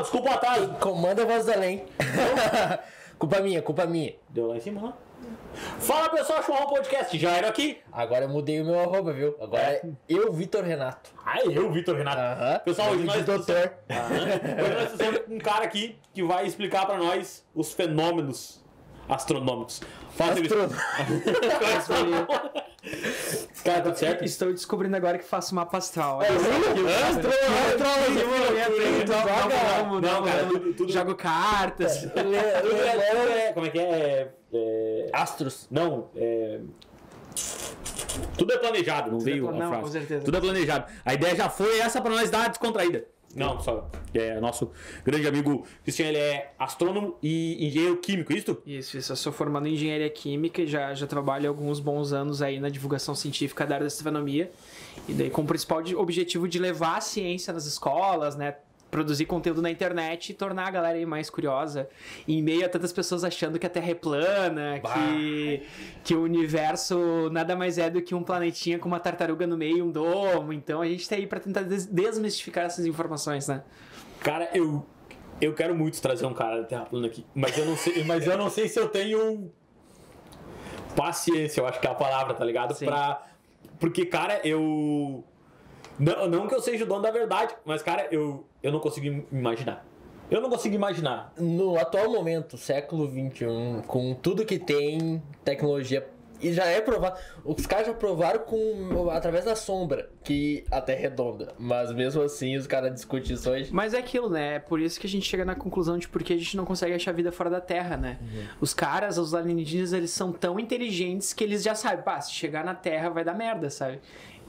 desculpa o atraso. Comanda a voz do além. culpa minha, culpa minha. Deu lá em cima, não? Fala pessoal, Churrão Podcast, Jairo aqui. Agora eu mudei o meu arroba, viu? Agora é eu, Vitor Renato. Ah, eu, Vitor Renato. Aham. Pessoal, hoje nós, doutor. Aham. Hoje nós trouxemos um cara aqui que vai explicar pra nós os fenômenos astronômicos. Fala, Astro- Cara, tudo certo? Estou descobrindo agora que faço mapa astral. É, Não, cara, tudo- tudo- Jogo cartas. É- é- Como é que é? É- Astros. Não, é. Tudo é planejado, não veio é- a não, frase. com certeza. Tudo é planejado. A ideia já foi essa pra nós dar uma descontraída. Não, só. É nosso grande amigo Cristian, ele é astrônomo e engenheiro químico, isso? Isso, isso. Eu sou formado em engenharia química e já, já trabalho alguns bons anos aí na divulgação científica da área da astronomia. E daí com o principal objetivo de levar a ciência nas escolas, né? Produzir conteúdo na internet e tornar a galera aí mais curiosa. Em meio a tantas pessoas achando que a Terra é plana, que, que o universo nada mais é do que um planetinha com uma tartaruga no meio e um domo. Então a gente tá aí pra tentar des- desmistificar essas informações, né? Cara, eu. Eu quero muito trazer um cara da Terra plana aqui. Mas eu não sei, mas eu não sei se eu tenho paciência, eu acho que é a palavra, tá ligado? Sim. Pra. Porque, cara, eu. Não, não que eu seja o dono da verdade, mas, cara, eu, eu não consigo im- imaginar. Eu não consigo imaginar. No atual momento, século XXI, com tudo que tem, tecnologia, e já é provado. Os caras já provaram com, através da sombra que a Terra é redonda. Mas mesmo assim, os caras discutem isso hoje. Mas é aquilo, né? É por isso que a gente chega na conclusão de por que a gente não consegue achar vida fora da Terra, né? Os caras, os alienígenas, eles são tão inteligentes que eles já sabem, pá, se chegar na Terra vai dar merda, sabe?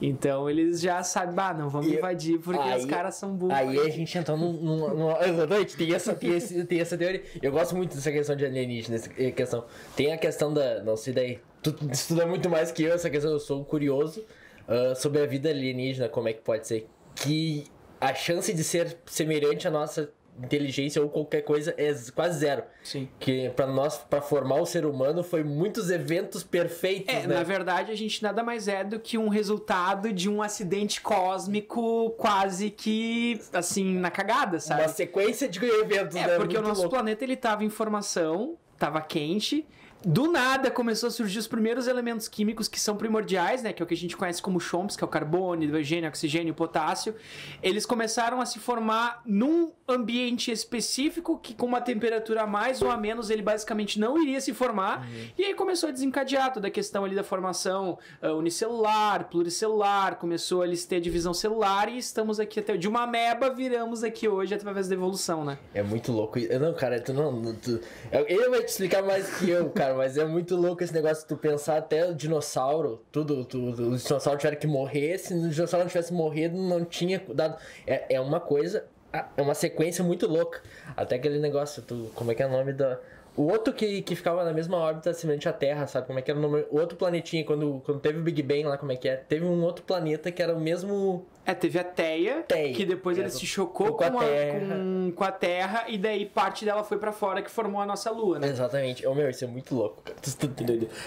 Então eles já sabem, bah, não vamos invadir porque aí- os caras são burros. Aí a gente entra num. num, num exatamente, tem essa, tem, esse, tem essa teoria. Eu gosto muito dessa questão de alienígena, essa questão. Tem a questão da. Não sei daí. Tu estuda muito mais que eu essa questão, eu sou curioso ah, sobre a vida alienígena, como é que pode ser. Que a chance de ser semelhante à nossa inteligência ou qualquer coisa é quase zero. Sim. Que pra nós, pra formar o ser humano, foi muitos eventos perfeitos, É, né? na verdade, a gente nada mais é do que um resultado de um acidente cósmico quase que, assim, na cagada, sabe? Uma sequência de eventos, É, né? porque o Muito nosso louco. planeta ele tava em formação, tava quente. Do nada começou a surgir os primeiros elementos químicos que são primordiais, né? Que é o que a gente conhece como chomps, que é o carbono, hidrogênio, oxigênio, potássio. Eles começaram a se formar num ambiente específico que com uma temperatura a mais ou a menos ele basicamente não iria se formar. E aí começou a desencadear toda a questão ali da formação ah, unicelular, pluricelular, começou a eles ter divisão celular e estamos aqui até de uma ameba viramos aqui hoje através da evolução, né? É muito louco. Eu- Não, cara, tu não. não- Tu... Ele vai te explicar mais que eu, cara, mas é muito louco esse negócio de tu pensar até o dinossauro, tudo, tudo os dinossauros tiveram que morrer. Se o dinossauro não tivesse morrido, não tinha dado. É, é uma coisa, é uma sequência muito louca. Até aquele negócio, tu, como é que é o nome da. O outro que, que ficava na mesma órbita semelhante à Terra, sabe? Como é que era o nome? O outro planetinha, quando, quando teve o Big Bang lá, como é que é? Teve um outro planeta que era o mesmo. É, teve a Teia, Teia. que depois ele É, se chocou com a com, com a Terra e daí parte dela foi pra fora que formou a nossa Lua, né? Exatamente. Ô meu, isso é muito louco, cara.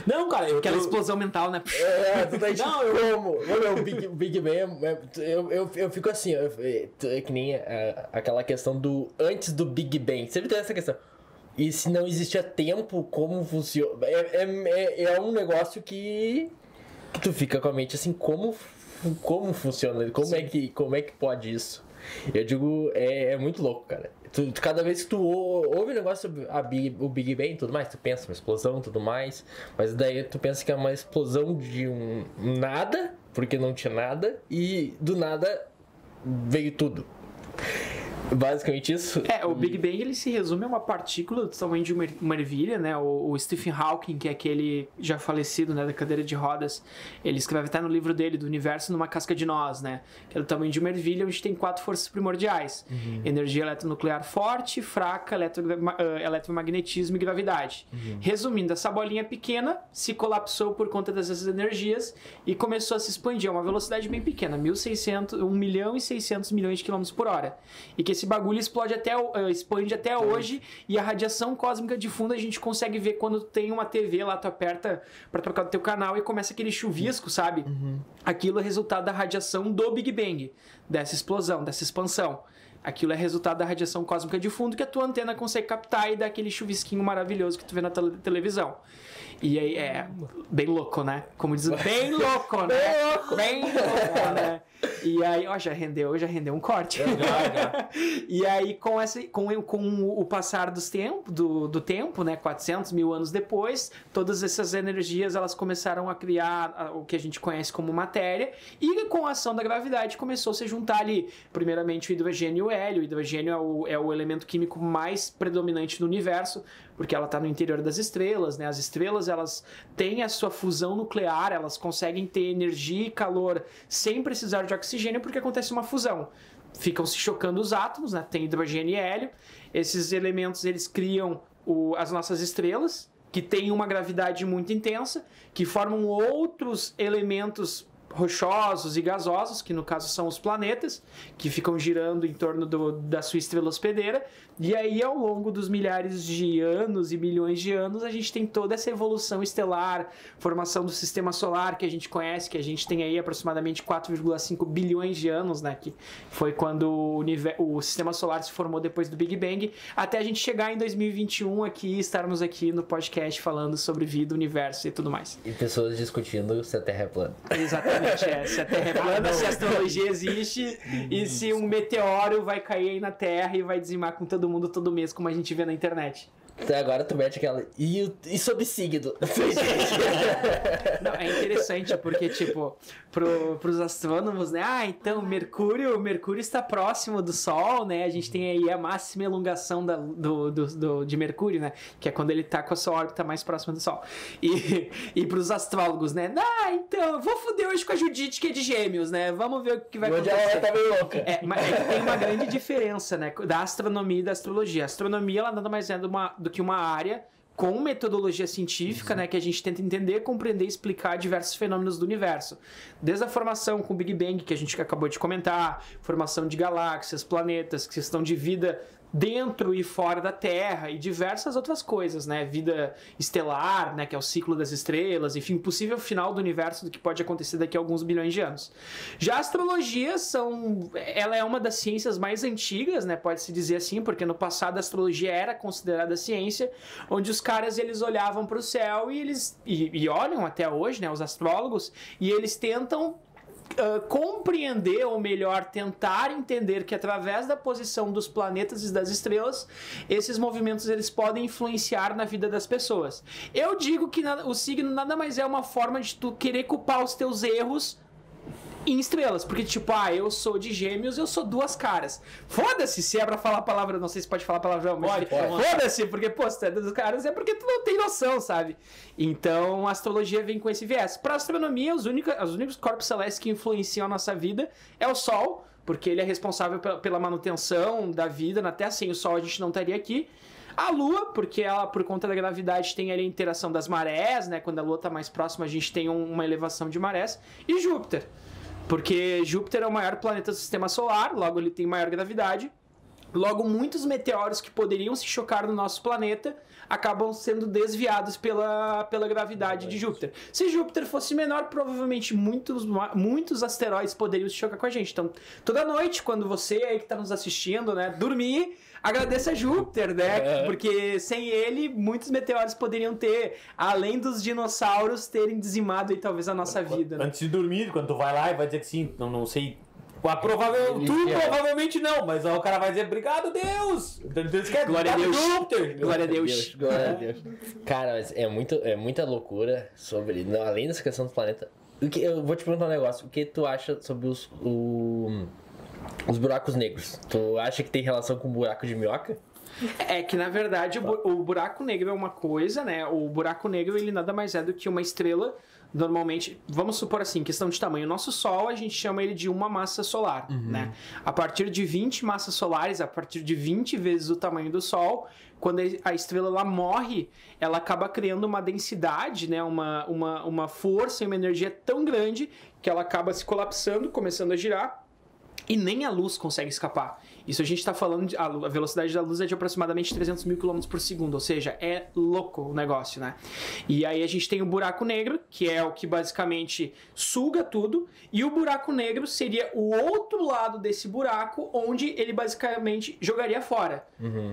Não, cara, eu. Aquela eu- explosão mental, né? É, tu tá Não, eu meu, o Big, Big Bang, é- é- eu, eu, eu fico assim, eu, é, é que nem é, aquela questão do antes do Big Bang. Sempre tem essa questão. E se não existia tempo, como funciona? É, é, é, é um negócio que, que tu fica com a mente assim, como, como funciona? Como é, que, como é que pode isso? Eu digo, é, é muito louco, cara. Tu, tu- cada vez que tu ou- ouve um negócio sobre a Big, o Big Bang e tudo mais, tu pensa uma explosão e tudo mais, mas daí tu pensa que é uma explosão de um nada, porque não tinha nada, e do nada veio tudo. Basicamente isso. É, o Big Bang ele se resume a uma partícula do tamanho de uma er- uma ervilha, né? O, o Stephen Hawking, que é aquele já falecido, né, da cadeira de rodas, ele escreve até no livro dele, do universo numa casca de nós, né? Que é do tamanho de uma ervilha, onde tem quatro forças primordiais: energia eletronuclear forte, fraca, eletro, ah, eletromagnetismo e gravidade. Resumindo, essa bolinha pequena se colapsou por conta dessas energias e começou a se expandir a uma velocidade bem pequena, 1.600, 1 milhão e 600 milhões de quilômetros por hora. E que esse bagulho explode até, eh, expande até hoje e a radiação cósmica de fundo a gente consegue ver quando tem uma TV lá, tu aperta pra trocar o teu canal e começa aquele chuvisco, sabe? Aquilo é resultado da radiação do Big Bang, dessa explosão, dessa expansão. Aquilo é resultado da radiação cósmica de fundo que a tua antena consegue captar e dar aquele chuvisquinho maravilhoso que tu vê na tele- televisão. E aí é bem louco, né? Como diz, bem louco, né? Bem louco, bem louco, né? E aí, ó, já rendeu, já rendeu um corte. e aí, com, essa, com, com o passar dos tempo, do, do tempo, né? 400 mil anos depois, todas essas energias elas começaram a criar a- o que a gente conhece como matéria, e com a ação da gravidade começou a se juntar ali, primeiramente, o hidrogênio e o hélio. O hidrogênio é o, é o elemento químico mais predominante no universo, porque ela está no interior das estrelas, né? As estrelas elas têm a sua fusão nuclear, elas conseguem ter energia e calor sem precisar de oxigênio, porque acontece uma fusão. Ficam se chocando os átomos, né? Tem hidrogênio e hélio. Esses elementos eles criam o- as nossas estrelas, que têm uma gravidade muito intensa, que formam outros elementos rochosos e gasosos, que no caso são os planetas, que ficam girando em torno do- da sua estrela hospedeira. E aí, ao longo dos milhares de anos e milhões de anos, a gente tem toda essa evolução estelar, formação do sistema solar que a gente conhece, que a gente tem aí aproximadamente 4,5 bilhões de anos, né? Que foi quando o, univer- o sistema solar se formou depois do Big Bang, até a gente chegar em 2021 aqui, estarmos aqui no podcast falando sobre vida, universo e tudo mais. E pessoas discutindo se a Terra é plana. Exatamente, é. Se a Terra é plana, se a astrologia existe e se um meteoro vai cair aí na Terra e vai dizimar com todo mundo todo mês, como a gente vê na internet. Então agora tu mete aquela. E, o- e sobre signo? Não, é interessante porque, tipo, pro, pros astrônomos, né? Ah, então, Mercúrio, Mercúrio está próximo do Sol, né? A gente tem aí a máxima elongação da, do, do, do- de Mercúrio, né? Que é quando ele tá com a sua órbita mais próxima do Sol. E, e pros astrólogos, né? Ah, então, vou foder hoje com a Judite, que é de gêmeos, né? Vamos ver o que vai Onde acontecer. ela tá meio louca. É, mas é que tem uma grande diferença, né? Da astronomia e da astrologia. A astronomia, ela nada mais é do, uma- do que uma área com metodologia científica, né? Que a gente tenta entender, compreender e explicar diversos fenômenos do universo. Desde a formação com o Big Bang, que a gente acabou de comentar, formação de galáxias, planetas, questão de vida dentro e fora da Terra e diversas outras coisas, né? Vida estelar, né? Que é o ciclo das estrelas, enfim, possível final do universo do que pode acontecer daqui a alguns bilhões de anos. Já a astrologia são, ela é uma das ciências mais antigas, né? Pode se dizer assim, porque no passado a astrologia era considerada ciência, onde os caras eles olhavam para o céu e eles e, e olham até hoje, né? Os astrólogos e eles tentam ah, compreender, ou melhor, tentar entender que através da posição dos planetas e das estrelas, esses movimentos eles podem influenciar na vida das pessoas. Eu digo que o signo nada mais é uma forma de tu querer culpar os teus erros em estrelas, porque tipo, ah, eu sou de gêmeos, eu sou duas caras. Foda-se se é pra falar palavra, não sei se pode falar palavrão, mas Pode, pode. foda-se, porque pô, se tu é duas caras é porque tu não tem noção, sabe? Então a astrologia vem com esse viés. Pra astronomia, os, única, os únicos corpos celestes que influenciam a nossa vida é o Sol, porque ele é responsável pela, pela manutenção da vida na Terra. Sem o Sol a gente não estaria aqui. A Lua, porque ela, por conta da gravidade, tem ali a interação das marés, né? Quando a Lua está mais próxima, a gente tem um- uma elevação de marés. E Júpiter, porque Júpiter é o maior planeta do sistema solar, logo ele tem maior gravidade. Logo, muitos meteoros que poderiam se chocar no nosso planeta acabam sendo desviados pela, pela gravidade de Júpiter. Se Júpiter fosse menor, provavelmente muitos, muitos asteroides poderiam se chocar com a gente. Então, toda noite, quando você aí que está nos assistindo, né, dormir, agradeça a Júpiter, né? Porque sem ele, muitos meteoros poderiam ter, além dos dinossauros, terem dizimado aí talvez a nossa vida. Né? Antes de dormir, quando tu vai lá e vai dizer que sim, não, não sei. Ah, provável, tu quer. provavelmente não, mas aí o cara vai dizer, obrigado Deus! Então tu esquece, Glória a obrigado, Deus. Júpiter! Glória a Deus. Glória a Deus. Cara, mas é, muito, é muita loucura sobre. Não, além dessa questão do planeta. O que, eu vou te perguntar um negócio. O que tu acha sobre os. o- os buracos negros? Tu acha que tem relação com o buraco de minhoca? É que na verdade o bu- o buraco negro é uma coisa, né? O buraco negro ele nada mais é do que uma estrela. Normalmente, vamos supor assim, questão de tamanho. O nosso Sol, a gente chama ele de uma massa solar, né? A partir de 20 massas solares, a partir de 20 vezes o tamanho do Sol, quando a estrela ela morre, ela acaba criando uma densidade, né? Uma, uma, uma força e uma energia tão grande que ela acaba se colapsando, começando a girar e nem a luz consegue escapar. Isso a gente está falando de. A velocidade da luz é de aproximadamente 300 mil km por segundo, ou seja, é louco o negócio, né? E aí a gente tem o buraco negro, que é o que basicamente suga tudo, e o buraco negro seria o outro lado desse buraco, onde ele basicamente jogaria fora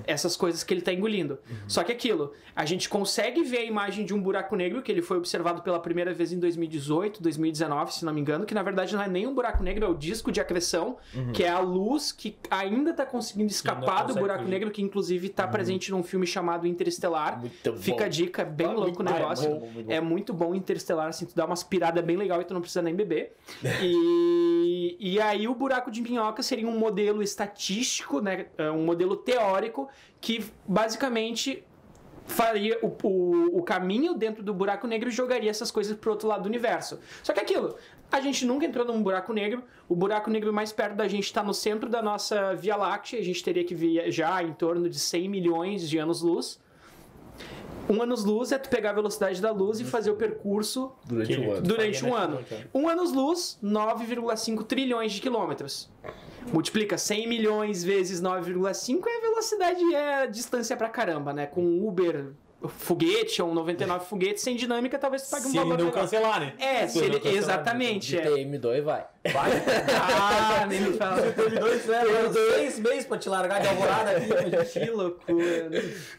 essas coisas que ele está engolindo. Só que aquilo, a gente consegue ver a imagem de um buraco negro, que ele foi observado pela primeira vez em 2018, 2019, se não me engano, que na verdade não é nem um buraco negro, é o disco de acreção, que é a luz que ainda está conseguindo escapar do buraco fugir. negro, que inclusive está presente num filme chamado Interestelar. Muito Fica bom. a dica, é bem Ah, louco o muito- é negócio. muito bom, muito bom. É muito bom Interestelar, assim, tu dá uma aspirada bem legal e tu não precisa nem beber. E, e aí o buraco de minhoca seria um modelo estatístico, né? é Um modelo teórico que basicamente faria o, o, o caminho dentro do buraco negro e jogaria essas coisas pro outro lado do universo. Só que aquilo, a gente nunca entrou num buraco negro. O buraco negro mais perto da gente está no centro da nossa Via Láctea. A gente teria que viajar em torno de 100 milhões de anos-luz. Um anos-luz é tu pegar a velocidade da luz e fazer o percurso Durante Que- o ano. durante um ano. Um anos-luz, 9,5 trilhões de quilômetros. Multiplica 100 milhões vezes 9,5 é a velocidade, é a distância pra caramba, né? Com um Uber foguete ou um 99 foguete sem dinâmica, talvez tu pague um Se ele valor não legal. cancelar, né? É, se ele ele, não cancelar, exatamente. De É. TM2 vai. Vai. Ah, nem me fala. Teve dois, né? seis meses pra te largar de alvorada aqui. Que loucura.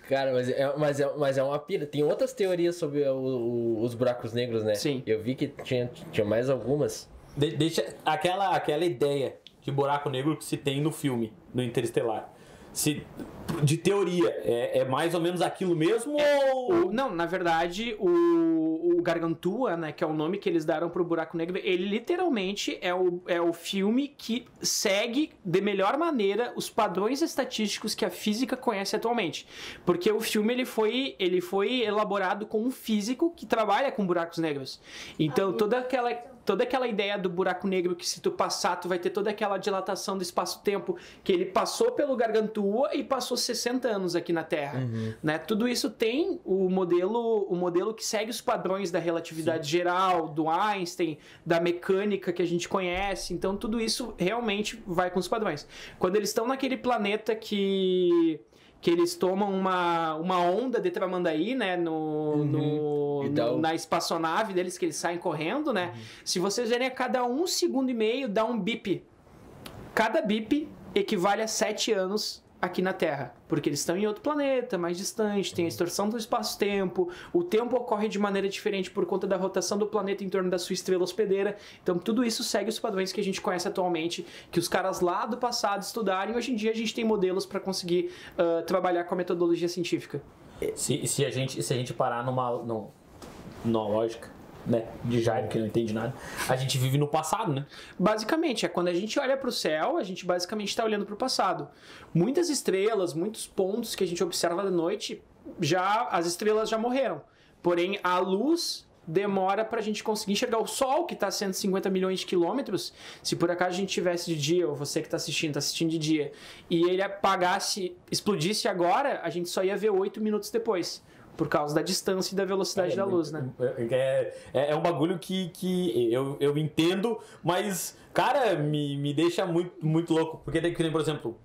Cara, mas é, mas, é, mas é uma pira. Tem outras teorias sobre o- o- os buracos negros, né? Sim. Eu vi que tinha, tinha mais algumas. De- deixa aquela, aquela ideia de buraco negro que se tem no filme, no Interestelar. Se, de teoria, é, é mais ou menos aquilo mesmo ou. O- não, na verdade, o, o Gargantua, né, que é o nome que eles deram pro Buraco Negro, ele literalmente é o, é o filme que segue de melhor maneira os padrões estatísticos que a física conhece atualmente. Porque o filme ele foi, ele foi elaborado com um físico que trabalha com buracos negros. Então, toda aquela toda aquela ideia do buraco negro que se tu passar, tu vai ter toda aquela dilatação do espaço-tempo que ele passou pelo Gargantua e passou 60 anos aqui na Terra, né? Tudo isso tem o modelo, o modelo que segue os padrões da relatividade geral, do Einstein, da mecânica que a gente conhece. Então tudo isso realmente vai com os padrões. Quando eles estão naquele planeta que que eles tomam uma, uma onda de Tramandaí, né, no, no, dá no- o- na espaçonave deles, que eles saem correndo, né? Se vocês verem, a cada um segundo e meio dá um bip. Cada bip equivale a sete anos aqui na Terra, porque eles estão em outro planeta, mais distante, tem a distorção do espaço-tempo, o tempo ocorre de maneira diferente por conta da rotação do planeta em torno da sua estrela hospedeira. Então tudo isso segue os padrões que a gente conhece atualmente, que os caras lá do passado estudaram e hoje em dia a gente tem modelos para conseguir ah, trabalhar com a metodologia científica. Se, se, a gente, se a gente parar numa, num- numa lógica, né? De Jairo, que não entende nada, a gente vive no passado, né? Basicamente, é quando a gente olha para o céu, a gente basicamente está olhando para o passado. Muitas estrelas, muitos pontos que a gente observa da noite, já as estrelas já morreram. Porém, a luz demora para a gente conseguir enxergar o Sol, que está a 150 milhões de quilômetros. Se por acaso a gente tivesse de dia, ou você que está assistindo, está assistindo de dia, e ele apagasse, explodisse agora, a gente só ia ver 8 minutos depois. Por causa da distância e da velocidade da luz, né? É, é, é um bagulho que, que eu, eu entendo, mas, cara, me, me deixa muito, muito louco. Porque daí, que por exemplo,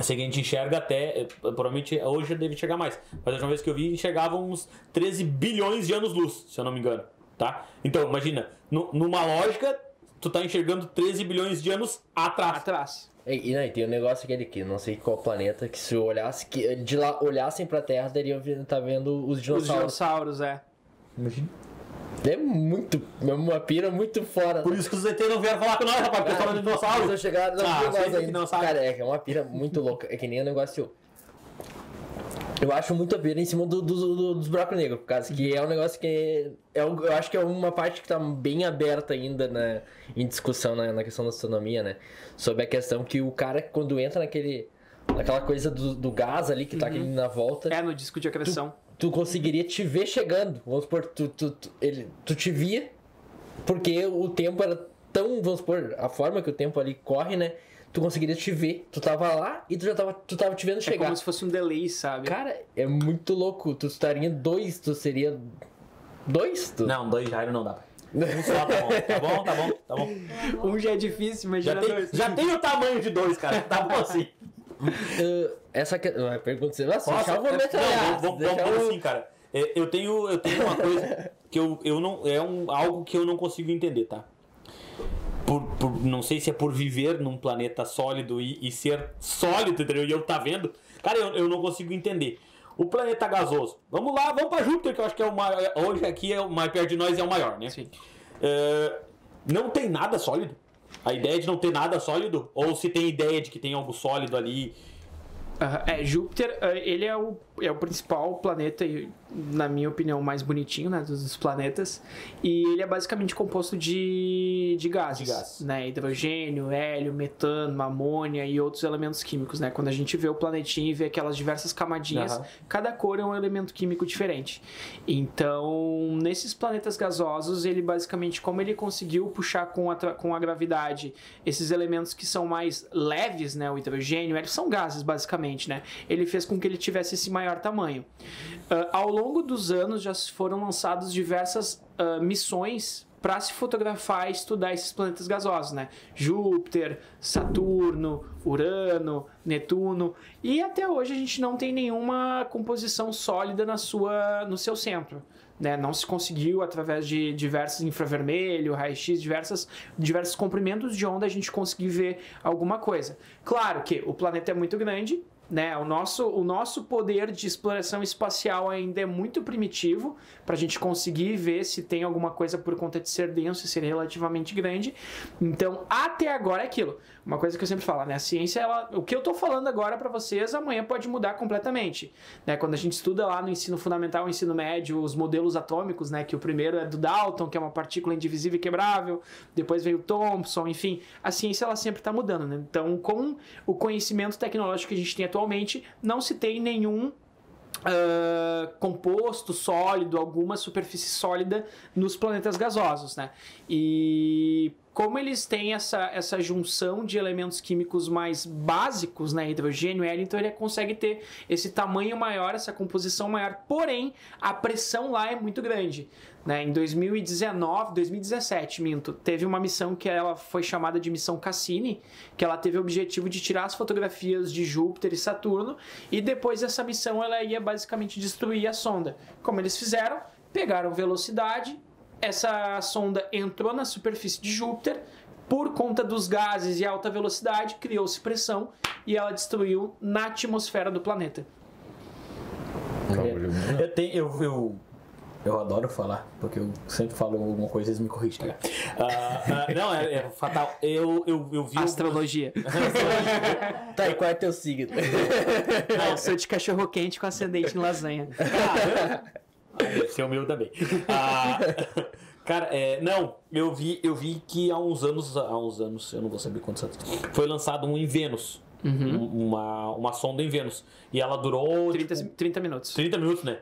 sei que a gente enxerga até, é, provavelmente hoje deve enxergar mais, mas a última vez que eu vi, enxergava uns 13 bilhões de anos-luz, se eu não me engano, tá? Então, imagina, nu- numa lógica, tu tá enxergando 13 bilhões de anos atrás. Atrás. E, e, não, e tem um negócio aquele que não sei qual planeta, que se eu olhasse, que de lá olhassem pra Terra, dariam estar vendo os Os dinossauros. dinossauros, é. Imagina. É muito. É uma pira muito fora. Por isso que os ET não vieram falar com nós, rapaz, porque eu falando de dinossauro. não chegaram, não Ah, nós ainda. Cara, é, é uma pira muito louca. É que nem o negócio. Eu acho muito pira em cima do, do- do- dos buracos negros, por causa que é um negócio que é, eu acho que é uma parte que tá bem aberta ainda na, em discussão na, na questão da astronomia, né? Sobre a questão que o cara, quando entra naquele. naquela coisa do, do gás ali que tá aqui na volta, É no disco de acreção. tu conseguiria te ver chegando. Vamos supor, tu, tu, tu, ele, tu te via, porque o tempo era tão, vamos supor, a forma que o tempo ali corre, né? Tu conseguiria te ver. Tu tava lá e tu já tava, tu tava te vendo É chegar. como se fosse um delay, sabe? Cara, é muito louco. Tu estaria dois, tu seria. Dois? Tu... Não, dois Jairo não dá. Um só, tá bom. Tá bom, tá bom, tá bom. Um já é difícil, mas Já já tem, dois. já tem o tamanho de dois, cara. Tá bom assim. Uh, essa que... ah, pergunta você. Nossa, Posso? eu vou É, metralhar. não, vamos, eu- assim, cara. É, Eu tenho, eu tenho uma coisa que eu, eu não. É um, algo que eu não consigo entender, tá? Por, por- não sei se é por viver num planeta sólido e, e ser sólido, entendeu? E eu tá vendo. Cara, eu, eu não consigo entender. O planeta gasoso. Vamos lá, vamos pra Júpiter, que eu acho que é o maior. Hoje aqui é o mais perto de nós é o maior, né? Sim. É, não tem nada sólido. A ideia de não ter nada sólido? Ou se tem ideia de que tem algo sólido ali? Aham, É, Júpiter, eh, ele é o, é o principal planeta, e, na minha opinião, mais bonitinho né, dos planetas. E ele é basicamente composto de, de gases. De gases. Né? Hidrogênio, hélio, metano, amônia e outros elementos químicos. Né? Quando a gente vê o planetinho e vê aquelas diversas camadinhas, Aham. cada cor é um elemento químico diferente. Então, nesses planetas gasosos, ele basicamente, como ele conseguiu puxar com a, com a gravidade esses elementos que são mais leves, né, o hidrogênio, eles são gases basicamente, né? Ele fez com que ele tivesse esse maior tamanho. Ah, ao longo dos anos já foram lançadas diversas ah, missões para se fotografar e estudar esses planetas gasosos, né? Júpiter, Saturno, Urano, Netuno, e até hoje a gente não tem nenhuma composição sólida na sua, no seu centro. Né? Não se conseguiu, através de diversos infravermelho, raio-x, diversas, diversos comprimentos de onda, a gente conseguir ver alguma coisa. Claro que o planeta é muito grande, né? O nosso, o nosso poder de exploração espacial ainda é muito primitivo para a gente conseguir ver se tem alguma coisa por conta de ser denso e ser relativamente grande. Então, até agora é aquilo. Uma coisa que eu sempre falo, né? A ciência, ela, o que eu tô falando agora para vocês, amanhã pode mudar completamente. Né? Quando a gente estuda lá no ensino fundamental, ensino médio, os modelos atômicos, né? Que o primeiro é do Dalton, que é uma partícula indivisível e quebrável. Depois veio o Thomson, enfim. A ciência, ela sempre está mudando, né? Então, com o conhecimento tecnológico que a gente tem atualmente, não se tem nenhum ah, composto sólido, alguma superfície sólida nos planetas gasosos, né? E como eles têm essa, essa junção de elementos químicos mais básicos, né, hidrogênio hélio, então ele consegue ter esse tamanho maior, essa composição maior, porém a pressão lá é muito grande. Né? Em 2019, 2017, minto, teve uma missão que ela foi chamada de missão Cassini, que ela teve o objetivo de tirar as fotografias de Júpiter e Saturno, e depois dessa missão ela ia basicamente destruir a sonda. Como eles fizeram? Pegaram velocidade, essa sonda entrou na superfície de Júpiter, por conta dos gases e alta velocidade, criou-se pressão e ela destruiu na atmosfera do planeta. Eu tenho. Eu, eu, eu adoro falar, porque eu sempre falo alguma coisa e eles me corrigem. tá? Ah, ah, não, é, é fatal. Eu, eu, eu vi. Astrologia. Tá, e qual é teu signo? Ah, eu sou de cachorro quente com ascendente em lasanha. Ah, deve ser o meu também. Ah, cara, é, não, eu vi, eu vi que há uns anos, há uns anos, eu não vou saber quantos anos, foi lançado um em Vênus. Um- Uma, uma sonda em Vênus. E ela durou 30, tipo, 30 minutos. 30 minutos, né?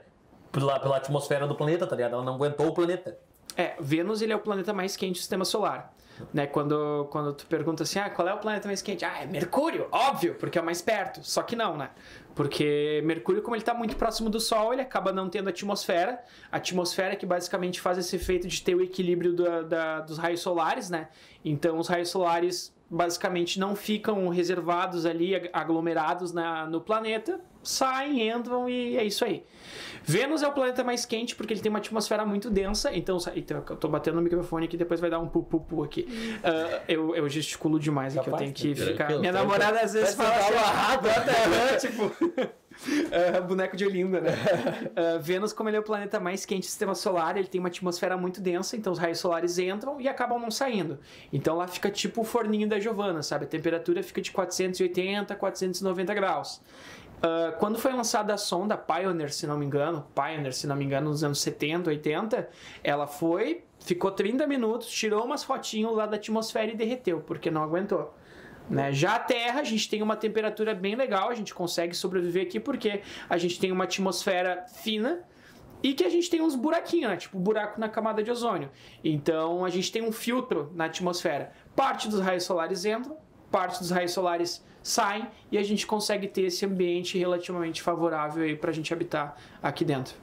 Pela, pela atmosfera do planeta, tá ligado? Ela não aguentou o planeta. É, Vênus ele é o planeta mais quente do sistema solar. Né, quando, quando tu pergunta assim, ah, qual é o planeta mais quente? Ah, é Mercúrio, óbvio, porque é o mais perto. Só que não, né? Porque Mercúrio, como ele está muito próximo do Sol, ele acaba não tendo atmosfera. A atmosfera que basicamente faz esse efeito de ter o equilíbrio da- da- dos raios solares, né? Então os raios solares basicamente não ficam reservados ali, ag- aglomerados na, no planeta, saem, entram e é isso aí. Vênus é o planeta mais quente porque ele tem uma atmosfera muito densa, então, então eu tô batendo no microfone aqui, depois vai dar um pu pu pu aqui. Ah, eu, eu gesticulo demais aqui, eu tenho que tranquilo, ficar. Minha tranquilo. namorada às vezes fala ficar assim, amarrado, "Ah, tipo. ah, boneco de Olinda, né? Ah, Vênus, como ele é o planeta mais quente do sistema solar, ele tem uma atmosfera muito densa, então os raios solares entram e acabam não saindo. Então lá fica tipo o forninho da Giovana, sabe? A temperatura fica de 480 a 490 graus. Ah, quando foi lançada a sonda Pioneer, se não me engano, Pioneer, se não me engano, nos anos 70, 80, ela foi, ficou 30 minutos, tirou umas fotinhos lá da atmosfera e derreteu, porque não aguentou. Né? Já a Terra, a gente tem uma temperatura bem legal, a gente consegue sobreviver aqui porque a gente tem uma atmosfera fina e que a gente tem uns buraquinhos, né? tipo buraco na camada de ozônio. Então a gente tem um filtro na atmosfera. Parte dos raios solares entram, parte dos raios solares saem e a gente consegue ter esse ambiente relativamente favorável para a gente habitar aqui dentro.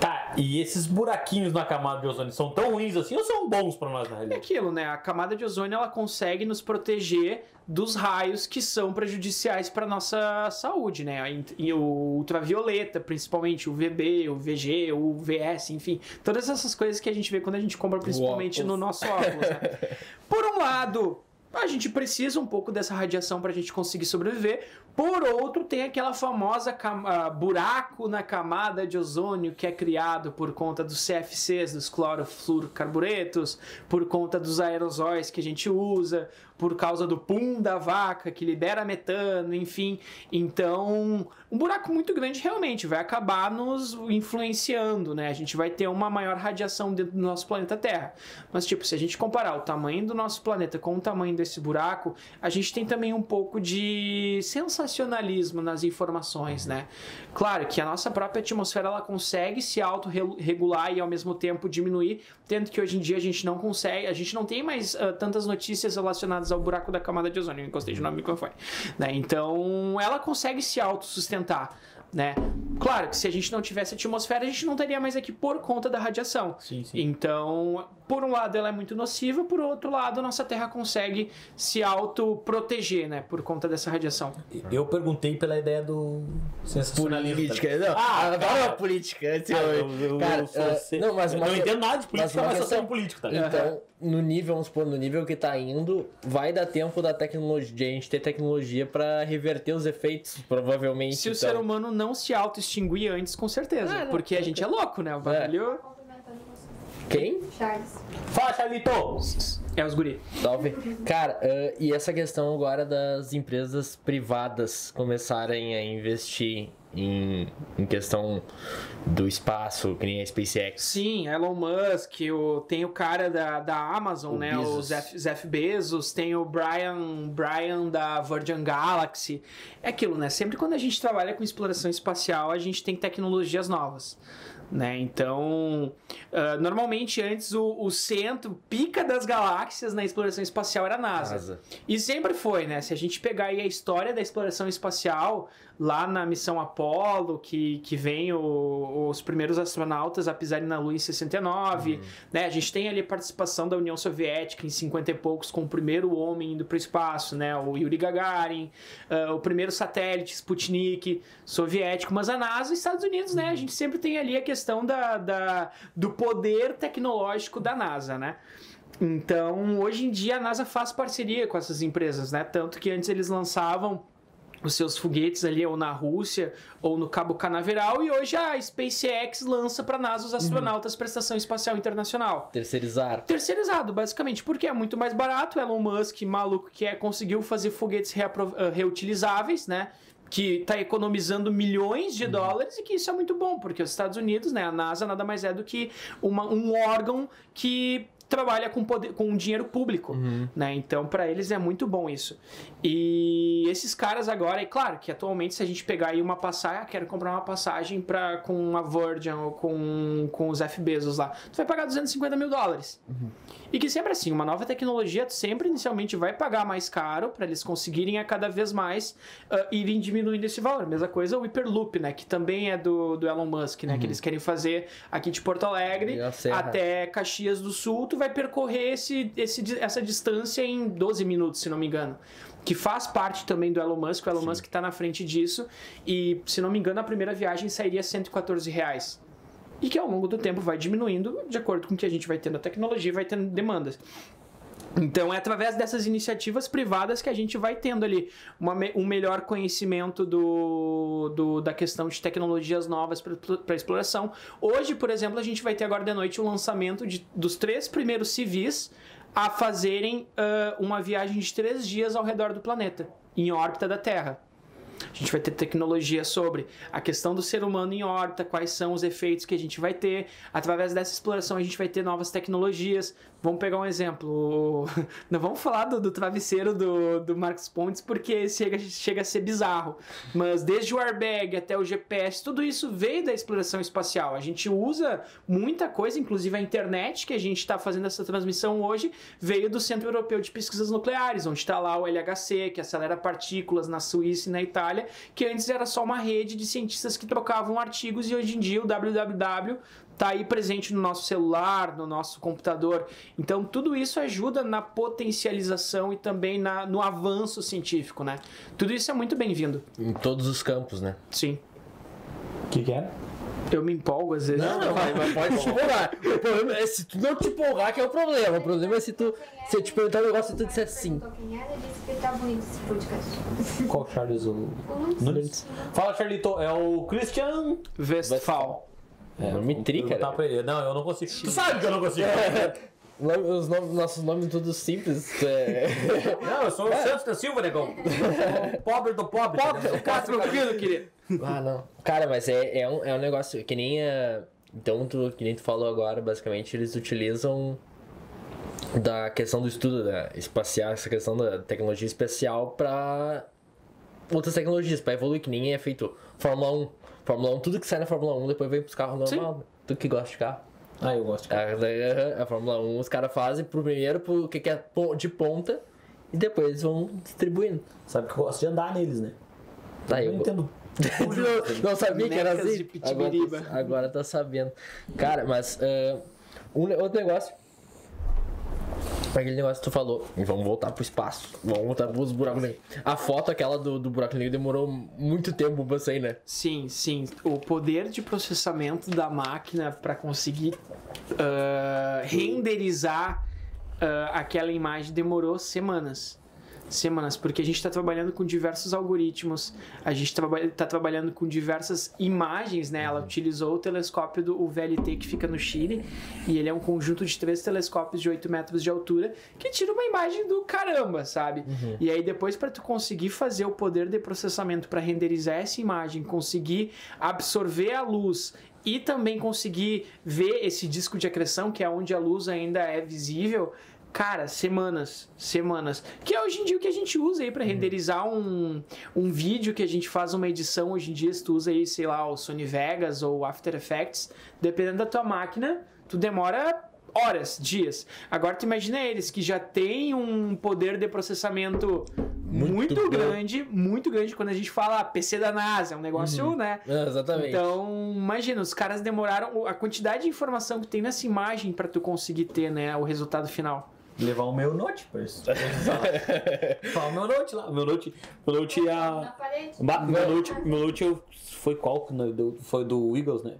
Tá, E esses buraquinhos na camada de ozônio são tão ruins assim ou são bons pra nós na É realidade? aquilo, né? A camada de ozônio ela consegue nos proteger dos raios que são prejudiciais para nossa saúde, né? E o ultravioleta, principalmente o VB, o VG, o VS, enfim, todas essas coisas que a gente vê quando a gente compra principalmente no nosso óculos. Né? Por um lado, a gente precisa um pouco dessa radiação para a gente conseguir sobreviver. Por outro, tem aquela famosa ah, buraco na camada de ozônio que é criado por conta dos CFCs, dos clorofluorocarburetos, por conta dos aerosóis que a gente usa, por causa do pum da vaca que libera metano, enfim. Então, um buraco muito grande realmente vai acabar nos influenciando, né? A gente vai ter uma maior radiação dentro do nosso planeta Terra. Mas, tipo, se a gente comparar o tamanho do nosso planeta com o tamanho desse buraco, a gente tem também um pouco de sensacionalismo nas informações, né? Claro que a nossa própria atmosfera ela consegue se autorregular e ao mesmo tempo diminuir, tendo que hoje em dia a gente não consegue, a gente não tem mais ah, tantas notícias relacionadas ao buraco da camada de ozônio. Eu encostei de novo no microfone. Né? Então, ela consegue se autossustentar. Né? Claro que se a gente não tivesse atmosfera, a gente não estaria mais aqui por conta da radiação. Sim, sim. Então, por um lado ela é muito nociva, por outro lado a nossa Terra consegue se autoproteger, né, por conta dessa radiação. Eu perguntei pela ideia do sensacionalismo. Política. Não, Ah, adoro cara. a política. assim, Ah, eu- eu, cara, ah, não, mas não entendo nada de política, uma mas, eu sou um político, tá ligado? Então, no nível, vamos supor, no nível que tá indo, vai dar tempo da tecnologia, de a gente ter tecnologia pra reverter os efeitos, provavelmente. Se o então. ser humano não se auto-extinguir antes, com certeza. Ah, não. porque a gente é louco, né? O bagulho você. Quem? Charles. Fala, Charlito! é os guri. Talvez. Cara, ah, e essa questão agora das empresas privadas começarem a investir em, em questão do espaço, que nem a SpaceX. Sim, Elon Musk, o, tem o cara da, da Amazon, O né? O Bezos. Jeff, Jeff Bezos, tem o Brian, Brian da Virgin Galaxy. É aquilo, né? Sempre quando a gente trabalha com exploração espacial, a gente tem tecnologias novas. Né? Então, ah, normalmente antes o, o centro, pica das galáxias na exploração espacial era a NASA. NASA. E sempre foi, né? Se a gente pegar aí a história da exploração espacial, lá na missão Apollo, que, que vem o- os primeiros astronautas a pisarem na Lua em 69, né? A gente tem ali a participação da União Soviética em 50 e poucos, com o primeiro homem indo para o espaço, né? O Yuri Gagarin, ah, o primeiro satélite Sputnik soviético, mas a NASA e Estados Unidos, né? A gente sempre tem ali a questão da, da, do poder tecnológico da NASA, né? Então, hoje em dia a NASA faz parceria com essas empresas, né? Tanto que antes eles lançavam os seus foguetes ali ou na Rússia ou no Cabo Canaveral e hoje a SpaceX lança para a NASA os astronautas para a Estação Espacial Internacional. Terceirizar. Terceirizado, basicamente, porque é muito mais barato. Elon Musk, maluco que é, conseguiu fazer foguetes ah, reutilizáveis, né? Que está economizando milhões de dólares e que isso é muito bom, porque os Estados Unidos, né? A NASA nada mais é do que uma- um órgão que trabalha com, poder, com dinheiro público, né? Então, para eles é muito bom isso. E esses caras agora, é claro que atualmente se a gente pegar aí uma passagem, ah, quero comprar uma passagem para com a Virgin ou com, com os F Bezos lá, tu vai pagar 250 mil dólares. E que sempre assim, uma nova tecnologia tu sempre inicialmente vai pagar mais caro para eles conseguirem a cada vez mais ah, irem diminuindo esse valor. Mesma coisa o Hyperloop, né? Que também é do, do Elon Musk, né? Que eles querem fazer aqui de Porto Alegre até Caxias do Sul. Tu vai percorrer esse, esse, essa distância em 12 minutos, se não me engano. Que faz parte também do Elon Musk. O Elon Musk está na frente disso. E, se não me engano, a primeira viagem sairia 114 reais e que ao longo do tempo vai diminuindo de acordo com que a gente vai tendo a tecnologia vai tendo demandas. Então é através dessas iniciativas privadas que a gente vai tendo ali uma um melhor conhecimento do, do- da questão de tecnologias novas para exploração. Hoje, por exemplo, a gente vai ter agora de noite o lançamento de, dos três primeiros civis a fazerem ah, uma viagem de três dias ao redor do planeta, em órbita da Terra. A gente vai ter tecnologia sobre a questão do ser humano em órbita, quais são os efeitos que a gente vai ter. Através dessa exploração, a gente vai ter novas tecnologias. Vamos pegar um exemplo. Não vamos falar do, do travesseiro do, do Marcos Pontes, porque chega, chega a ser bizarro. Mas desde o airbag até o GPS, tudo isso veio da exploração espacial. A gente usa muita coisa, inclusive a internet que a gente está fazendo essa transmissão hoje, veio do Centro Europeu de Pesquisas Nucleares, onde está lá o LHC, que acelera partículas na Suíça e na Itália. Austrália, que antes era só uma rede de cientistas que trocavam artigos e hoje em dia o www tá aí presente no nosso celular, no nosso computador. Então tudo isso ajuda na potencialização e também na, no avanço científico, né? Tudo isso é muito bem-vindo. Em todos os campos, né? Sim. O que, que é? Eu me empolgo às vezes. Não, não, mas, mas pode te empolgar. O problema é se tu não te empolgar que é o problema. O problema é se tu se eu te perguntar um negócio e tu disser sim. Quem era, disse que tá bonito esse podcast. Qual Charles? O... Nunes? Fala, Charlito. É o Christian. Westphal. É, Nome vou tri, perguntar cara. pra ele. Não, eu não consigo. Tu sabe que eu não consigo. Os nomes, nossos nomes todos simples. É... Não, eu sou o Santos da Silva, negão. Pobre do pobre. Pobre, fica tranquilo, querido. Ah, não. Cara, mas é, é, um, é um negócio que nem. a- Então, tu, que nem tu falou agora, basicamente, eles utilizam da questão do estudo da espacial, essa questão da tecnologia espacial pra outras tecnologias, pra evoluir, que nem é feito Fórmula 1. Fórmula 1, tudo que sai na Fórmula 1 depois vem pros carros Sim. normal. Tu que gosta de carro. Ah, eu gosto. A, a Fórmula 1 os caras fazem pro primeiro pro que que é de ponta e depois eles vão distribuindo. Sabe que eu gosto de andar neles, né? Tá, eu eu, não entendo. não, não sabia que era assim. de Pitibiriba. Agora, agora tá sabendo. Cara, mas ah, um, outro negócio. Aquele negócio que tu falou. E vamos voltar pro espaço. Vamos voltar pros buracos negros. A foto aquela do, do buraco negro demorou muito tempo pra sair, né? Sim, sim. O poder de processamento da máquina para conseguir ah, renderizar ah, aquela imagem demorou semanas. Semanas, porque a gente está trabalhando com diversos algoritmos, a gente está trabalhando com diversas imagens, né? Ela utilizou o telescópio do VLT que fica no Chile, e ele é um conjunto de três telescópios de 8 metros de altura que tira uma imagem do caramba, sabe? E aí depois para tu conseguir fazer o poder de processamento para renderizar essa imagem, conseguir absorver a luz e também conseguir ver esse disco de acreção, que é onde a luz ainda é visível, cara, semanas, semanas. Que é hoje em dia o que a gente usa aí para renderizar um, um vídeo que a gente faz uma edição hoje em dia, se tu usa aí, sei lá, o Sony Vegas ou After Effects, dependendo da tua máquina, tu demora horas, dias. Agora tu imagina eles que já tem um poder de processamento muito, Muito grande, muito grande quando a gente fala PC da NASA, é um negócio, né? É, exatamente. Então, imagina, os caras demoraram a quantidade de informação que tem nessa imagem para tu conseguir ter, né, o resultado final. Levar o meu note pra isso. Fala o meu note lá. Meu note. Meu note Na a. Meu note, meu note foi qual? Foi do Eagles, né?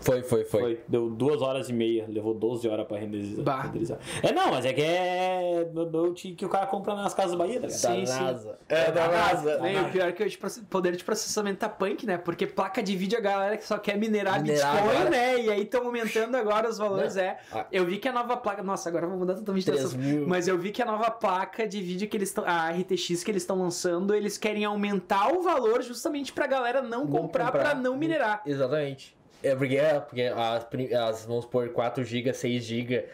Foi, foi, foi. Foi. Deu duas horas e meia. Levou 12 horas pra renderizar. Bah. renderizar. É não, mas é que é no note que o cara compra nas casas Bahia, tá ligado? Da Sim, sim. NASA. É, da NASA. Né, e o pior é que o poder de processamento tá punk, né? Porque placa de vídeo a galera que só quer minerar, Minerar Bitcoin, agora. né? E aí estão aumentando agora os valores, Não. é. Ah. Eu vi que a nova placa. Nossa, agora eu vou mudar totalmente de 3 assunto. mil. Mas eu vi que a nova placa de vídeo que eles estão. A RTX que eles estão lançando, eles querem aumentar o valor justamente pra galera não, comprar, comprar. pra não minerar. Exatamente. É porque, é, porque as, as, vamos supor, 4 GB, 6 GB,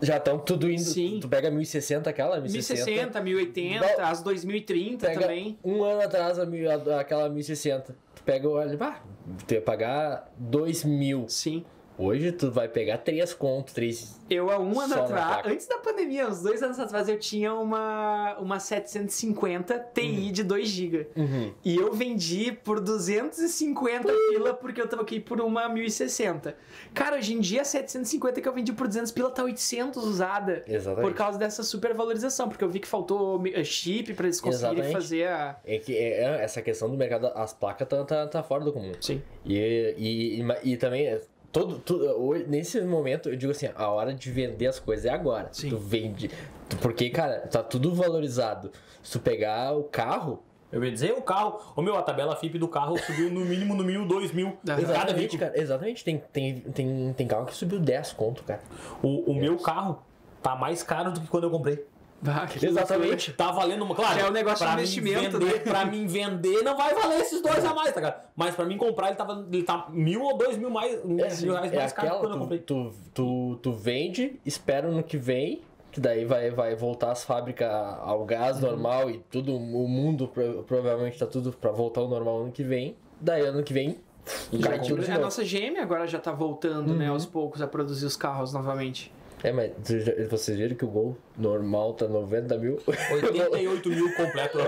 já estão tudo indo. Sim. Tu pega 1060 aquela, 1060. 1060, 1080, Não. as 2030 Pega também. um ano atrás a, a- aquela 1060. Tu pega olha, bah, tu ia pagar 2 mil. Sim. Hoje tu vai pegar 3 conto, 3. Eu, há um ano atrás, antes da pandemia, uns dois anos atrás, eu tinha uma, uma 750 Ti de 2 GB. Uhum. E eu vendi por 250 pila porque eu troquei por uma 1060. Cara, hoje em dia a 750 que eu vendi por 200 pila tá 800 usada. Exatamente. Por causa dessa supervalorização, porque eu vi que faltou eh, chip pra eles conseguirem Exatamente. fazer a. É que é, é, essa questão do mercado, as placas tá, tá, tá fora do comum. Sim. E, e, e, e também, todo, tudo, hoje- nesse momento, eu digo assim, a hora de vender as coisas é agora. Sim. Tu vende. Porque, cara, tá tudo valorizado. Se tu pegar o carro, Eu ia dizer o carro. O meu, a tabela FIP do carro subiu no mínimo, no mínimo, 2 mil. Cada exatamente, veículo. cara, exatamente. Tem, tem, tem, tem carro que subiu 10 conto, cara. O, o meu carro tá mais caro do que quando eu comprei. Ah, que Exatamente. Tá valendo uma. Claro, Já é um negócio pra de investimento, vender, né? Pra mim vender, não vai valer esses dois a mais, tá ligado? Mas pra mim comprar, ele, tava, ele tá mil ou dois mil, mais, mil reais É mais caro que aquela, quando eu tu, comprei. tu, tu, tu vende, espera no que vem, que daí vai, vai voltar as fábricas ao gás Uhum. normal e tudo, o mundo pro- provavelmente tá tudo pra voltar ao normal ano que vem. Daí ano que vem, Já que a nossa GM agora já tá voltando, né, aos poucos, a produzir os carros novamente. É, mas vocês viram que o gol normal tá 90 mil? 88 mil completo.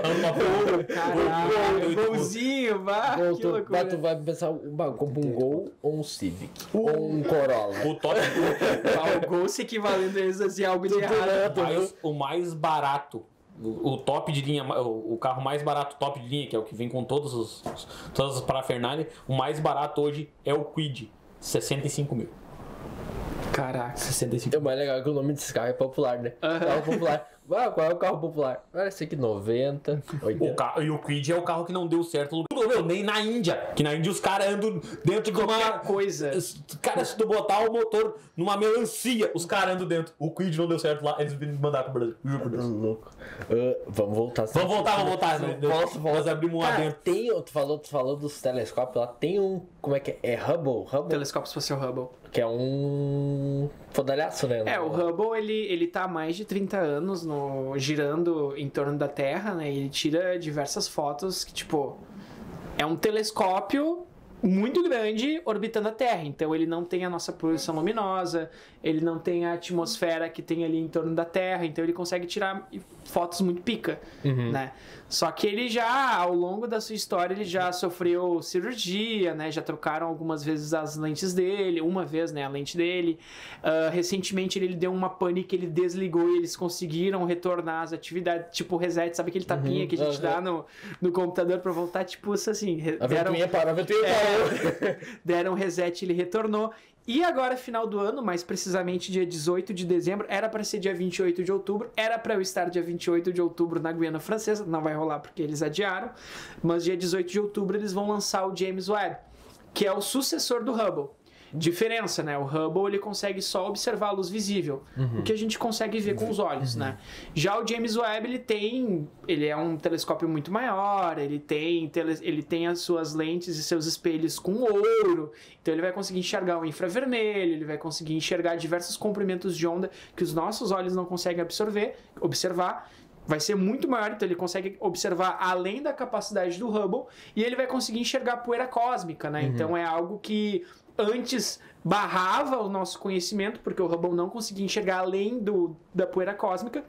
Caralho, golzinho, vá, Ou que tu, loucura. mas tu vai pensar, bah, compra um gol ou um Civic? Ou um Corolla? O top Ah, o gol se equivalendo a eles assim, algo de errado. o mais, o mais barato. O, o top de linha, o, o carro mais barato top de linha, que é o que vem com todos os, todas as parafernálias, o mais barato hoje é o Quid. 65 mil. Caraca. 65 É mais legal que o nome desse carro é popular, né? Aham. Carro popular. Ah, qual é o carro popular? Ah, esse aqui 90, O 80. carro, e o Quid é o carro que não deu certo. Meu, nem na Índia. Que na Índia os caras andam dentro de uma. Coisa. Cara, se tu botar o motor numa melancia, os caras andam dentro. O Quid não deu certo lá, eles vêm me mandar pro Brasil. Juro por Deus. Louco. Ah, vamos voltar. Vamos voltar, vamos voltar. né? Posso, Nós abrimos um adentro. tem, tu falou, tu falou dos telescópios lá, tem um, como é que é? É Hubble? Hubble? Telescópio espacial Hubble. Que é um fodalhaço, né? É, o Hubble, ele, ele tá há mais de 30 anos no, girando em torno da Terra, né? Ele tira diversas fotos que, tipo, é um telescópio muito grande orbitando a Terra. Então ele não tem a nossa poluição luminosa, ele não tem a atmosfera que tem ali em torno da Terra, então ele consegue tirar fotos muito pica, né? Só que ele já, ao longo da sua história, ele já sofreu cirurgia, né? Já trocaram algumas vezes as lentes dele, uma vez, né? A lente dele. Ah, recentemente ele deu uma pane que ele desligou e eles conseguiram retornar as atividades, tipo reset, sabe aquele tapinha que a gente aham. dá no, no computador pra voltar, tipo assim. A deram- ventoinha parou, a ventoinha parou. deram um reset, ele retornou. E agora, final do ano, mais precisamente dia 18 de dezembro, era para ser dia 28 de outubro, era para eu estar dia 28 de outubro na Guiana Francesa, não vai rolar porque eles adiaram, mas dia 18 de outubro eles vão lançar o James Webb, que é o sucessor do Hubble. Diferença, né? O Hubble ele consegue só observar a luz visível, o que a gente consegue ver com os olhos, né? Já o James Webb ele tem, ele é um telescópio muito maior, ele tem, tele- ele tem as suas lentes e seus espelhos com ouro, então ele vai conseguir enxergar o infravermelho, ele vai conseguir enxergar diversos comprimentos de onda que os nossos olhos não conseguem absorver, observar. Vai ser muito maior, então ele consegue observar além da capacidade do Hubble e ele vai conseguir enxergar poeira cósmica, né? Então é algo que antes barrava o nosso conhecimento, porque o Hubble não conseguia enxergar além do, da poeira cósmica,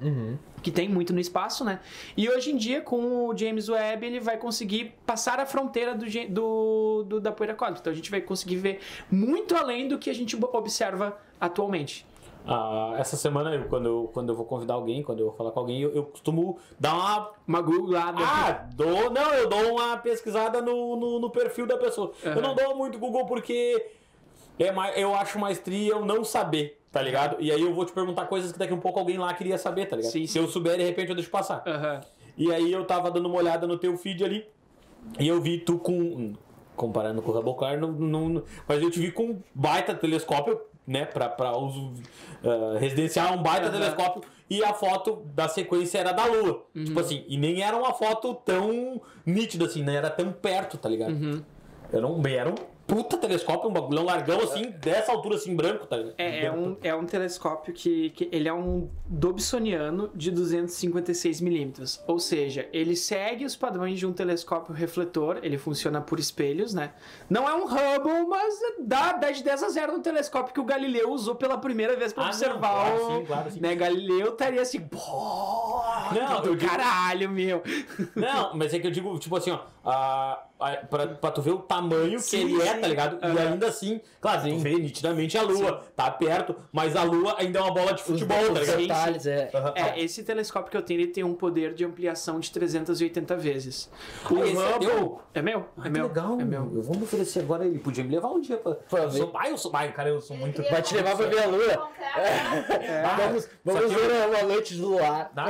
que tem muito no espaço, né? E hoje em dia, com o James Webb, ele vai conseguir passar a fronteira do, do, do- da poeira cósmica. Então a gente vai conseguir ver muito além do que a gente observa atualmente. Ah, essa semana, eu, quando, eu, quando eu vou convidar alguém, quando eu vou falar com alguém, eu, eu costumo dar uma. Uma googlada. Ah, dou. Não, eu dou uma pesquisada no, no, no perfil da pessoa. Eu Aham. não dou muito Google porque é mais, eu acho mais tri eu não saber, tá ligado? E aí eu vou te perguntar coisas que daqui a um pouco alguém lá queria saber, tá ligado? Sim, Se eu souber, de repente eu deixo passar. Aham. E aí eu tava dando uma olhada no teu feed ali e eu vi tu com. Comparando com o não, não- não- mas eu te vi com um baita telescópio, né? Pra, pra uso ah, residencial, um baita Aham. telescópio. E a foto da sequência era da Lua. Tipo assim, e nem era uma foto tão nítida assim, né? Era tão perto, tá ligado? Era, um, era um puta telescópio, um bagulhão largão assim, dessa altura assim, branco, tá ligado? É, é um, é um telescópio que, que ele é um Dobsoniano de 256 milímetros, ou seja, ele segue os padrões de um telescópio refletor, ele funciona por espelhos, né? Não é um Hubble, mas dá, dá de 10 a 0 no telescópio que o Galileu usou pela primeira vez para Ah, não, observar claro, o... sim, claro, sim. Né? Galileu estaria assim, pô, Não, do digo- caralho, meu. Não, mas é que eu digo, tipo assim, ó, a, a, pra, pra tu ver o tamanho Sim, que ele é, sim. tá ligado? E ainda assim, claro, tu vê nitidamente a lua, tá perto, mas a lua ainda é uma bola de futebol, tá Os ligado? detalhes, é. É, esse telescópio que eu tenho, ele tem um poder de ampliação de 380 vezes. O Ah, esse é teu? É meu? Ah, é meu. legal. É meu. Eu vou me oferecer agora, ele podia me levar um dia pra. Pra eu ver. sou, ai, eu sou. Ai, cara, eu sou muito. Vai te levar pra ver a lua. Ah, vamos vamos que eu- ver uma noite do luar. Ah.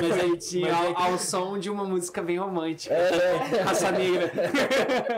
Mas aí, Sim, mas aí- ao, ao som de uma música bem romântica. É. Raça negra.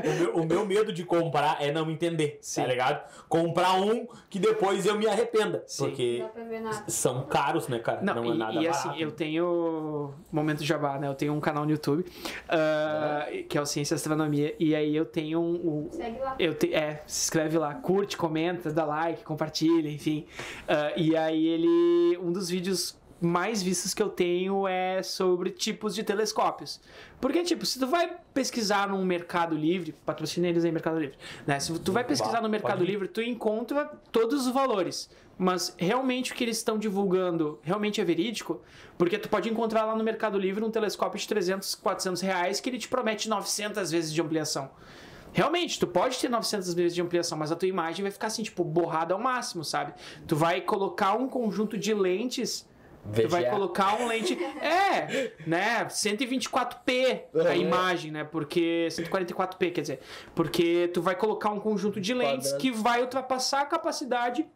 o, meu, o meu medo de comprar é não entender, Sim. tá ligado? Comprar um que depois eu me arrependa. Sim. Porque Não dá pra ver nada. são caros, né, cara? Não, é e, nada e barato. assim, eu tenho. Momento jabá, né? Eu tenho um canal no YouTube, ah, que é o Ciência e Astronomia, e aí eu tenho um. um- Segue lá. eu te, é, se inscreve lá, curte, comenta, dá like, compartilha, enfim. Ah, e aí ele. Um dos vídeos mais vistas que eu tenho é sobre tipos de telescópios. Porque, tipo, se tu vai pesquisar num Mercado Livre, patrocina eles aí, Mercado Livre, né? Se tu vai pesquisar no Mercado. Livre, tu encontra todos os valores. Mas realmente o que eles estão divulgando realmente é verídico? Porque tu pode encontrar lá no Mercado Livre um telescópio de 300, 400 reais que ele te promete 900 vezes de ampliação. Realmente, tu pode ter 900 vezes de ampliação, mas a tua imagem vai ficar assim, tipo, borrada ao máximo, sabe? Tu vai colocar um conjunto de lentes Tu vai VGA. colocar um lente. É, né? 124p a É. imagem, né? Porque. 144p, quer dizer. Porque tu vai colocar um conjunto de lentes Quadrado. que vai ultrapassar a capacidade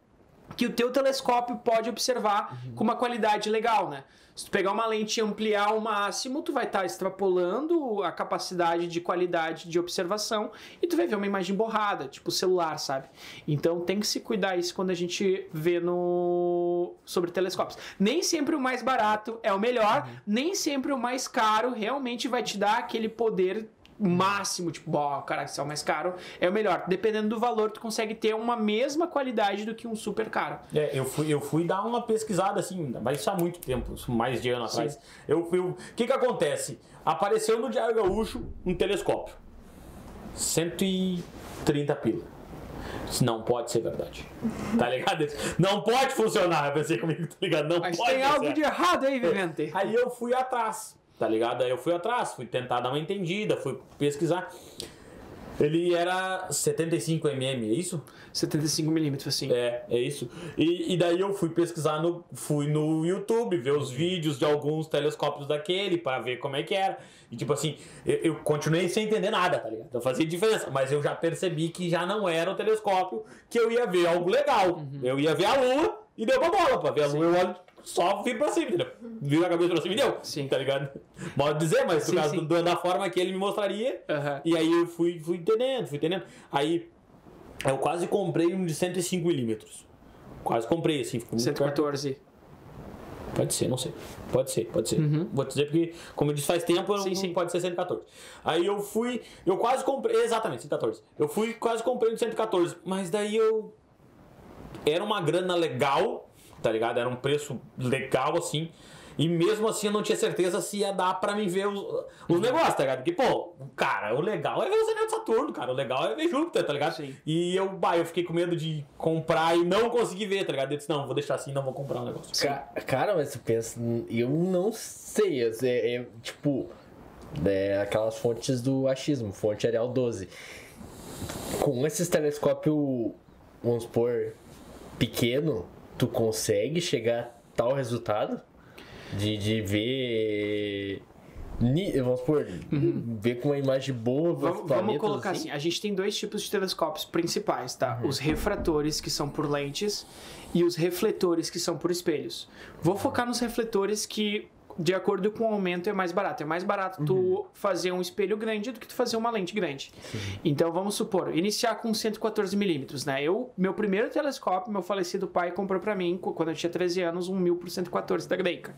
que o teu telescópio pode observar Uhum. com uma qualidade legal, né? Se tu pegar uma lente e ampliar ao máximo, tu vai estar extrapolando a capacidade de qualidade de observação e tu vai ver uma imagem borrada, tipo celular, sabe? Então tem que se cuidar isso quando a gente vê no sobre telescópios. Nem sempre o mais barato é o melhor, nem sempre o mais caro realmente vai te dar aquele poder máximo, tipo, ó, cara, se é o mais caro, é o melhor. Dependendo do valor, tu consegue ter uma mesma qualidade do que um super caro. É, eu fui, eu fui dar uma pesquisada assim, mas isso há muito tempo, mais de ano atrás. Eu fui. O que que acontece? Apareceu no Diário Gaúcho um telescópio. 130 pila. Isso não pode ser verdade. Tá ligado? Não pode funcionar. Eu pensei comigo, tá ligado? Não Mas pode tem algo de errado aí, Vivente. Aí eu fui atrás, tá ligado? Aí eu fui atrás, fui tentar dar uma entendida, fui pesquisar. Ele era 75mm, é isso? 75mm, assim. É, é isso. E, e daí eu fui pesquisar no. Fui no YouTube, ver os vídeos de alguns telescópios daquele pra ver como é que era. E tipo assim, eu, eu continuei sem entender nada, tá ligado? Não fazia diferença. Mas eu já percebi que já não era o telescópio que eu ia ver algo legal. Eu ia ver a lua e deu uma bola. Pra ver a lua, eu olho só viro pra cima, entendeu? Viro a cabeça pra cima e deu. Sim. Tá ligado? Modo de dizer, mas Sim, no caso do- da forma que ele me mostraria. Aham. E aí eu fui, fui entendendo, fui entendendo. Aí eu quase comprei um de 105mm. Quase comprei, assim. ficou muito perto. 114. Pode ser, não sei. Pode ser, pode ser. Vou dizer porque, como eu disse faz tempo, Uhum. Sim, não sim. pode ser 114. Aí eu fui, eu quase comprei, exatamente, 114. Eu fui, quase comprei um de 114, mas daí eu. Era uma grana legal, tá ligado? Era um preço legal, assim. E mesmo assim eu não tinha certeza se ia dar pra mim ver os, Uhum. os negócios, tá ligado? Porque, pô, cara, o legal é ver os anéis de Saturno, cara. O legal é ver Júpiter, tá ligado? Sim. E eu, bah, eu fiquei com medo de comprar e não conseguir ver, tá ligado? Eu disse, não, vou deixar assim, não vou comprar um negócio. Ca- Cara, mas tu pensa, eu não sei, é, é, tipo, é, aquelas fontes do achismo, fonte Arial 12. Com esses telescópios, vamos supor, pequeno, tu consegue chegar a tal resultado? De, de ver. Vamos supor, ver com uma imagem boa. Vamos, vamos colocar assim. a gente tem dois tipos de telescópios principais, tá? Os refratores, que são por lentes, e os refletores, que são por espelhos. Vou focar nos refletores que, de acordo com o aumento, é mais barato. É mais barato tu fazer um espelho grande do que tu fazer uma lente grande. Então, vamos supor, iniciar com 114mm, né? Eu, meu primeiro telescópio, meu falecido pai comprou pra mim, quando eu tinha 13 anos, um 1000 por 114 da Leica.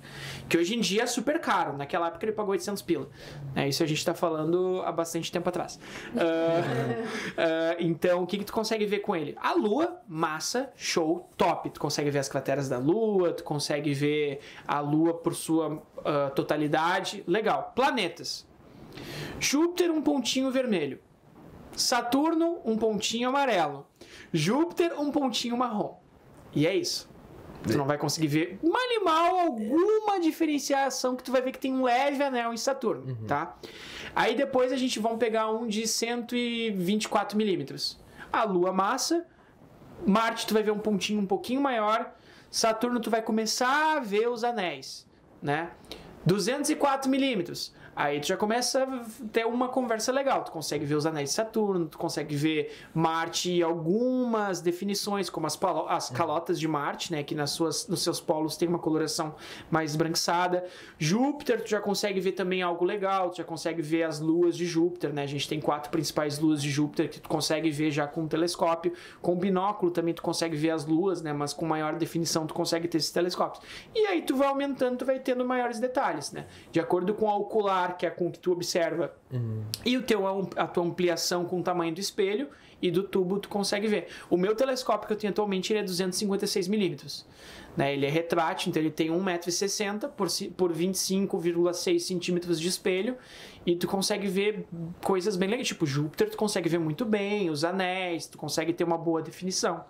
Que hoje em dia é super caro. Naquela época ele pagou 800 pila. É, isso a gente tá falando há bastante tempo atrás. Ah, ah, então, o que, que tu consegue ver com ele? A Lua, massa, show, top. Tu consegue ver as crateras da Lua, tu consegue ver a Lua por sua ah, totalidade. Legal. Planetas. Júpiter, um pontinho vermelho. Saturno, um pontinho amarelo. Júpiter, um pontinho marrom. E é isso. Tu não vai conseguir ver mal e mal alguma diferenciação que tu vai ver que tem um leve anel em Saturno, tá? Aí depois a gente vai pegar um de 124 milímetros. A Lua massa, Marte tu vai ver um pontinho um pouquinho maior, Saturno tu vai começar a ver os anéis, né? 204 milímetros. Aí tu já começa a ter uma conversa legal. Tu consegue ver os anéis de Saturno, tu consegue ver Marte e algumas definições, como as, as calotas de Marte, né? Que nas suas, nos seus polos tem uma coloração mais esbranquiçada. Júpiter, tu já consegue ver também algo legal, tu já consegue ver as luas de Júpiter, né? A gente tem quatro principais luas de Júpiter que tu consegue ver já com um telescópio. Com binóculo também tu consegue ver as luas, né? Mas com maior definição tu consegue ter esses telescópios. E aí tu vai aumentando, tu vai tendo maiores detalhes, né? De acordo com o ocular que é com que tu observa, e o teu, a tua ampliação com o tamanho do espelho e do tubo tu consegue ver. O meu telescópio que eu tenho atualmente ele é 256 milímetros. Né? Ele é retrátil, então ele tem 1,60m por, por 25,6 centímetros de espelho e tu consegue ver coisas bem legais. Tipo, Júpiter tu consegue ver muito bem, os anéis, tu consegue ter uma boa definição.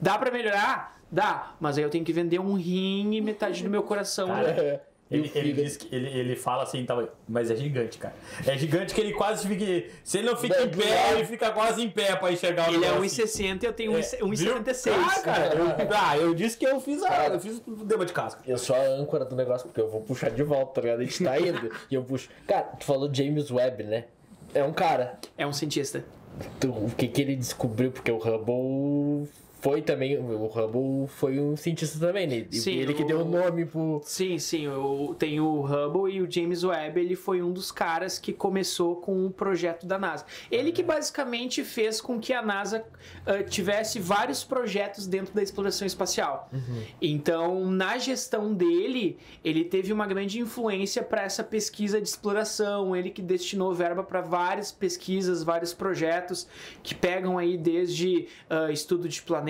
Dá pra melhorar? Dá, mas aí eu tenho que vender um rim e metade do meu coração. Cara, E o Ele, ele diz que ele, ele fala assim, tá, mas é gigante, cara. É gigante que ele quase fica. Se ele não fica em pé, ele fica quase em pé pra enxergar o Ele é negócio. 1,60 e eu tenho É, 1,76. Ah, cara, eu, ah, eu disse que eu fiz a. Eu fiz o dema de casca. Eu sou a âncora do negócio, porque eu vou puxar de volta, tá ligado? A gente tá indo e eu puxo. Cara, tu falou James Webb, né? É um cara. É um cientista. Tu- o que que ele descobriu? Porque o Hubble foi também. O Hubble foi um cientista também, né? Sim, ele que o- deu o nome pro. Sim, sim, eu tenho o Hubble e o James Webb, ele foi um dos caras que começou com o projeto da NASA. Ele que basicamente fez com que a NASA ah, tivesse vários projetos dentro da exploração espacial. Então, na gestão dele, ele teve uma grande influência para essa pesquisa de exploração, ele que destinou verba para várias pesquisas, vários projetos que pegam aí desde ah, estudo de planetas,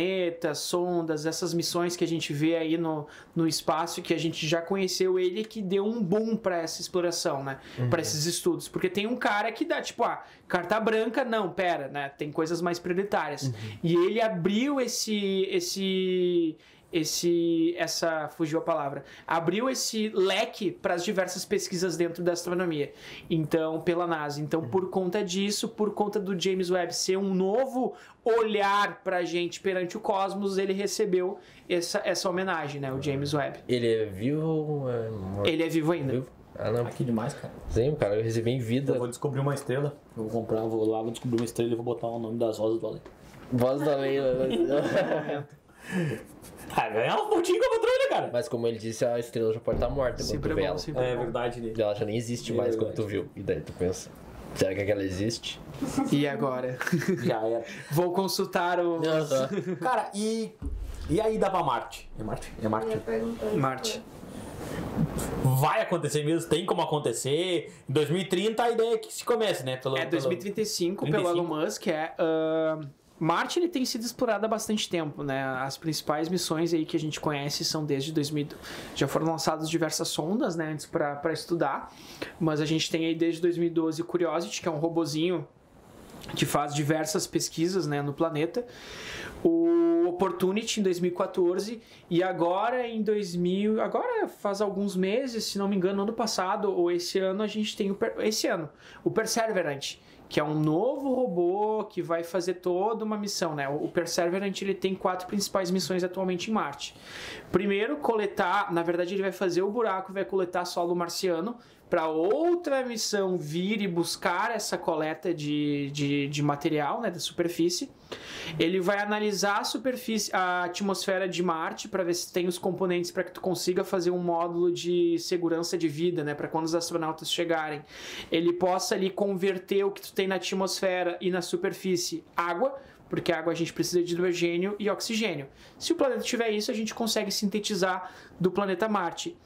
sondas, essas missões que a gente vê aí no, no espaço que a gente já conheceu ele que deu um boom para essa exploração, né? Para esses estudos, porque tem um cara que dá tipo, ah, carta branca, não, pera, né? Tem coisas mais prioritárias. E ele abriu esse esse esse essa fugiu a palavra abriu esse leque para as diversas pesquisas dentro da astronomia então pela NASA então por conta disso por conta do James Webb ser um novo olhar para a gente perante o cosmos ele recebeu essa, essa homenagem né o James Webb Ele é vivo é ele é vivo ainda Vivo? Ah, não. Aqui demais, cara. Sim, cara, eu recebi em vida. Eu vou descobrir uma estrela. Eu vou comprar, vou lá, vou descobrir uma estrela e vou botar o nome das rosas do além. Voz da Leila. Ah, ganhar um pontinho com a patrulha, cara. Mas como ele disse, a estrela já pode estar morta quando sempre tu vê é bom ela. sempre É é verdade, né? Ela já nem existe É mais quando verdade. tu viu. E daí tu pensa, será que aquela existe? e agora Já era. vou consultar o Cara, e. E aí dá pra Marte? É Marte? É Marte. Marte. Vai acontecer mesmo? Tem como acontecer? Em 2030 a ideia é que se comece, né? Pelo, É pelo- 2035 pelo 35. Elon Musk, é. ah, Marte ele tem sido explorado há bastante tempo, né? As principais missões aí que a gente conhece são desde 2000. Já foram lançadas diversas sondas, né? Antes para estudar, mas a gente tem aí desde 2012 o Curiosity, que é um robozinho que faz diversas pesquisas né, no planeta. O Opportunity em 2014 e agora em 2000, agora faz alguns meses, se não me engano, ano passado ou esse ano a gente tem o esse ano, o Perseverance, que é um novo robô que vai fazer toda uma missão, né? O Perseverance ele tem quatro principais missões atualmente em Marte. Primeiro, coletar, na verdade ele vai fazer o buraco, vai coletar solo marciano para outra missão vir e buscar essa coleta de, de, de material né, da superfície. Ele vai analisar a superfície, a atmosfera de Marte para ver se tem os componentes para que tu consiga fazer um módulo de segurança de vida, né, para quando os astronautas chegarem, ele possa ali converter o que tu tem na atmosfera e na superfície água, porque a água a gente precisa de hidrogênio e oxigênio. Se o planeta tiver isso, a gente consegue sintetizar do planeta Marte.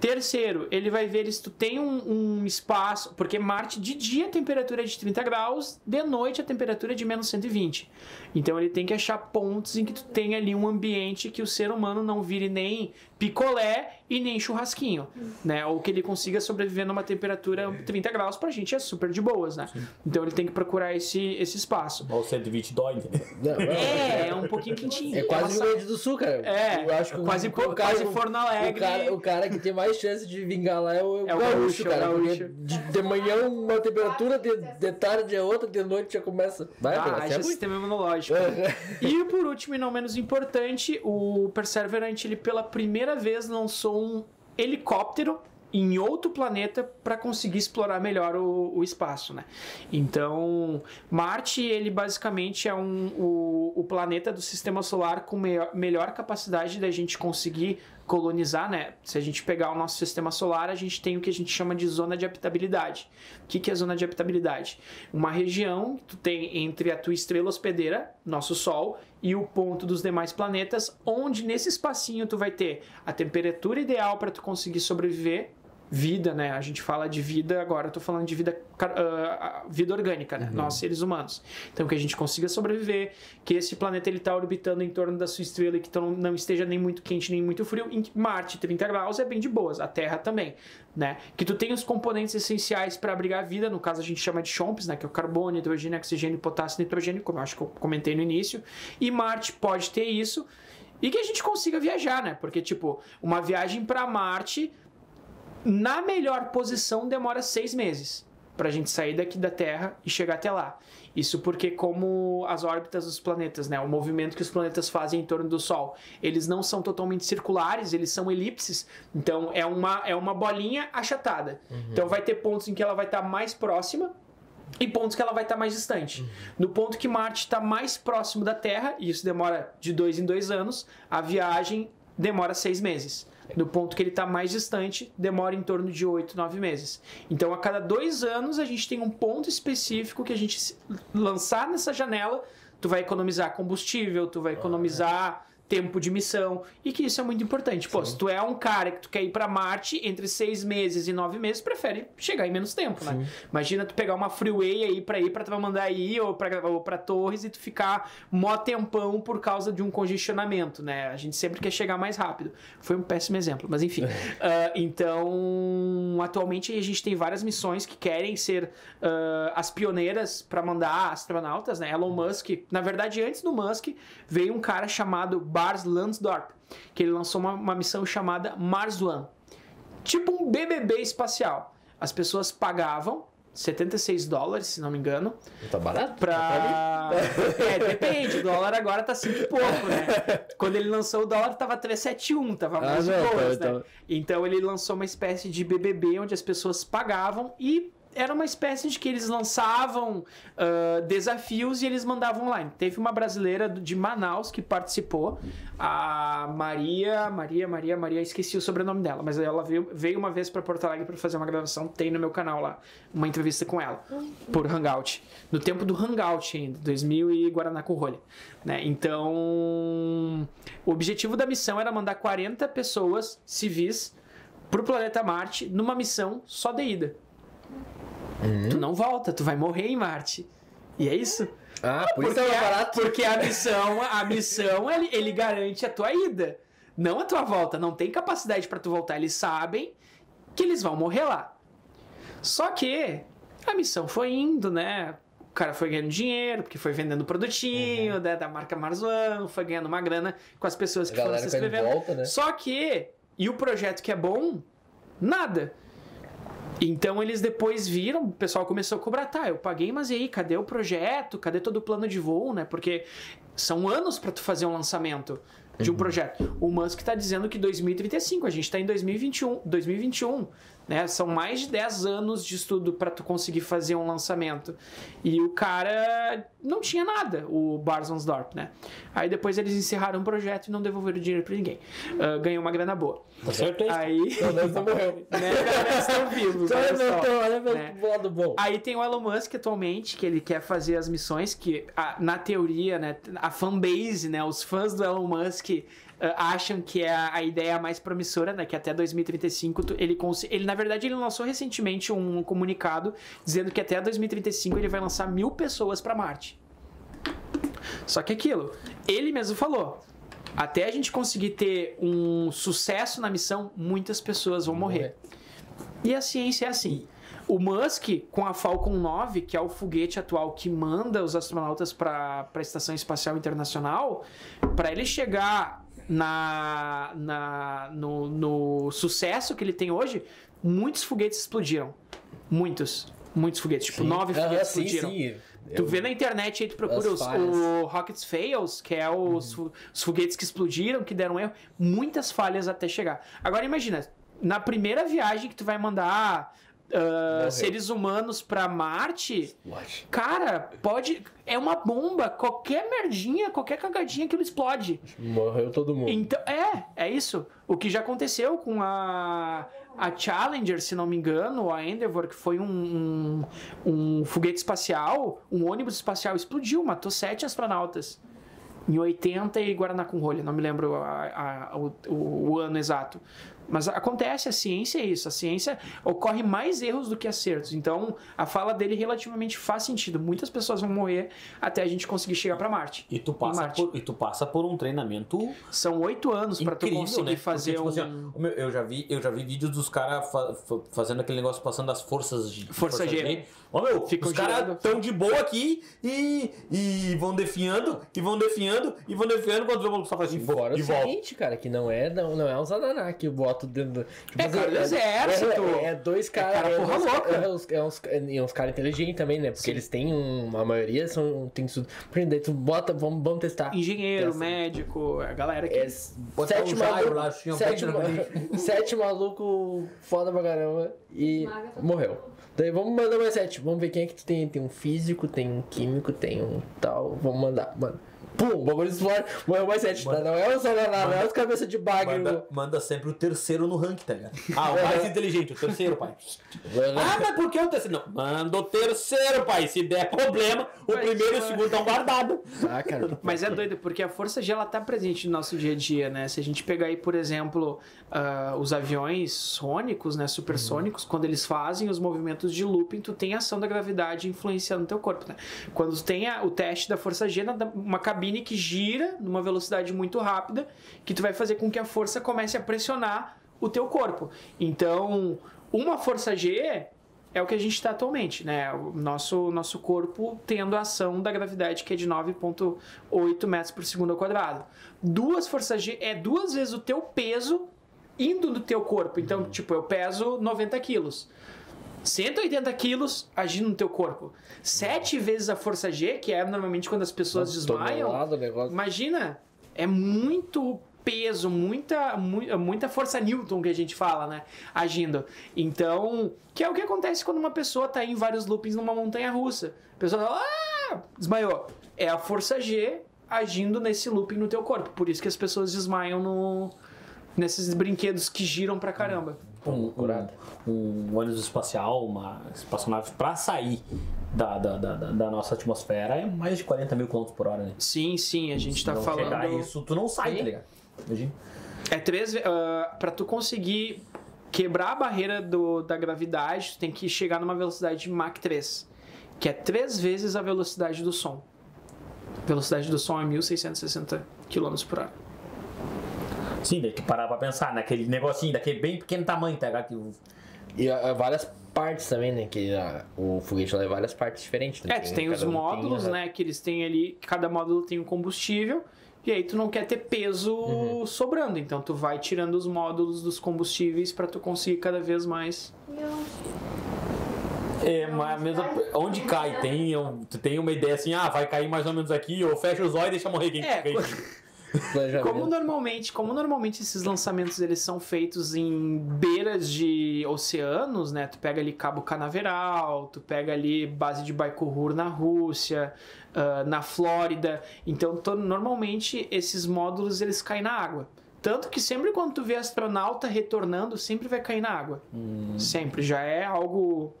Terceiro, ele vai ver se tu tem um, um espaço, porque Marte de dia a temperatura é de 30 graus, de noite a temperatura é de menos 120. Então ele tem que achar pontos em que tu tem ali um ambiente que o ser humano não vire nem picolé e nem churrasquinho, né? Ou que ele consiga sobreviver numa temperatura 30 graus pra gente é super de boas, né? Então ele tem que procurar esse, esse espaço. Ó, o 120 dói, entendeu? Não, É, é um pouquinho quentinho. É quase Rio Grande do Sul, cara. É, eu acho que o- quase o, por- cara, quase Forno Alegre. O cara, o cara que tem mais chance de vingar lá é o, É o gaúcho, gaúcho, cara. é o gaúcho. De, de manhã uma temperatura, de, de tarde é outra, de noite já começa. Vai, Ah, cara, é sistema imunológico. E por último e não menos importante, o Perseverance ele pela primeira vez lançou um helicóptero em outro planeta para conseguir explorar melhor o, o espaço, né? Então, Marte ele basicamente é um, o, o planeta do Sistema Solar com melhor, melhor capacidade da gente conseguir colonizar, né? Se a gente pegar o nosso sistema solar, a gente tem o que a gente chama de zona de habitabilidade. O que, que é zona de habitabilidade? Uma região que tu tem entre a tua estrela hospedeira, nosso Sol, e o ponto dos demais planetas, onde nesse espacinho tu vai ter a temperatura ideal para tu conseguir sobreviver vida, né? A gente fala de vida, agora eu tô falando de vida, uh, vida orgânica, né? Uhum. Nós, seres humanos. Então, que a gente consiga sobreviver, que esse planeta ele tá orbitando em torno da sua estrela e que então não esteja nem muito quente nem muito frio. Em Marte, 30 graus é bem de boas, a Terra também, né? Que tu tem os componentes essenciais para abrigar a vida, no caso a gente chama de CHOMPs, né? Que é o carbono, hidrogênio, oxigênio, potássio, nitrogênio, como eu acho que eu comentei no início. E Marte pode ter isso. E que a gente consiga viajar, né? Porque, tipo, uma viagem para Marte na melhor posição demora seis meses para a gente sair daqui da Terra e chegar até lá. Isso porque como as órbitas dos planetas, né, o movimento que os planetas fazem em torno do Sol, eles não são totalmente circulares, eles são elipses. Então é uma é uma bolinha achatada. Uhum. Então vai ter pontos em que ela vai estar tá mais próxima e pontos que ela vai estar tá mais distante. Uhum. No ponto que Marte está mais próximo da Terra, e isso demora de dois em dois anos, a viagem demora seis meses do ponto que ele está mais distante, demora em torno de 8, 9 meses. Então, a cada dois anos, a gente tem um ponto específico que a gente lançar nessa janela, tu vai economizar combustível, tu vai economizar tempo de missão e que isso é muito importante. Pô, Sim. se tu é um cara que tu quer ir para Marte entre seis meses e nove meses, prefere chegar em menos tempo, né? Imagina tu pegar uma freeway aí para ir para tu mandar ir ou para ou para Torres e tu ficar mó tempão por causa de um congestionamento, né? A gente sempre quer chegar mais rápido. Foi um péssimo exemplo, mas enfim. uh, então, atualmente a gente tem várias missões que querem ser uh, as pioneiras para mandar astronautas, né? Elon Musk, na verdade, antes do Musk, veio um cara chamado Bars Lansdorp, que ele lançou uma, uma missão chamada Mars One. Tipo um BBB espacial. As pessoas pagavam 76 dólares, se não me engano. Tá barato? Pra... Tá é, depende. O dólar agora tá 5 e pouco, né? Quando ele lançou o dólar tava 371, tava ah, mais ah, de boas, tá, né? Então... então ele lançou uma espécie de BBB onde as pessoas pagavam e era uma espécie de que eles lançavam uh, desafios e eles mandavam online. Teve uma brasileira de Manaus que participou, a Maria, Maria, Maria, Maria, esqueci o sobrenome dela, mas ela veio, veio uma vez para Porto Alegre para fazer uma gravação, tem no meu canal lá, uma entrevista com ela, por Hangout. No tempo do Hangout ainda, 2000 e Guaraná com rolha. Né? Então, o objetivo da missão era mandar 40 pessoas civis pro planeta Marte numa missão só de ida. Uhum. Tu não volta, tu vai morrer em Marte. E é isso. Ah, por porque isso é barato. Porque a missão, a missão ele, ele garante a tua ida, não a tua volta. Não tem capacidade para tu voltar. Eles sabem que eles vão morrer lá. Só que a missão foi indo, né? O cara foi ganhando dinheiro, porque foi vendendo produtinho uhum. né, da marca Marzano, foi ganhando uma grana com as pessoas que foram se inscrevendo. Volta, né? Só que, e o projeto que é bom? Nada. Então eles depois viram, o pessoal começou a cobrar, tá, eu paguei, mas e aí, cadê o projeto? Cadê todo o plano de voo, né? Porque são anos para tu fazer um lançamento de um uhum. projeto. O Musk está dizendo que 2035, a gente está em 2021, 2021 né? São mais de 10 anos de estudo para tu conseguir fazer um lançamento. E o cara não tinha nada, o Barsonsdorp, né? Aí depois eles encerraram o projeto e não devolveram o dinheiro para ninguém. Uh, ganhou uma grana boa. Tá certo é Aí... Pelo menos não morreu. né? estão vivos. Olha só, olha né? lado bom. Aí tem o Elon Musk atualmente, que ele quer fazer as missões que, na teoria, né, a fanbase, né, os fãs do Elon Musk acham que é a, a, ideia mais promissora, né? Que até 2035 ele, ele na verdade ele lançou recentemente um comunicado dizendo que até 2035 ele vai lançar mil pessoas para Marte. Só que aquilo, ele mesmo falou. Até a gente conseguir ter um sucesso na missão, muitas pessoas vão morrer. E a ciência é assim. O Musk, com a Falcon 9, que é o foguete atual que manda os astronautas para a Estação Espacial Internacional, para ele chegar na, na no, no sucesso que ele tem hoje, muitos foguetes explodiram. Muitos. Muitos foguetes. Tipo, sim. nove foguetes explodiram. Sim. Tu vê na internet aí, tu procura os, o Rockets Fails, que é os, uhum. os foguetes que explodiram, que deram erro. Muitas falhas até chegar. Agora imagina, na primeira viagem que tu vai mandar uh, seres humanos para Marte, What? cara, pode. É uma bomba. Qualquer merdinha, qualquer cagadinha que ele explode. Morreu todo mundo. Então, é, é isso. O que já aconteceu com a. A Challenger, se não me engano, a Endeavour, que foi um, um, um foguete espacial, um ônibus espacial, explodiu, matou sete astronautas em 80 e Guaraná com rolha, não me lembro a, a, o, o, ano exato. Mas acontece, a ciência é isso. A ciência ocorre mais erros do que acertos. Então, a fala dele relativamente faz sentido. Muitas pessoas vão morrer até a gente conseguir chegar para Marte. E tu passa Marte. por, e tu passa por um treinamento São oito anos para tu conseguir né? fazer Porque, tipo um. assim, ó, meu, eu já vi, eu já vi vídeos dos caras fa- fa- fazendo aquele negócio passando das forças de Força G. Ô meu, Ficam os caras tão de boa aqui e, e vão definhando, e vão definhando, e vão definhando quando o maluco só faz assim, E fora e o volta. seguinte, cara, que não é, não, não é uns ananá que bota dentro do. Tipo, É cara do exército. É, é dois caras. cara porra uns, louca. É uns, é uns, é uns caras inteligentes também, né? Porque Sim. eles têm um. A maioria são. Tem tudo. Por exemplo, daí tu bota, vamos, vamos testar. Engenheiro, Testa. médico, a galera que. É, sete um maluco, lá, um sete, sete maluco foda pra caramba e morreu. Daí vamos mandar mais sete. Vamos ver quem é que tu tem. Tem um físico, tem um químico, tem um tal. Vamos mandar, mano. Pum, o bagulho explode. Morreu mais sete. Manda- não é o Sonaná, não é os cabeça de bagre. Manda, manda sempre o terceiro no ranking, tá ligado? Ah, o mais inteligente, o terceiro, pai. Ah, mas por que o terceiro? Não, manda o terceiro, pai. Se der problema, o Mas, primeiro e o segundo estão guardados. Ah, cara. Mas é doido, porque a força G ela tá presente no nosso dia a dia, né? Se a gente pegar aí, por exemplo, ah, os aviões sônicos, né, supersônicos, quando eles fazem os movimentos de looping, tu tem a ação da gravidade influenciando o teu corpo, né? Quando tu tem a- o teste da força G, uma cabine que gira numa velocidade muito rápida, que tu vai fazer com que a força comece a pressionar o teu corpo. Então, uma força G é o que a gente está atualmente, né? O nosso, nosso corpo tendo a ação da gravidade que é de 9,8 metros por segundo ao quadrado. Duas forças G é duas vezes o teu peso indo no teu corpo. Então, tipo, eu peso 90 quilos. 180 quilos agindo no teu corpo. Sete vezes a força G, que é normalmente quando as pessoas desmaiam. Tonelada o negócio. Imagina, é muito peso, muita, mu- muita força Newton que a gente fala, né? Agindo. Então, que é o que acontece quando uma pessoa tá em vários loopings numa montanha russa. A pessoa fala, ah, desmaiou. É a força G agindo nesse looping no teu corpo. Por isso que as pessoas desmaiam no, nesses brinquedos que giram pra caramba. Um, um, um ônibus espacial, uma espaçonave, pra sair da, da, da, da- nossa atmosfera é mais de 40 mil km por hora, né? Sim, sim, a gente tá não falando. chegar isso, tu não sai, Sim. tá ligado? Imagina. É três vezes. pra tu conseguir quebrar a barreira do, da gravidade, tu tem que chegar numa velocidade de Mach 3, que é três vezes a velocidade do som. A velocidade do som é 1660 km por hora. Sim, daí tu parar pra pensar naquele negocinho, daquele bem pequeno tamanho, tá ligado? Que E ah, várias partes também, né? Que ah, o foguete leva várias partes diferentes. né? É, tu tem os módulos, tem, né? Que eles têm ali, cada módulo tem um combustível. E aí tu não quer ter peso Uhum. sobrando, então tu vai tirando os módulos dos combustíveis pra tu conseguir cada vez mais. É, mas mesmo, onde cai? Tem, tu tem uma ideia assim, ah, vai cair mais ou menos aqui, ou fecha os olhos e deixa morrer quem É, planejamento. Como normalmente, como normalmente esses lançamentos eles são feitos em beiras de oceanos, né? Tu pega ali Cabo Canaveral, tu pega ali base de Baikonur na Rússia, ah, na Flórida. Então, to- normalmente esses módulos eles caem na água. Tanto que sempre quando tu vê astronauta retornando, sempre vai cair na água. Sempre. Já é algo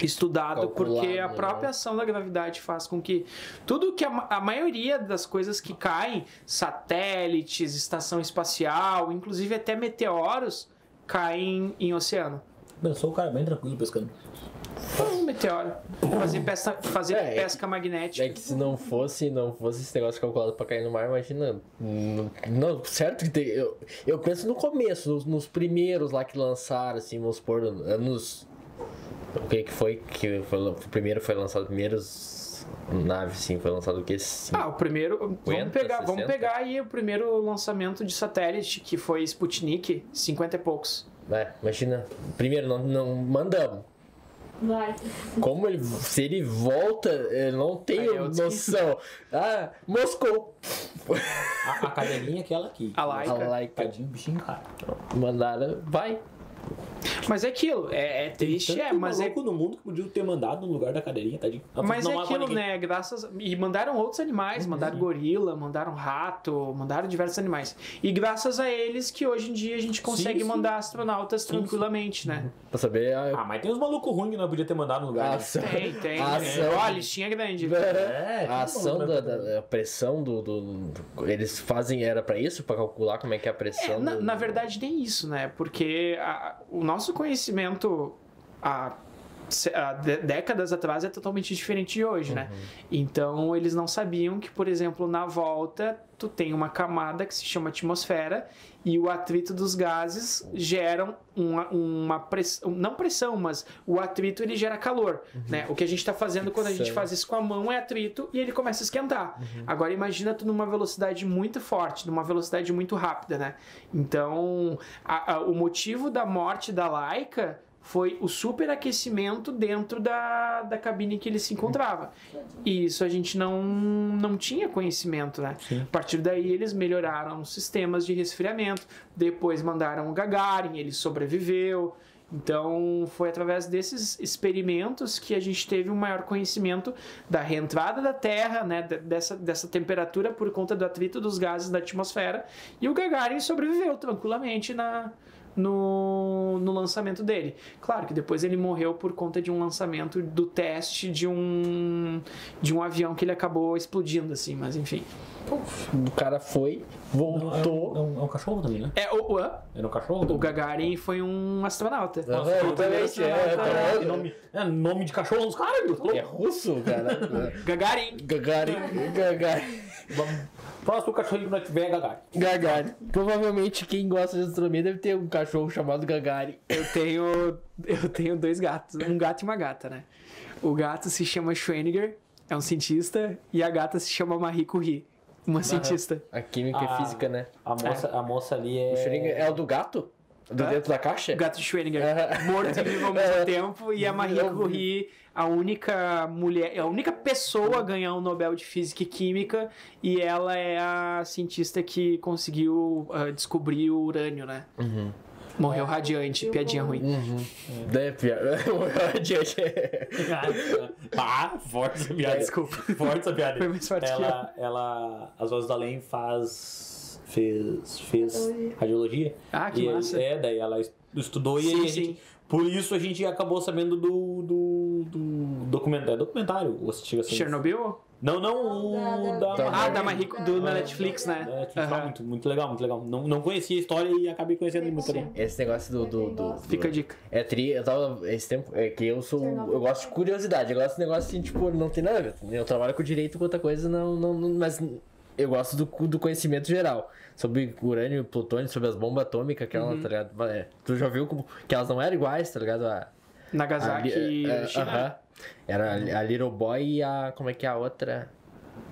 estudado Calculado, porque a né? própria ação da gravidade faz com que tudo que a, a maioria das coisas que caem, satélites, estação espacial, inclusive até meteoros, caem em oceano. Eu sou um cara bem tranquilo pescando. Um meteoro. Fazer pesca, fazer É, é pesca magnética. É que se não fosse, não fosse esse negócio calculado pra cair no mar, imagina. Não, não, certo que tem. Eu, eu penso no começo, nos, nos primeiros lá que lançaram, assim, vamos supor, nos. O que que foi que foi, o primeiro foi lançado, primeiros naves, assim, foi lançado o que? Ah, o primeiro. Vamos 50, pegar, vamos 60? pegar aí o primeiro lançamento de satélite, que foi Sputnik, 50 e poucos. É, imagina. Primeiro, não, não mandamos. Vai. Como ele, se ele volta, eu não Aí tenho eu noção. Ah, Moscou. A, a cadelinha é aquela aqui. A Laika. A Laika. Tadinho, bichinho, cara. Mandaram, vai. Mas é aquilo, é, é triste, Tanto é, mas é no mundo que podia ter mandado no lugar da cadeirinha, tadinho. Mas Não é aquilo, né? Graças. E mandaram outros animais, mandaram gorila, mandaram rato, mandaram diversos animais. E graças a eles que hoje em dia a gente consegue sim. mandar astronautas sim. tranquilamente, né? Pra saber a. Ah, mas tem uns malucos ruins que não podia ter mandado no lugar. a né? ação. Tem, tem. A né? ação. Ó, a listinha grande. É, a ação da, da- da pressão do, do- do- Eles fazem. Era pra isso? Pra calcular como é que é a pressão? É, na, do- na verdade tem isso, né? Porque a- o nosso conhecimento dé- décadas atrás é totalmente diferente de hoje, né? Então eles não sabiam que, por exemplo, na volta tu tem uma camada que se chama atmosfera e o atrito dos gases geram uma, uma pressão, não pressão, mas o atrito ele gera calor, né? O que a gente está fazendo quando a gente faz isso com a mão é atrito e ele começa a esquentar. Agora imagina tu numa velocidade muito forte, numa velocidade muito rápida, né? Então, a- a- o motivo da morte da Laika foi o superaquecimento dentro da, da cabine em que ele se encontrava. E isso a gente não, não tinha conhecimento, né? A partir daí eles melhoraram os sistemas de resfriamento, depois mandaram o Gagarin, ele sobreviveu. Então foi através desses experimentos que a gente teve um maior conhecimento da reentrada da Terra, né, de- dessa, dessa temperatura por conta do atrito dos gases da atmosfera. E o Gagarin sobreviveu tranquilamente na, no, no lançamento dele. Claro que depois ele morreu por conta de um lançamento do teste de um, de um avião que ele acabou explodindo, assim, mas enfim. O cara foi, voltou. É um, é um cachorro também, né? É, o, o, Era um cachorro? o Gagarin foi um astronauta. Aham, exatamente, é, astronauta, cara. Que nome, é, nome de cachorro dos caras, louco? É russo, cara. Gagarin. Gagarin. Gagarin. Vamos. Próximo cachorrinho que nós tiver é Gagari. Gagarin. Provavelmente quem gosta de astronomia deve ter um cachorro chamado Gagarin. Eu tenho, eu tenho dois gatos, um gato e uma gata, né? O gato se chama Schweniger, é um cientista, e a gata se chama Marie Curie, uma cientista. A química Ah. e física, né? A moça, a moça ali é. O Schrödinger é o do gato? Do É. dentro da caixa? O gato de Schweniger, Aham. morto e vivo ao mesmo tempo, e a Marie. Curie, a única mulher, a única pessoa a ganhar o Nobel de Física e Química, e ela é a cientista que conseguiu ah, descobrir o urânio, né? Morreu radiante, piadinha ruim. Uhum. Deve pior. Adiante. Ah, forte essa piada. Desculpa. Forte essa piada. Foi mais forte que ela, ela, as vozes da Além faz. fez. fez Radiologia. radiologia. Ah, que e, massa. É, daí ela est- estudou e Sim, aí a sim. gente. Por isso a gente acabou sabendo do. do, do documentário. É documentário, se chega assim. Chernobyl? Não, não, o Da- da. da- Ah, da Marie do na É, Netflix, né? É, tipo, Aham. muito, muito legal, muito legal. Não, não conhecia a história e acabei conhecendo muito ali. Esse negócio do. do, do, do- Fica a dica. É tri, eu tava. Esse tempo. É que eu sou. Eu gosto de curiosidade. Eu gosto de negócio assim, tipo, não tem nada a ver. Eu trabalho com direito com outra coisa, não. não, não- mas eu gosto do, do conhecimento geral. Sobre urânio e plutônio, sobre as bombas atômicas, aquela, Uhum. tá ligado? É, tu já viu como. Que elas não eram iguais, tá ligado? A, Nagasaki a, e é, Hiroshima. aham. Era a, a Little Boy e a. Como é que é a outra?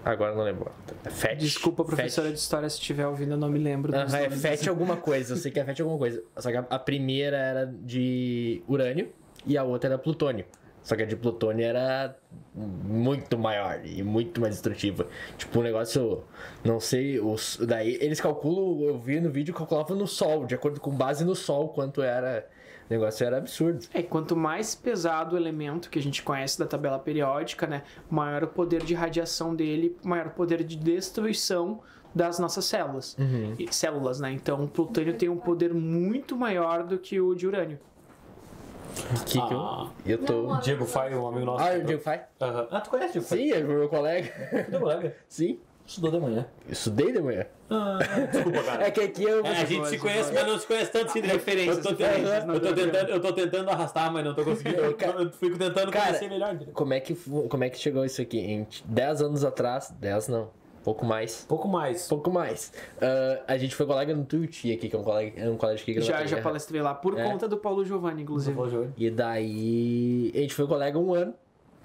Agora não lembro. Fat. Desculpa, professora Fat. de história, se estiver ouvindo, eu não me lembro. Aham, é. FET alguma coisa, eu sei que é FET alguma coisa. Só que a, a primeira era de urânio e a outra era plutônio. Só que a de plutônio era muito maior e muito mais destrutiva. Tipo, um negócio, não sei, os, daí eles calculam, eu vi no vídeo, calculavam no sol, de acordo com base no sol, quanto era. O negócio era absurdo. É, quanto mais pesado o elemento que a gente conhece da tabela periódica, né, maior o poder de radiação dele, maior o poder de destruição das nossas células. E- células, né? Então, o plutônio tem um poder muito maior do que o de urânio. Que que eu, Ah. eu tô. Não, Diego Fai, um amigo nosso. Ah, o Diego Fai? Aham. Ah, tu conhece o Diego Fai? Sim, é meu colega. Teu colega? Sim, Estudou de manhã. eu estudei de manhã. Ah, desculpa, cara. É que aqui eu. É, a gente se conhece, mas não se conhece tanto assim. né? Referências, eu tô, eu, tô tentando, eu tô tentando arrastar, mas não tô conseguindo. Eu, eu fico tentando Cara, conhecer melhor. Como é que, como é que chegou isso aqui? Em 10 anos atrás, 10 não, pouco mais. Pouco mais. Pouco mais. Ah, a gente foi colega no Tuiuti aqui, que é um, colega, é um aqui que Já, já palestrei lá, por É. conta do Paulo Giovanni, inclusive. E daí a gente foi colega um ano.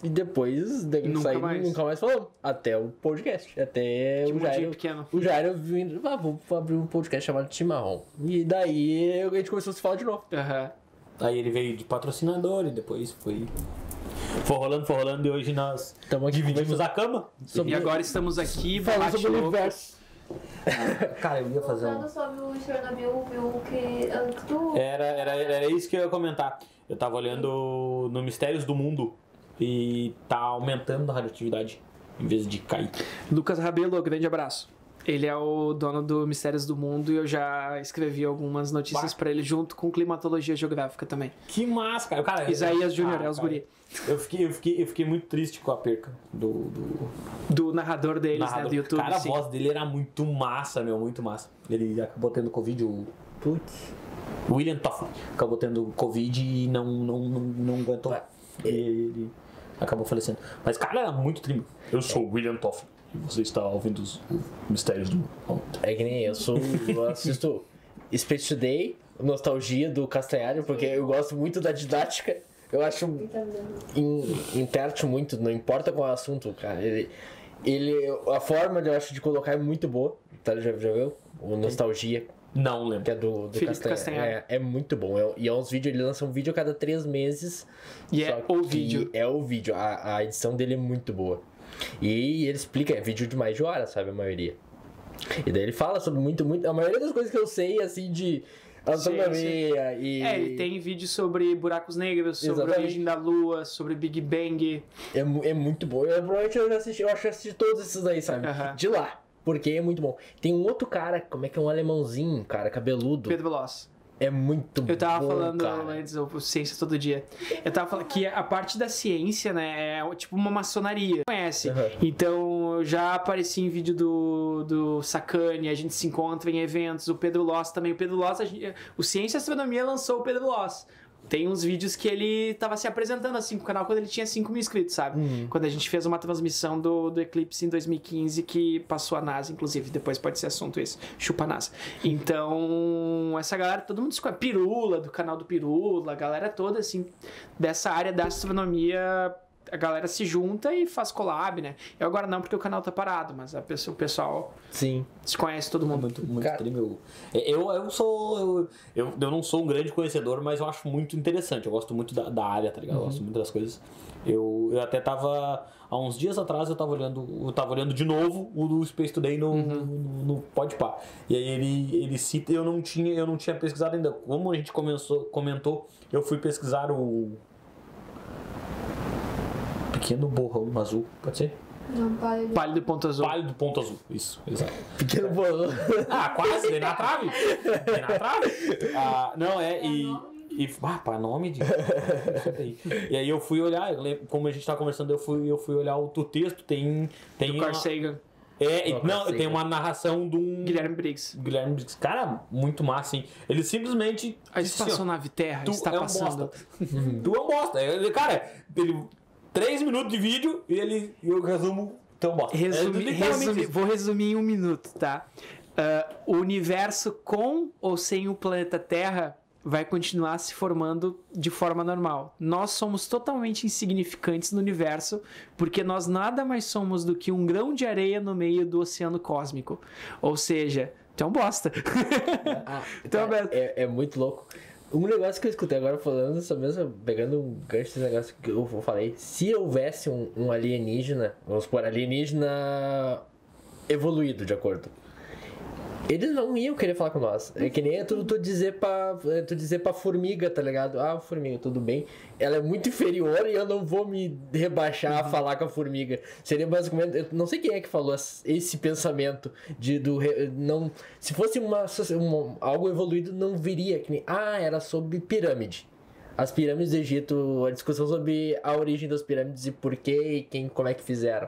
E depois daí Nunca saí, mais. nunca mais falamos. Até o podcast. Até Que o Jairo. pequeno. O Jairo vindo. Ah, vou abrir um podcast chamado Chimarrão. E daí a gente começou a se falar de novo. Aham. Aí ele veio de patrocinador e depois foi. Foi rolando, foi rolando e hoje nós Tamo aqui dividimos a cama. sobre- E agora estamos aqui, falando sobre o universo. Cara, eu ia fazer um. Voltando sobre o Chernobyl, viu que, ah, que tu... Era, era, era isso que eu ia comentar. Eu tava olhando no Mistérios do Mundo e tá aumentando a radioatividade em vez de cair. Lucas Rabelo, grande abraço. Ele é o dono do Mistérios do Mundo e eu já escrevi algumas notícias Bah. pra ele junto com climatologia geográfica também. Que massa, cara. cara Isaías Júnior, ah, é os cara, guri. Eu fiquei, eu, fiquei, eu fiquei muito triste com a perca do, do Do narrador deles, narrador. né? Do YouTube. Cara, a sim. voz dele era muito massa, meu, muito massa. Ele acabou tendo Covid, o Putz. William Toffoli acabou tendo Covid e não, não, não, não aguentou. Ele acabou falecendo. Mas, cara, era muito trimo. Eu sou o William Toffoli e você está ouvindo os, os mistérios do. É que nem eu sou. Eu assisto Space Today, nostalgia do Castanhari, porque eu gosto muito da didática. Eu acho in, interte muito, não importa qual é o assunto, cara. Ele, ele, a forma eu acho de colocar é muito boa. Tá, já, já viu? O Nostalgia, Não lembro. que é do, do Felipe Castanhari. Castanhari. É, é muito bom. É- e é uns vídeos, ele lança um vídeo a cada três meses. E é o vídeo. É o vídeo. A, a edição dele é muito boa. E ele explica, é vídeo de mais de hora, sabe? A maioria. E daí ele fala sobre muito, muito. A maioria das coisas que eu sei, assim, de astronomia e. É, ele tem vídeo sobre buracos negros, sobre Exatamente. a origem da lua, sobre Big Bang. É, mu- é muito bom. Eu, provavelmente eu já assisti, eu acho que eu assisti todos esses aí, sabe? Aham. De lá. Porque é muito bom. Tem um outro cara, como é que é um alemãozinho, cara, cabeludo. Pedro Veloz. É muito Eu tava bom, falando cara. antes, o Ciência Todo Dia. Eu tava falando que a parte da ciência, né, é tipo uma maçonaria. Conhece? Aham. Então, eu já apareci em vídeo do, do Sacane, a gente se encontra em eventos. O Pedro Loss também. O Pedro Loss, a gente- o Ciência e Astronomia lançou o Pedro Loss. Tem uns vídeos que ele tava se apresentando assim com o canal quando ele tinha 5 mil inscritos, sabe? Uhum. Quando a gente fez uma transmissão do, do Eclipse em 2015 que passou a NASA, inclusive. Depois pode ser assunto esse. Chupa a NASA. Então, essa galera, todo mundo se conhece. Pirula, do canal do Pirula, a galera toda, assim, dessa área da astronomia. A galera se junta e faz collab, né? Eu agora não, porque o canal tá parado, mas a pessoa, o pessoal Sim. se conhece todo mundo. Muito, muito Cara-. Eu, eu, eu sou. Eu, eu, eu não sou um grande conhecedor, mas eu acho muito interessante. Eu gosto muito da, da área, tá ligado? Eu gosto muito das coisas. Eu, eu até tava. Há uns dias atrás eu tava olhando. Eu tava olhando de novo o do Space Today no, no, no Podpah. E aí ele, ele cita. Eu não, tinha, eu não tinha pesquisado ainda. Como a gente começou, comentou, eu fui pesquisar o. Pequeno borrão azul, pode ser? Não, de... Pálido ponto azul. Pálido ponto azul. Isso, exato. Pequeno bolão. Ah, quase, dei na trave. Dei na trave. Ah, não, é, e. E, ah, pá, nome de. E aí eu fui olhar, eu lembro- como a gente tava conversando, eu fui, eu fui olhar o, texto, tem. tem Do uma, Carl Sagan, é, Do não, tem uma narração de um. Guilherme Briggs. Guilherme Briggs. Cara, muito massa, hein? Ele simplesmente. A assim, espaçonave Terra tu está é um passando. bosta. tu é um bosta. Cara, ele. Três minutos de vídeo e ele. Eu resumo. Tão bosta. Resumi- É resumi- vou resumir em um minuto, tá? Ah, o universo com ou sem o planeta Terra vai continuar se formando de forma normal. Nós somos totalmente insignificantes no universo porque nós nada mais somos do que um grão de areia no meio do oceano cósmico. Ou seja, tu é um bosta. Ah, Então, Beto. é, é muito louco. Um negócio que eu escutei agora falando essa mesma, pegando um gancho desse negócio que eu falei, se houvesse um, um alienígena, vamos supor, alienígena evoluído, de acordo. Eles não iam querer falar com nós. É que nem tu, tu dizer pra é tu dizer pra formiga, tá ligado? Ah, formiga, tudo bem. Ela é muito inferior e eu não vou me rebaixar a falar com a formiga. Seria basicamente. Eu não sei quem é que falou esse pensamento de do. Não, se fosse uma, uma- algo evoluído, não viria. Que nem, ah, era sobre pirâmide. As pirâmides do Egito, a discussão sobre a origem das pirâmides e por quê e quem, como é que fizeram.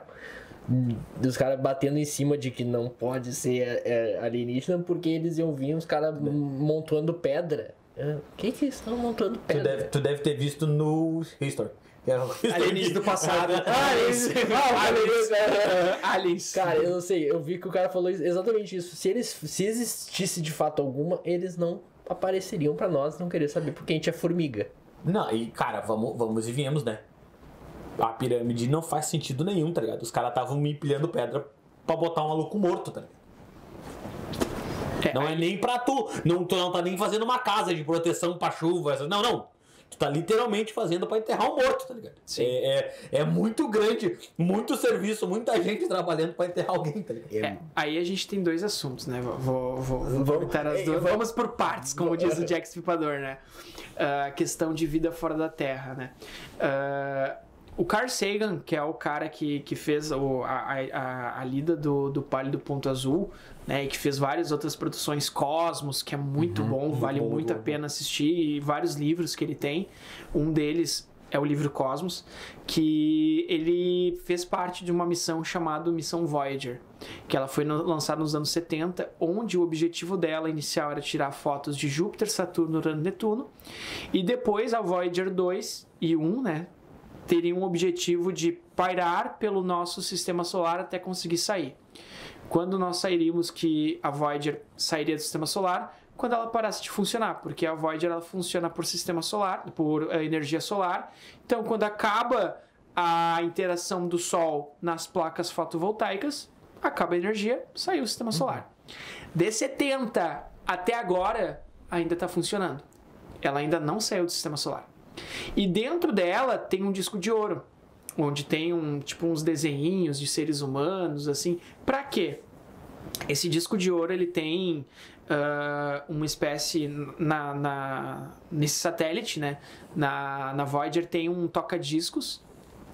Dos caras batendo em cima de que não pode ser é, alienígena porque eles iam vir os caras montando pedra. É, O que que eles estão montando Tu pedra? deve, tu deve ter visto no History. Que Alienígena do passado. Ah. Ah, beleza. Aliens. Cara, eu não sei, eu vi que o cara falou exatamente isso. Se eles se existisse de fato alguma, eles não apareceriam pra nós, não querer saber porque a gente é formiga. Não, e cara, vamos, vamos e viemos, né? A pirâmide não faz sentido nenhum, tá ligado? Os caras estavam me empilhando pedra pra botar um maluco morto, tá ligado? É, Não é nem pra tu. Não, tu não tá nem fazendo uma casa de proteção pra chuva. essas- Não, não. Tu tá literalmente fazendo pra enterrar um morto, tá ligado? Sim. É, é, é muito grande, muito serviço, muita gente trabalhando pra enterrar alguém, tá ligado? É, aí a gente tem dois assuntos, né? Vou, vou, vou, comentar as é, duas. vamos- por partes, como diz o Jack Stripador, né? A questão de vida fora da Terra, né? Ah, o Carl Sagan, que é o cara que, que fez o, a, a, a lida do, do Pálido Ponto Azul, né? E que fez várias outras produções, Cosmos, que é muito bom, vale bom, muito muito a bom. pena assistir, e vários livros que ele tem. Um deles é o livro Cosmos, que ele fez parte de uma missão chamada Missão Voyager, que ela foi lançada nos anos 70, onde o objetivo dela inicial era tirar fotos de Júpiter, Saturno, Urano e Netuno, e depois a Voyager 2 e 1, né, teriam o objetivo de pairar pelo nosso sistema solar até conseguir sair. Quando nós sairíamos que a Voyager sairia do sistema solar, quando ela parasse de funcionar, porque a Voyager ela funciona por sistema solar, por eh, energia solar. Então, quando acaba a interação do Sol nas placas fotovoltaicas, acaba a energia, saiu o sistema solar. De 70 até agora, ainda está funcionando. Ela ainda não saiu do sistema solar. E dentro dela tem um disco de ouro, onde tem um tipo uns desenhinhos de seres humanos assim. Pra quê? Esse disco de ouro ele tem ah, uma espécie na, na- nesse satélite, né? Na, na Voyager tem um toca-discos.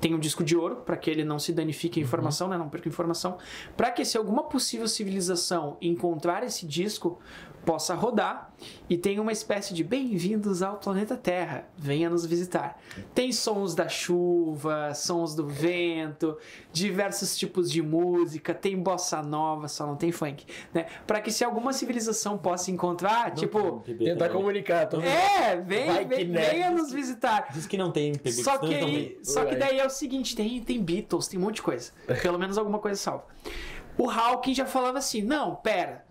Tem um disco de ouro para que ele não se danifique a informação, né? Não perca informação. Para que se alguma possível civilização encontrar esse disco, possa rodar e tem uma espécie de bem-vindos ao planeta Terra, venha nos visitar. Tem sons da chuva, sons do vento, diversos tipos de música, tem bossa nova, só não tem funk, né? Para que se alguma civilização possa encontrar, tipo, Tentar comunicar. Todo é, vem, vem, né? venha nos visitar. Diz que não tem MPB. Só que, não aí, só que daí é o seguinte, tem, tem Beatles, tem um monte de coisa. Pelo menos alguma coisa salva. O Hawking já falava assim, não, pera.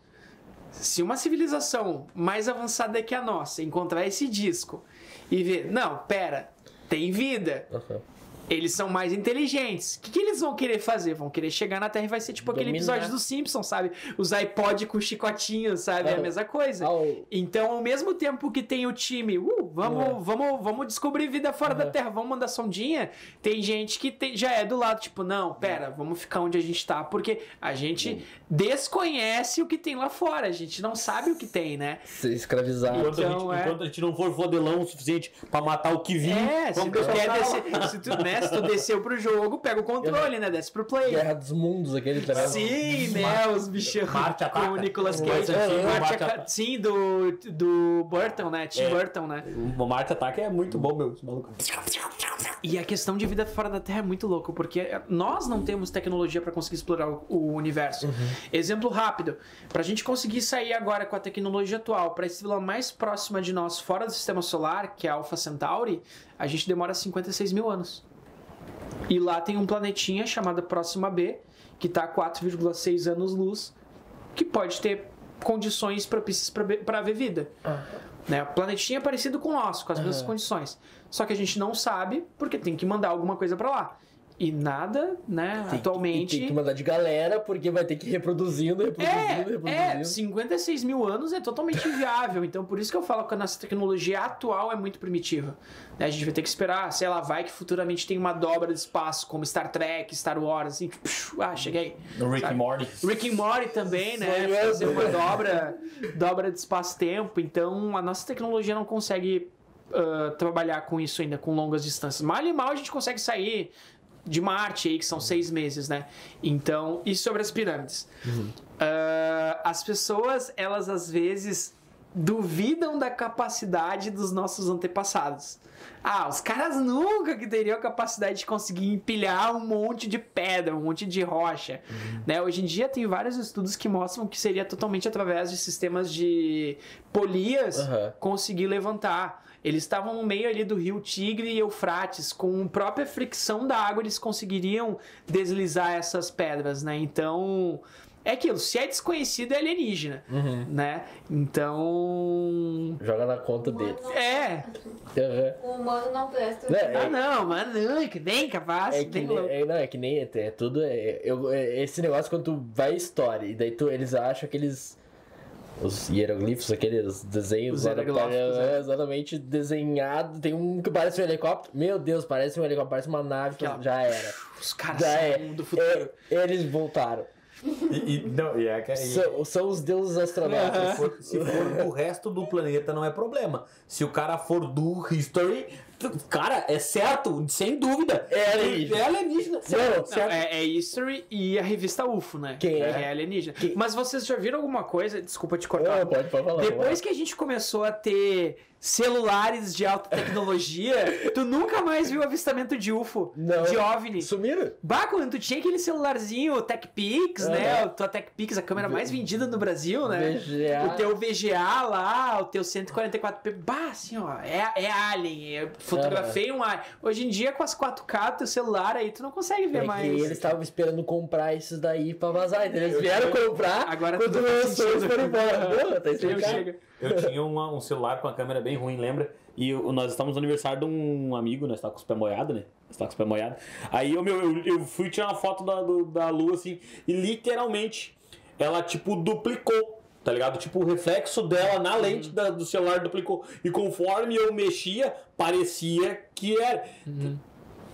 Se uma civilização mais avançada que a nossa encontrar esse disco e ver, não, pera, tem vida. Aham. Eles são mais inteligentes. O que, que eles vão querer fazer? Vão querer chegar na Terra e vai ser tipo aquele episódio dos Simpsons, sabe? Os iPod com chicotinhos, sabe? É a Ah. mesma coisa. Então, ao mesmo tempo que tem o time, uh, vamos, É. vamos, vamos descobrir vida fora da Uhum. Terra, vamos mandar sondinha. Tem gente que tem- já é do lado, tipo, não, pera, vamos ficar onde a gente tá, porque a gente desconhece o que tem lá fora, a gente não sabe o que tem, né? Ser escravizado. Enquanto, a Então, gente, é. enquanto a gente não for fodelão o suficiente pra matar o que vir, É, se tu quer descer, se tu, né, se tu desceu pro jogo, pega o controle, né? Desce pro play. Guerra dos Mundos, aquele ligado? Sim, né? Os bichos Marte com ataca. o Nicolas Cage. Marte Marte ataca- ataca. Sim, do, do Burton, né? Tim É. Burton, né? O Marte Ataque é muito bom, meu. maluco. E a questão de vida fora da Terra é muito louco, porque nós não temos tecnologia para conseguir explorar o, universo. Exemplo rápido, pra gente conseguir sair agora com a tecnologia atual para a estrela mais próxima de nós fora do sistema solar, que é a Alpha Centauri, a gente demora 56 mil anos. E lá tem um planetinha chamado Próxima B, que tá a 4,6 anos-luz, que pode ter condições propícias para ver vida. Né? O planetinha é parecido com o nosso, com as mesmas Aham. condições. Só que a gente não sabe porque tem que mandar alguma coisa pra lá. E nada, né, Tem que- atualmente. Tem que mandar de galera, porque vai ter que ir reproduzindo, reproduzindo, É, reproduzindo. é, 56 mil anos é totalmente inviável. Então, por isso que eu falo que a nossa tecnologia atual é muito primitiva. Né, A gente vai ter que esperar, sei lá, vai que futuramente tem uma dobra de espaço, como Star Trek, Star Wars, assim, tipo, ah, cheguei. No Rick and Morty. Rick and Morty também, né? Sonhando. Fazer uma dobra, dobra de espaço-tempo. Então, a nossa tecnologia não consegue ah, trabalhar com isso ainda, com longas distâncias. Mal e mal a gente consegue sair de Marte aí, que são seis meses, né? Então, e sobre as pirâmides? Ah, as pessoas, elas às vezes duvidam da capacidade dos nossos antepassados. Ah, os caras nunca que teriam a capacidade de conseguir empilhar um monte de pedra, um monte de rocha. Né? Hoje em dia tem vários estudos que mostram que seria totalmente através de sistemas de polias Aham. conseguir levantar. Eles estavam no meio ali do rio Tigre e Eufrates, com a própria fricção da água eles conseguiriam deslizar essas pedras, né? Então, é aquilo, se é desconhecido é alienígena, Uhum. né? Então, Joga na conta dele. não- é, Aham. O humano não presta. Né, ah não, mano, não, que bem capaz, É que, nem, é, não, é que nem é, é tudo. É, eu, é- esse negócio quando tu vai história, e daí tu, eles acham que eles. Os hieroglifos, aqueles desenhos Os hieroglifos, é, é. exatamente desenhado. Tem um que parece um helicóptero. Meu Deus, parece um helicóptero, parece uma nave. Aquela- Já era. Os caras Já são é. do futuro. Eles voltaram. E, e- não, e é que- e- São, são os deuses astronautas. Se for, se for do resto do planeta, não é problema. Se o cara for do History, cara, é certo, sem dúvida. É alienígena. É alienígena. Certo, Não, certo. é, é History e a revista UFO, né? Quem é? Que é alienígena. Mas vocês já viram alguma coisa? Desculpa te cortar. Não, pode, pode falar. Depois que a gente começou a ter celulares de alta tecnologia, tu nunca mais viu avistamento de UFO, Não. de OVNI. Sumiram? Bah, quando tu tinha aquele celularzinho, o TechPix, né? Aham. O tua TechPix, a câmera mais vendida no Brasil, né? VGA. O teu VGA lá, o teu 144p. Bah, assim, ó, é, é Alien. Eu fotografei um Alien. Hoje em dia, com as 4K, teu celular aí, tu não consegue ver É mais. eles estavam esperando comprar esses daí pra vazar. entendeu? Eles vieram comprar, Agora quando lançou eles foram embora. Tá explicado. Eu tinha uma- um celular com a câmera bem ruim, lembra? E eu- nós estávamos no aniversário de um amigo, nós estávamos com os pés molhados, né? Nós estávamos com os pés molhados. Aí eu, meu, eu, eu fui tirar uma foto da, do- da lua, assim, e literalmente ela, tipo, duplicou. Tá ligado? Tipo, o reflexo dela na lente da- do celular duplicou. E conforme eu mexia, parecia que era.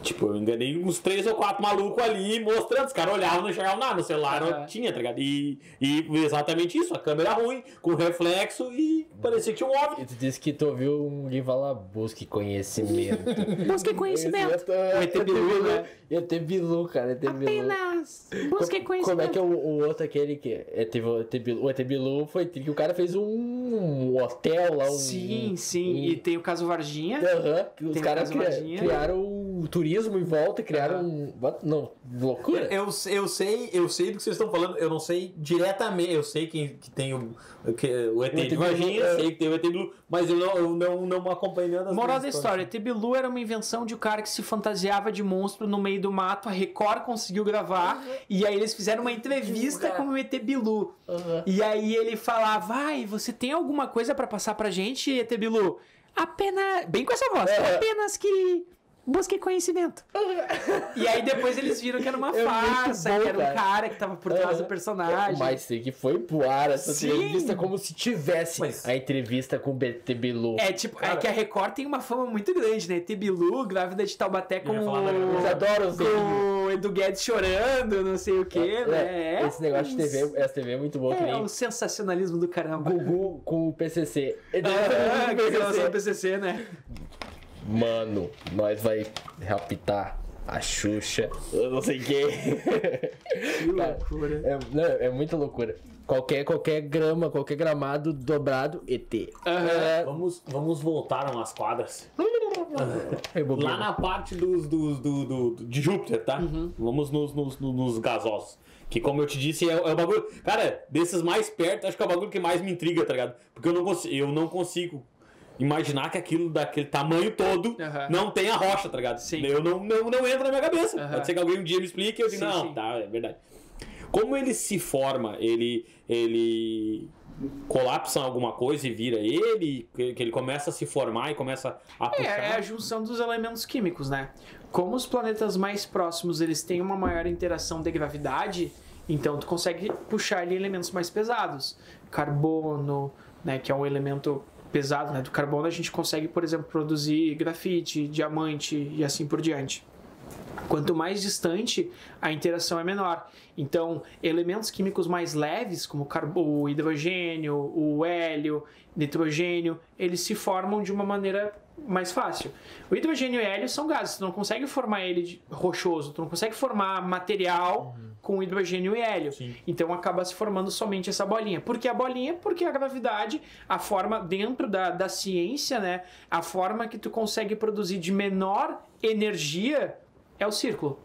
Tipo, eu enganei uns três ou quatro malucos ali mostrando. Os caras olhavam e não enxergavam nada. No celular Aham. não tinha, tá ligado? E, e exatamente isso, a câmera ruim, com reflexo e parecia que tinha um E OVNI. tu disse que tu ouviu alguém falar, busque conhecimento. Busque conhecimento. O ET Bilu, né? ET Bilu, cara. ET Bilu. Apenas busque conhecimento. Como é que é o, o outro aquele que é, teve o ET Bilu? O ET Bilu foi que o cara fez um hotel lá, um... Sim, sim. um- E tem o caso Varginha. Aham, que os caras cria- criaram o turismo em volta, criaram um... Não, loucura. Eu, eu sei, eu sei do que vocês estão falando, eu não sei diretamente, eu sei que, que tem o, que, o ET O ET de Varginha, Bilu, é. sei que tem o ET Blue, mas eu não, eu não, não acompanhei nada Moral da história, ET Bilu era uma invenção de um cara que se fantasiava de monstro no meio do mato, a Record conseguiu gravar, e aí eles fizeram uma entrevista com o ET Bilu. E aí ele falava, vai, você tem alguma coisa pra passar pra gente, ET Bilu? Apenas, bem com essa voz, É. apenas que busque conhecimento. e aí depois eles viram que era uma É farsa, bom, que era um cara. que tava por trás do personagem. Mas sei que foi pro ar essa Sim. entrevista como se tivesse Mas- a entrevista com o BT Bilu. É tipo, é Cara. que a Record tem uma fama muito grande, né? ET Bilu, grávida de Taubaté com Eles adoram os com o Edu Guedes chorando, não sei o que, né? É Esse negócio de TV, essa TV é muito bom, que É o sensacionalismo do caramba. Gugu com o PCC. Ah, que PCC. PCC, né? Mano, nós vai raptar a Xuxa, eu não sei quem. Que loucura. É, não, é muita loucura. Qualquer, qualquer grama, qualquer gramado dobrado, ET. Aham. É, Vamos, vamos voltar umas quadras. rebobina. Lá na parte dos, dos, do, do- de Júpiter, tá? Uhum. Vamos nos, nos, nos gasosos. Que como eu te disse, é, é o bagulho. Cara, desses mais perto, acho que é o bagulho que mais me intriga, tá ligado? Porque eu não consigo, eu não consigo imaginar que aquilo daquele tamanho todo não tem a rocha, tá ligado? Sim. Eu não, não, não entra na minha cabeça. Aham. Pode ser que alguém um dia me explique e eu digo, Sim, não, sim. tá, é verdade. Como ele se forma, ele. ele colapsa alguma coisa e vira ele, que ele começa a se formar e começa a É, puxar. é a junção dos elementos químicos, né? Como os planetas mais próximos eles têm uma maior interação de gravidade, então tu consegue puxar ali elementos mais pesados. Carbono, né, que é um elemento pesado, né? Do carbono a gente consegue, por exemplo, produzir grafite, diamante e assim por diante. Quanto mais distante, a interação é menor. Então, elementos químicos mais leves, como o hidrogênio, o hélio, nitrogênio, eles se formam de uma maneira mais fácil. O hidrogênio e o hélio são gases, tu não consegue formar ele rochoso, tu não consegue formar material com hidrogênio e hélio. Sim. Então acaba se formando somente essa bolinha. Por que a bolinha? Porque a gravidade, a forma dentro da, da ciência, né? A forma que tu consegue produzir de menor energia é o círculo.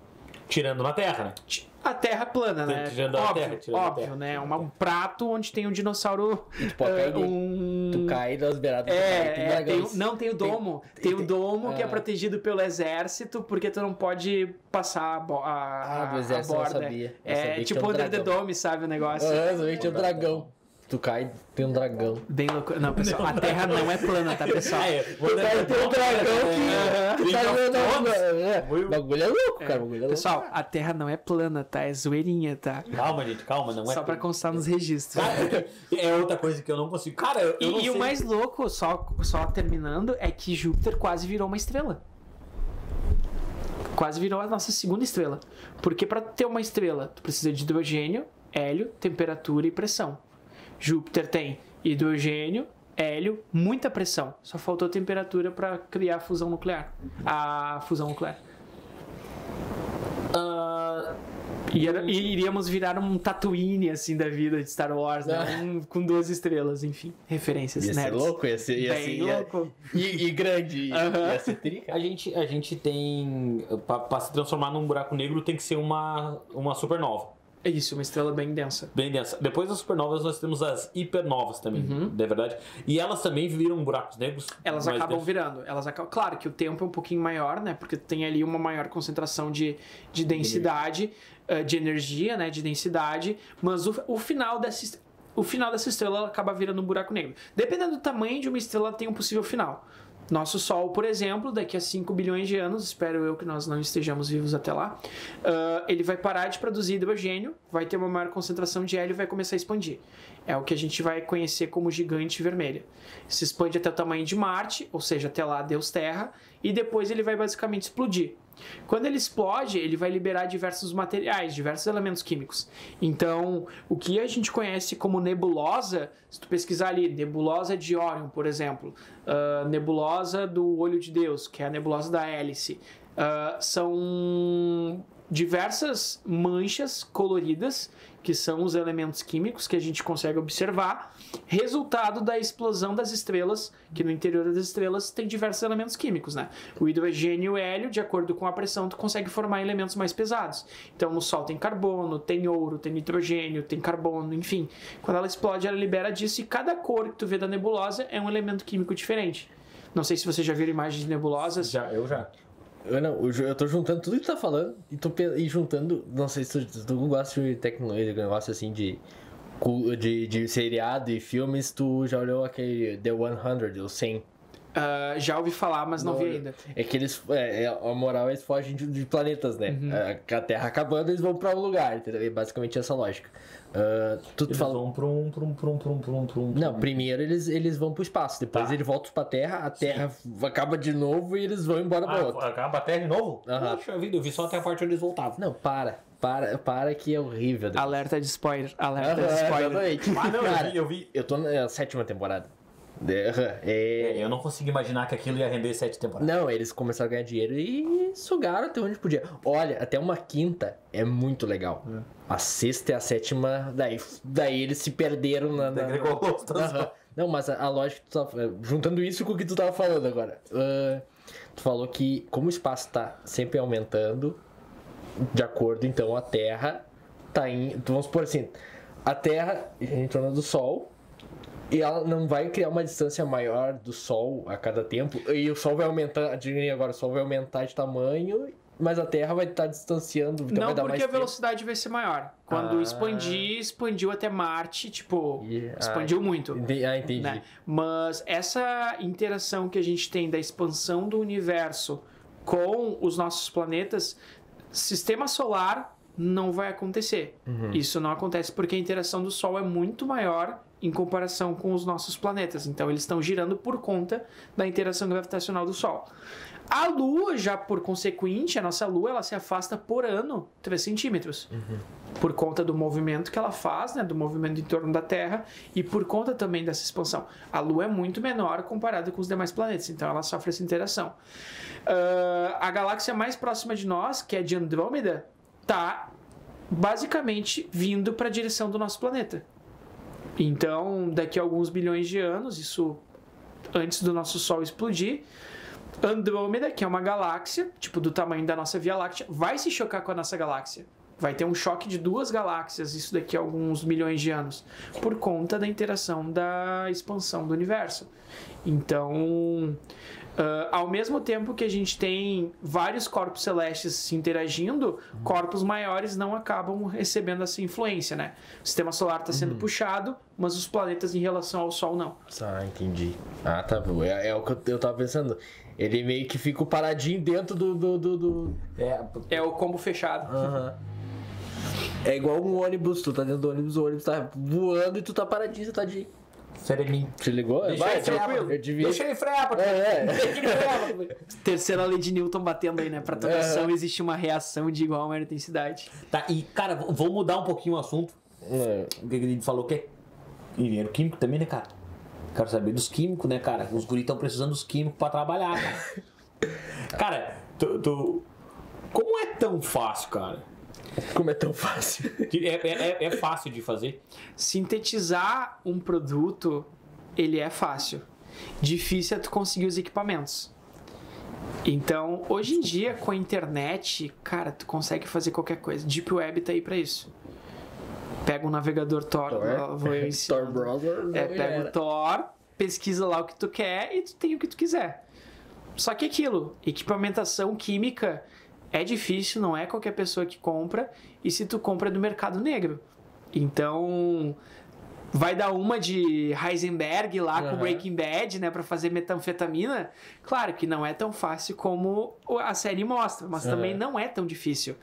Tirando na Terra, né? A Terra plana, né? Óbvio, Terra, óbvio, Terra. né? Uma- um prato onde tem um dinossauro. tu pode cair eh, um... Tu cai das beiradas do cara, tem É, é, tem, o- não, tem o Tem- domo. Tem, tem- o domo que é ah. protegido pelo exército, porque tu não pode passar a, a, Ah, do a- exército a eu borda. sabia. Eu É sabia que tipo um Under the. Dome, sabe o negócio? Ah, eu que tinha um dragão. Tu cai, tem um dragão. Bem louco. Não, pessoal, a Terra não é plana, tá, pessoal? É, Tu cai, tem um dragão que. Tá, não, é. Muito- O bagulho é louco, cara. O bagulho é louco. Pessoal, a Terra não é plana, tá? É zoeirinha, tá? Calma, gente, calma, não é. Só pra constar nos registros. É outra coisa que eu não consigo. Cara, eu, eu não E, e o mais louco, só, só terminando, é que Júpiter quase virou uma estrela. Quase virou a nossa segunda estrela. Porque para ter uma estrela, tu precisa de hidrogênio, hélio, temperatura e pressão. Júpiter tem hidrogênio, hélio, muita pressão. Só faltou temperatura para criar a fusão nuclear. A fusão nuclear. Ah, E, era- e iríamos virar um Tatooine, assim, da vida de Star Wars, né? Um- com duas estrelas, enfim. Referências Ia ser nerds. louco, ia ser. Ia Bem ser ia- louco. E, e grande. Aham. Ia ser trica. a, gente, a gente tem. Pra, pra se transformar num buraco negro tem que ser uma, uma supernova. É isso, uma estrela bem densa. Bem densa. Depois das supernovas nós temos as hipernovas também, Uhum. é verdade? E elas também viram buracos negros. Elas acabam densos. virando. Elas acabam... Claro que o tempo é um pouquinho maior, né? Porque tem ali uma maior concentração de, de densidade, eh, de energia, né? De densidade. Mas o, o final dessa o final dessa estrela ela acaba virando um buraco negro. Dependendo do tamanho de uma estrela, ela tem um possível final. Nosso Sol, por exemplo, daqui a 5 bilhões de anos, espero eu que nós não estejamos vivos até lá, ah, ele vai parar de produzir hidrogênio, vai ter uma maior concentração de hélio e vai começar a expandir. É o que a gente vai conhecer como gigante vermelha. Se expande até o tamanho de Marte, ou seja, até lá Deus Terra, e depois ele vai basicamente explodir. Quando ele explode, ele vai liberar diversos materiais, diversos elementos químicos. Então, o que a gente conhece como nebulosa, se tu pesquisar ali, nebulosa de Orion, por exemplo, ah, nebulosa do Olho de Deus, que é a nebulosa da hélice, ah, são diversas manchas coloridas, que são os elementos químicos que a gente consegue observar, resultado da explosão das estrelas, que no interior das estrelas tem diversos elementos químicos, né? O hidrogênio e o hélio, de acordo com a pressão, tu consegue formar elementos mais pesados. Então no Sol tem carbono, tem ouro, tem nitrogênio, tem carbono, enfim. Quando ela explode, ela libera disso e cada cor que tu vê da nebulosa é um elemento químico diferente. Não sei se você já viu imagens de nebulosas. Já, eu já. Eu não, eu tô juntando tudo que tu tá falando e tô e juntando. Não sei se tu, tu gosta de tecnologia, negócio assim de, de, de seriado e filmes, tu já olhou aquele The 100, o 100. Ah, já ouvi falar, mas não, vi ainda. É que eles. É, é, a moral eles fogem de, de planetas, né? Uhum. A, a Terra acabando, eles vão pra um lugar, entendeu? É basicamente essa lógica. Ah, tu tu Eles falou. vão pra um, pra um, pra um, pra um, pra um, pra um. Não, primeiro eles, eles vão pro espaço, depois Tá. eles voltam pra Terra, a Terra acaba de novo e eles vão embora pra outra. Ah, acaba a terra de novo? Aham. Poxa vida, eu vi só até a parte onde eles voltavam. Não, para. Para, para que é horrível. Alerta de spoiler. Alerta de Aham, spoiler. exatamente. Ah, não, Cara, eu vi, eu vi. eu tô na sétima temporada. É, É, eu não consigo imaginar que aquilo ia render sete temporadas. Não, eles começaram a ganhar dinheiro e sugaram até onde podia. Olha, até uma quinta é muito legal. A sexta e a sétima, daí, daí eles se perderam na. na. Não, mas a, a lógica que tu tava, juntando isso com o que tu tava falando agora. ah, tu falou que como o espaço tá sempre aumentando, de acordo, então a Terra tá em. Vamos supor assim, a Terra em torno do Sol. E ela não vai criar uma distância maior do Sol a cada tempo. E o Sol vai aumentar, diria agora, o Sol vai aumentar de tamanho, mas a Terra vai estar distanciando. Então Não, vai dar porque mais a tempo. velocidade vai ser maior. Quando Ah. expandir, expandiu até Marte, tipo, E- expandiu ah, muito. Ente- Ah, entendi. né? Mas essa interação que a gente tem da expansão do universo com os nossos planetas, sistema solar não vai acontecer. Uhum. Isso não acontece porque a interação do Sol é muito maior em comparação com os nossos planetas. Então eles estão girando por conta da interação gravitacional do Sol. A Lua, já por consequente, a nossa Lua, ela se afasta por ano 3 centímetros. Por conta do movimento que ela faz, né, do movimento em torno da Terra, e por conta também dessa expansão. A Lua é muito menor comparada com os demais planetas, então ela sofre essa interação. Ah, a galáxia mais próxima de nós, que é de Andrômeda, tá basicamente vindo para a direção do nosso planeta. Então, daqui a alguns bilhões de anos, isso antes do nosso Sol explodir, Andrômeda, que é uma galáxia, tipo do tamanho da nossa Via Láctea, vai se chocar com a nossa galáxia. Vai ter um choque de duas galáxias, isso daqui a alguns milhões de anos, por conta da interação da expansão do universo. Então, ah, ao mesmo tempo que a gente tem vários corpos celestes se interagindo, corpos maiores não acabam recebendo essa influência, né? O sistema solar está sendo puxado, mas os planetas em relação ao Sol não. Ah, entendi. Ah, tá bom. É, é o que eu, eu tava pensando. Ele meio que fica paradinho dentro do. do, do, do- É, É o combo fechado. Aham. É igual um ônibus, tu tá dentro do ônibus, o ônibus tá voando e tu tá paradinho, você tá de. sereninho. Te ligou? Deixa Vai, ele frear, tranquilo. Eu devia. Deixa ele frear, pra É, é. Frear, Terceira lei de Newton batendo aí, né? Pra toda Aham. ação existe uma reação de igual a maior intensidade. Tá, e cara, vou mudar um pouquinho o assunto. É. O que ele falou que é engenheiro químico também, né, cara? Quero saber dos químicos, né, cara? Os guris estão precisando dos químicos pra trabalhar, cara. cara, tu, tu- Como é tão fácil, cara? Como é tão fácil? É, é, é- é fácil de fazer. Sintetizar um produto, ele é fácil. Difícil é tu conseguir os equipamentos. Então, hoje em dia, com a internet, cara, tu consegue fazer qualquer coisa. Deep Web tá aí pra isso. Pega um navegador Tor, Tor? vou eu ensinar. Thor Brother. É, pega o Tor, pesquisa lá o que tu quer e tu tem o que tu quiser. Só que aquilo, equipamentação química é difícil, não é qualquer pessoa que compra, e se tu compra é do mercado negro. Então, vai dar uma de Heisenberg lá com Aham. Breaking Bad, né, para fazer metanfetamina. Claro que não é tão fácil como a série mostra, mas Aham. também não é tão difícil,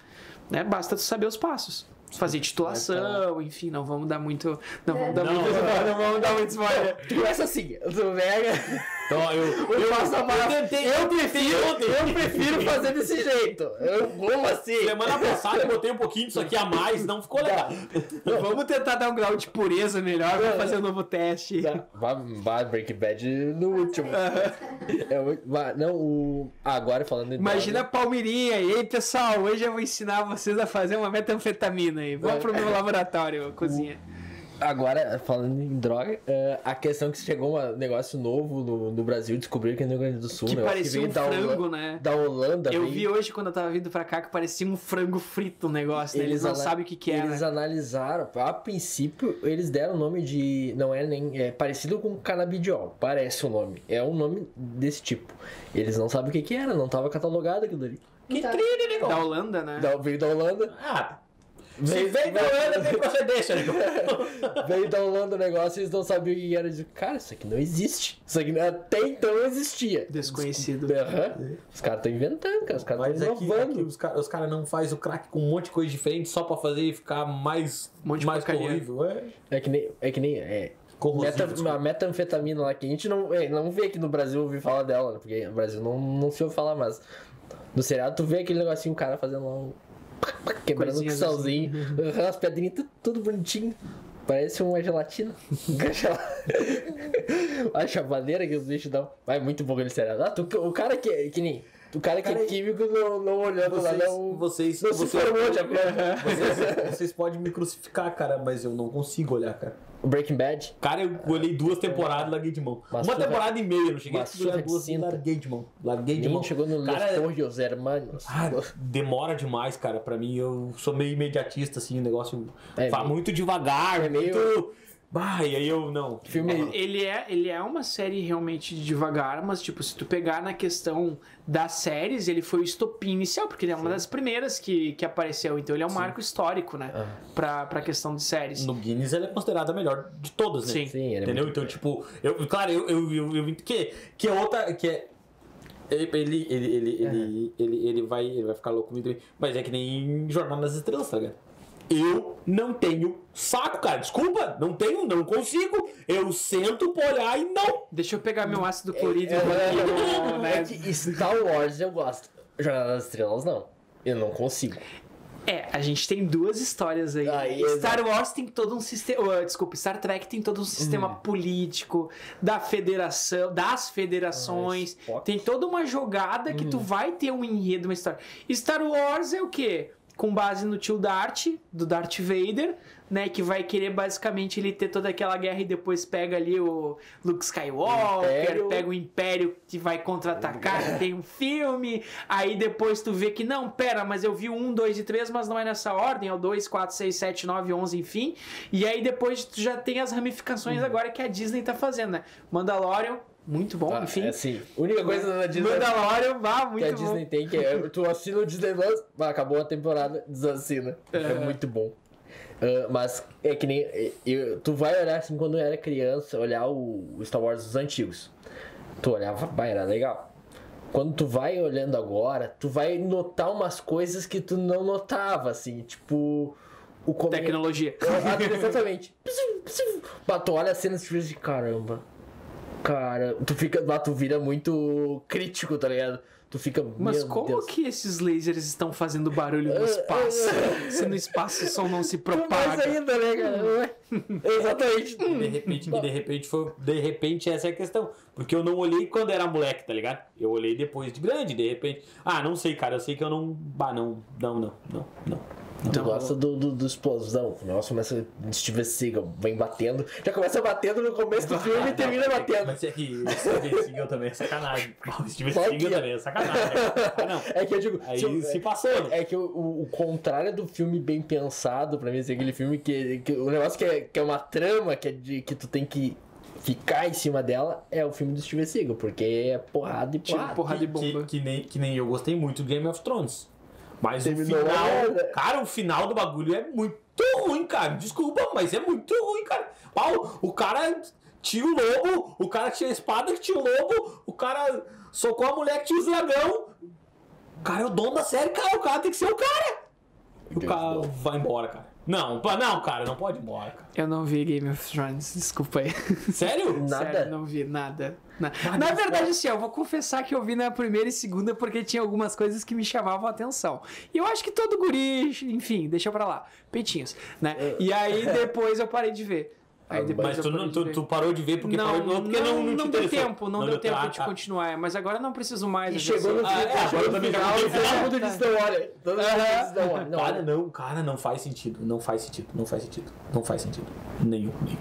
né? Basta tu saber os passos. Fazer titulação, enfim, não vamos dar muito, não vamos dar Não, muito, não. não vamos dar muito spoiler. Começa assim, tu pega. Então, eu. Eu, faço a massa. tentei, eu prefiro, eu prefiro fazer desse jeito. Eu como assim. Semana passada eu botei um pouquinho disso aqui a mais, não ficou legal. Vamos tentar dar um grau de pureza melhor pra fazer um novo teste. Vai, vai Breaking Bad no último. É não, o. ah, Agora falando em Imagina a droga, Palmeirinha. E aí, pessoal, hoje eu vou ensinar vocês a fazer uma metanfetamina aí. Vamos pro meu laboratório, cozinha. Agora, falando em droga, é, a questão que chegou um negócio novo no, no Brasil, descobriram que é no Rio Grande do Sul, Que né? parecia veio um da frango, né? Da Holanda. Eu veio- vi hoje quando eu tava vindo pra cá que parecia um frango frito o negócio, né? Eles, não ana- sabem o que, que é, Eles né? analisaram, a princípio, eles deram o nome de. Não é nem. É parecido com canabidiol, parece o nome. É um nome desse tipo. Eles não sabem o que, que era, não tava catalogado aquilo ali. Que Tá. trilha, negão. Da Holanda, né? Da- veio da Holanda. Ah, se vem da Holanda, tem procedência, negão. veio da Holanda o negócio e eles não sabiam o que era. Digo, Cara, isso aqui não existe. Isso aqui até então não existia. Desconhecido. Aham. Os caras estão inventando, cara. Os caras estão inovando. aqui os caras os cara não fazem o crack com um monte de coisa diferente só pra fazer ficar mais, Um monte de mais corrível. É. É que nem. É que nem. É, Meta, uma metanfetamina lá que a gente não, é, não vê aqui no Brasil ouvir falar dela, né? Porque no Brasil não, não se ouve falar, mas no seriado tu vê aquele negocinho, o cara fazendo lá um. Quebrando Coisinhas cristalzinho, uhum, as pedrinhas, tudo, tudo bonitinho. Parece uma gelatina. a chavadeira que os bichos dão. Mas é muito bom aquele seriado. Ah, tu, o cara que, é- que nem. O cara que Cara, é químico não, não olhando lá, Vocês, não. vocês, não se vocês, formou de acordo. vocês, vocês podem me crucificar, cara, mas eu não consigo olhar, cara. O Breaking Bad. Cara, eu olhei duas temporadas e larguei de mão. Uma surra- temporada e meia, eu não cheguei a olhar duas e larguei de mão. Larguei de mão. chegou no Cara, Los Hermanos. Ah, demora demais, cara. Pra mim, eu sou meio imediatista, assim, o negócio É, meio- muito devagar, é meio- muito. Bah, e aí eu não. Filme. Ele é, ele é uma série realmente devagar, mas tipo, se tu pegar na questão das séries, ele foi o estopim inicial, porque ele é uma das primeiras que, que apareceu, então ele é um marco histórico, né? Ah. Pra, pra questão de séries. No Guinness ela é considerada a melhor de todas, né? Sim. Sim, ele é Entendeu? Então, tipo, eu, claro, eu, eu, eu, eu que, que é outra. Que é, ele, ele, ele, ele, ele, ele, ele vai, ele vai ficar louco comigo. Mas é que nem Jornada nas Estrelas, tá ligado? Eu não tenho saco, cara. Desculpa, não tenho, não consigo. Eu sento pra olhar e não. Deixa eu pegar meu ácido clorídrico É, é, no- né? é que Star Wars eu gosto. Jornada das Estrelas não. Eu não consigo. É, a gente tem duas histórias aí. Aí, Star Wars tem todo um sistema. desculpa, Star Trek tem todo um sistema político, da federação, das federações. Ah, tem toda uma jogada que tu vai ter um enredo, uma história. Star Wars é o quê? Com base no tio Dart, do Darth Vader, né? Que vai querer basicamente ele ter toda aquela guerra e depois pega ali o Luke Skywalker, Império. pega o Império que vai contra-atacar, tem um filme. Aí depois tu vê que, não, pera, mas eu vi o 1, 2 e 3, mas não é nessa ordem, é o 2, 4, 6, 7, 9, 11, enfim. E aí depois tu já tem as ramificações agora que a Disney tá fazendo, né? Mandalorian, muito bom, Ah, enfim. é assim, a única coisa da Disney Mandalorian, vá, que muito a bom. Disney tem, que é tu assina o Disney Plus, acabou a temporada, desassina. É, muito bom. Ah, mas é que nem. é, eu- tu vai olhar assim quando eu era criança, olhar o, o Star Wars dos antigos. Tu olhava, vai, era legal. Quando tu vai olhando agora, tu vai notar umas coisas que tu não notava, assim, tipo. O Tecnologia. ah, Exatamente. Tu olha a cena tu fica de caramba. Cara, tu fica. bah, tu vira muito crítico, tá ligado? Tu fica. Mas como Deus. que esses lasers estão fazendo barulho no espaço? Se no espaço o som não se Tu mais propaga. ainda, né, cara? Exatamente. E de repente, e de repente foi. De repente essa é a questão. Porque eu não olhei quando era moleque, tá ligado? Eu olhei depois de grande, de repente. Ah, não sei, cara. Eu sei que eu não. Bah, não, não, não, não, não. Tu gosta do, do, do explosão. O negócio começa. Steven Seagal vem batendo. Já começa batendo no começo do filme e termina batendo. Mas é que o Steven Seagal também é sacanagem. O Steven Seagal que- também é sacanagem. Ah, não. É que eu digo. Aí se se passou, né? É que o, o, contrário do filme bem pensado, pra mim, assim, aquele filme que, que o negócio que é, que é uma trama, que, é de, que tu tem que ficar em cima dela, é o filme do Steven Seagal, porque é porrada e porrada. porrada de que, bomba. que, nem, que nem eu gostei muito do Game of Thrones. Mas Terminou, o final. né? Cara, o final do bagulho é muito ruim, cara. Desculpa, mas é muito ruim, cara. Pau, o cara tinha o lobo, o cara tinha a espada que tinha o lobo, o cara socou a mulher que tinha os dragão. O cara é o dono da série, cara. O cara tem que ser o cara. E o cara vai embora, cara. Não, pa- não, cara, não pode ir embora, cara. Eu não vi Game of Thrones, desculpa aí. Sério? Nada. Sério, não vi nada. Na, na verdade, assim, eu vou confessar que eu vi na primeira e segunda porque tinha algumas coisas que me chamavam a atenção. E eu acho que todo guri, enfim, deixa pra lá. Peitinhos, né? E aí depois eu parei de ver. Aí depois Mas tu, não, de tu, tu parou de ver porque não, parou, não, porque não, não, te deu tempo, não, deu tempo ah, de tá. continuar. Mas agora não preciso mais. E chegou no, Ah, é, agora também já final final. todo mundo disse não olha. Todo mundo disse não olha. Não Cara, não, cara, não faz sentido. Não faz sentido. Não faz sentido. Não faz sentido. Nenhum, nenhum.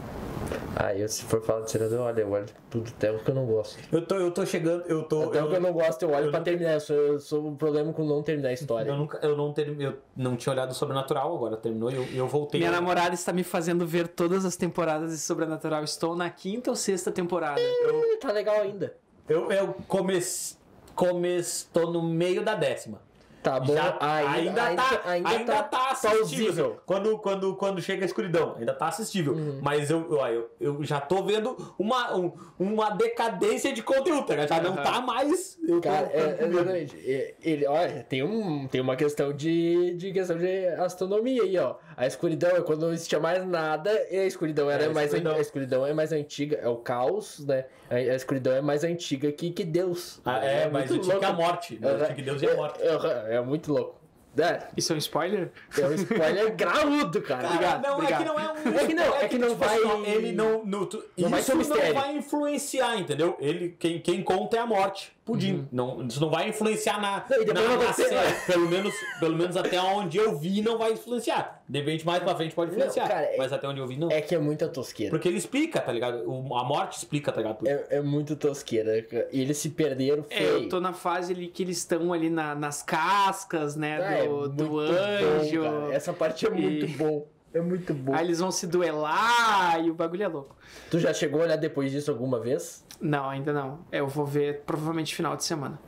Ah, eu se for falar de seriador, olha, eu olho tudo até o que eu não gosto. Eu tô, eu tô chegando, eu tô. Até o que eu não gosto, eu olho eu pra não- terminar. Eu sou, eu sou um problema com não terminar a história. Eu nunca, eu não ter, eu não tinha olhado Sobrenatural, agora terminou e eu, eu voltei. Minha namorada está me fazendo ver todas as temporadas de Sobrenatural. Estou na quinta ou sexta temporada. Hum, tá legal ainda. Eu, eu comece, comece, tô no meio da décima. Tá bom. Já- ainda, tá, ainda, tá, assistível. Quando, quando, quando chega a escuridão, ainda tá assistível. Uhum. Mas eu, eu, eu, eu já tô vendo uma, um- uma decadência de conteúdo, tá ligado? Já não Aham. tá mais. Eu tô Cara, é, exatamente. É, Ele, olha, tem, um, tem uma questão de, de questão de astronomia aí, ó. A escuridão é quando não existia mais nada e a escuridão era É, a mais an- escuridão. a escuridão é mais antiga, é o caos, né? A, a escuridão é mais antiga que, que Deus. Ah, é, mas muito eu tinha que a morte. né? Tinha que Deus e a morte. É, é, é muito louco. É, Isso é um spoiler? é um spoiler graúdo, cara. Obrigado, não, obrigado. é que não é um. É que não, é que não tipo vai- assim, ele não. No, tu- Não vai isso ser um não vai influenciar, entendeu? Ele, quem, quem conta é a morte. Pudim. Não, isso não vai influenciar na, Uhum. Não, na, na série. né? Pelo menos, pelo menos até onde eu vi não vai influenciar. De repente mais pra frente pode influenciar. cara, é- mas até onde eu vi não. É que é muita tosqueira. Porque ele explica, tá ligado? O- a morte explica, tá ligado? É, é muito tosqueira. E eles se perderam É, feio. eu tô na fase ali que eles estão ali na- nas cascas, né? Ah, é do, muito do bom, anjo. cara. Essa parte é muito E- bom. É muito bom. Aí eles vão se duelar e o bagulho é louco. Tu já chegou a olhar depois disso alguma vez? Não, ainda não. Eu vou ver provavelmente final de semana.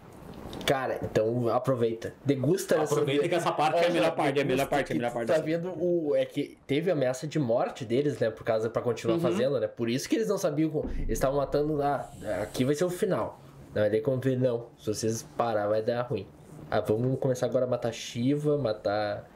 Cara, então aproveita. Degusta essa- Aproveita que essa parte é a melhor parte, é a melhor parte, é a melhor que parte Tá vendo o. É que teve ameaça de morte deles, né? Por causa pra continuar Uhum. fazendo, né? Por isso que eles não sabiam. como- Eles estavam matando lá. aqui vai ser o final. Não, aí daí quando vê, não. Se vocês parar, vai dar ruim. Ah, vamos começar agora a matar Shiva, matar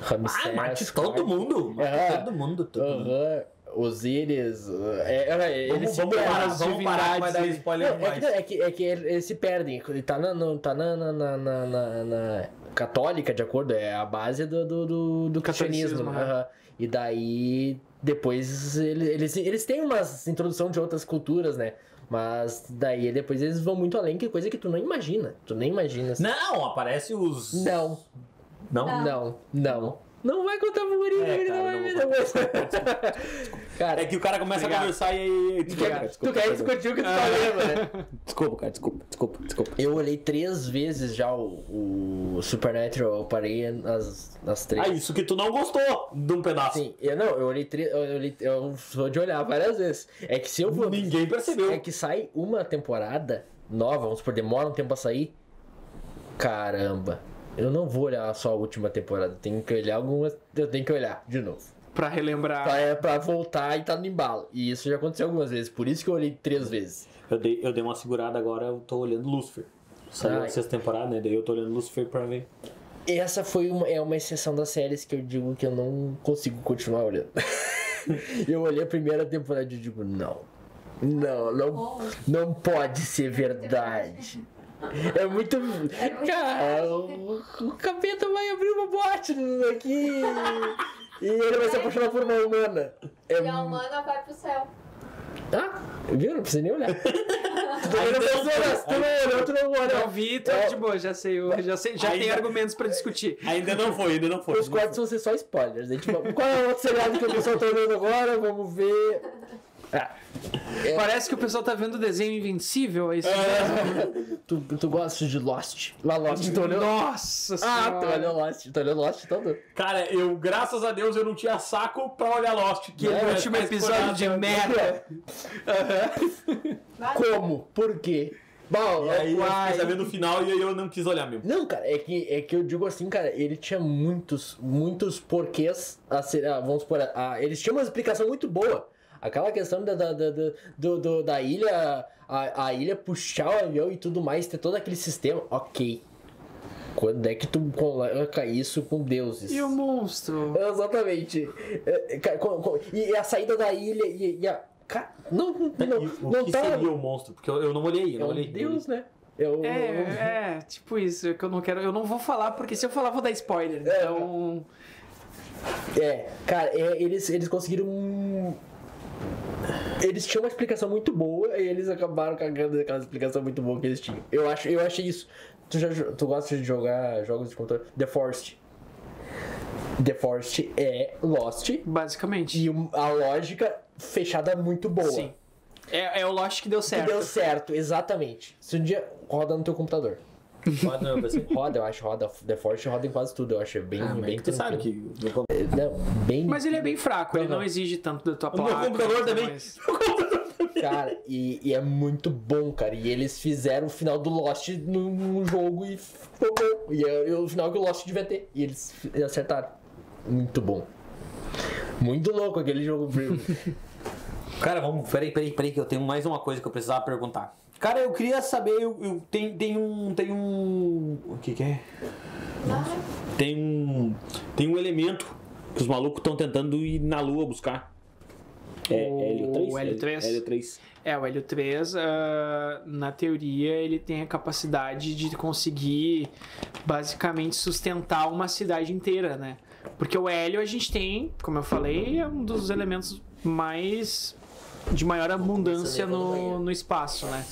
Ramsés. Ah, mate todo mundo. Mate Aham. todo mundo. Todo mundo. Aham. Osíris. É, é, eles Vamos, se parar, vamos parar vai dar spoiler Não, é, que, é, que, é que eles se perdem. Ele tá na, no- tá na, na, na, na- na- católica, de acordo? É a base do, do, do, do cristianismo. Aham. E daí, depois, ele- eles, eles têm umas introdução de outras culturas, né? Mas daí, depois eles vão muito além, que é coisa que tu não imagina. Tu nem imagina. assim. Não, aparece os. Não. Não? Não, não. Não vai contar pro guri, É, ele cara, não vai vou depois. Cara, É que o cara começa Obrigado. a conversar e aí. tu quer, tu quer discutir o que tu tá lendo, né? Desculpa, cara, desculpa, desculpa, desculpa. Eu olhei três vezes já o, o Supernatural, eu parei nas, nas três. Ah, isso que tu não gostou de um pedaço. Sim, eu não, eu olhei três. Eu, olhei, eu sou de olhar várias vezes. É que se eu for. Ninguém percebeu. É que sai uma temporada nova, vamos supor, demora um tempo pra sair. Caramba. Eu não vou olhar só a última temporada. Tenho que olhar algumas. Eu tenho que olhar de novo. Pra relembrar. Pra, é, pra voltar e tá no embalo. E isso já aconteceu algumas vezes. Por isso que eu olhei três vezes. Eu dei, eu dei uma segurada agora, eu tô olhando Lucifer. Saiu Ai. a sexta temporada, né? Daí eu tô olhando Lucifer pra ver. Essa foi uma, é uma exceção das séries que eu digo que eu não consigo continuar olhando. eu olhei a primeira temporada e digo, não. Não, não, não pode ser verdade. É muito. Cara, o, capeta vai abrir uma boate aqui. E ele vai se apaixonar por uma humana. É e a humana vai pro céu. Ah, viu? Não precisa nem olhar. tu também não tu olhou, tu não olhou. Eu vi, tô É. de boa, já sei, eu já sei, já Ainda- tem argumentos pra discutir. Ainda não foi, ainda não foi. Os cortes vão ser só spoilers. A gente vai- Qual é o outro seriado que o pessoal tá olhando agora? Vamos ver. Ah, Parece que o pessoal tá vendo o desenho Invencível, é isso mesmo? tu, tu gosta de Lost? Lá Lost, tu olhou? Nossa Ah, tu olhou Lost. Tu olhou Lost todo? Cara, eu, graças a Deus, eu não tinha saco pra olhar Lost. Que É, é, último episódio de merda. Vai. Como? Por quê? Bom, E aí eu uai. fiquei sabendo no final e aí eu não quis olhar mesmo. Não, cara, é que, é que eu digo assim, cara, ele tinha muitos, muitos porquês a ser. ah, vamos supor, ah, eles tinham uma explicação muito boa. Aquela questão da, da, da, da- do, do- da ilha, a, a ilha puxar o avião e tudo mais, ter todo aquele sistema, ok. Quando é que tu coloca isso com deuses? E o monstro? Exatamente. É, é, E a saída da ilha e, e a. Cara, não, não, não, o não que tá. seria o monstro? Porque eu, eu não olhei, eu É não um olhei. deus, né? É, o- É, é, tipo isso, que eu não quero. Eu não vou falar, porque se eu falar, vou dar spoiler. Então. É, cara, é, eles, eles conseguiram. Eles tinham uma explicação muito boa e eles acabaram cagando aquela explicação muito boa que eles tinham. Eu, acho, eu achei isso. Tu, já, tu gosta de jogar jogos de computador? The Forest. The Forest é Lost Basicamente. e a lógica fechada muito boa. Sim. É, é o Lost que deu Que certo. deu certo, exatamente. Se um dia roda no teu computador. Pode não, eu pensei. Roda, eu acho, roda. The Forest roda em quase tudo, eu acho bem, Ah, mas bem tu sabe que. Não, bem. Mas ele é bem fraco, ele Não, não. não exige tanto da tua O meu computador também. mais. Cara, e, e é muito bom, cara. E eles fizeram o final do Lost no, no jogo e ficou bom. E é, é o final que o Lost devia ter. E eles acertaram. Muito bom. Muito louco aquele jogo. Cara, vamos. Peraí, peraí, peraí, que eu tenho mais uma coisa que eu precisava perguntar. Cara, eu queria saber, eu, eu tem, tem um. Tem um. O que, que é? Vai. Tem um. Tem um elemento que os malucos estão tentando ir na lua buscar. É O Hélio 3? Hélio 3? Hélio 3. É, o Hélio 3, ah, na teoria, ele tem a capacidade de conseguir basicamente sustentar uma cidade inteira, né? Porque o hélio a gente tem, como eu falei, é um dos elementos mais de maior abundância no, no espaço, né?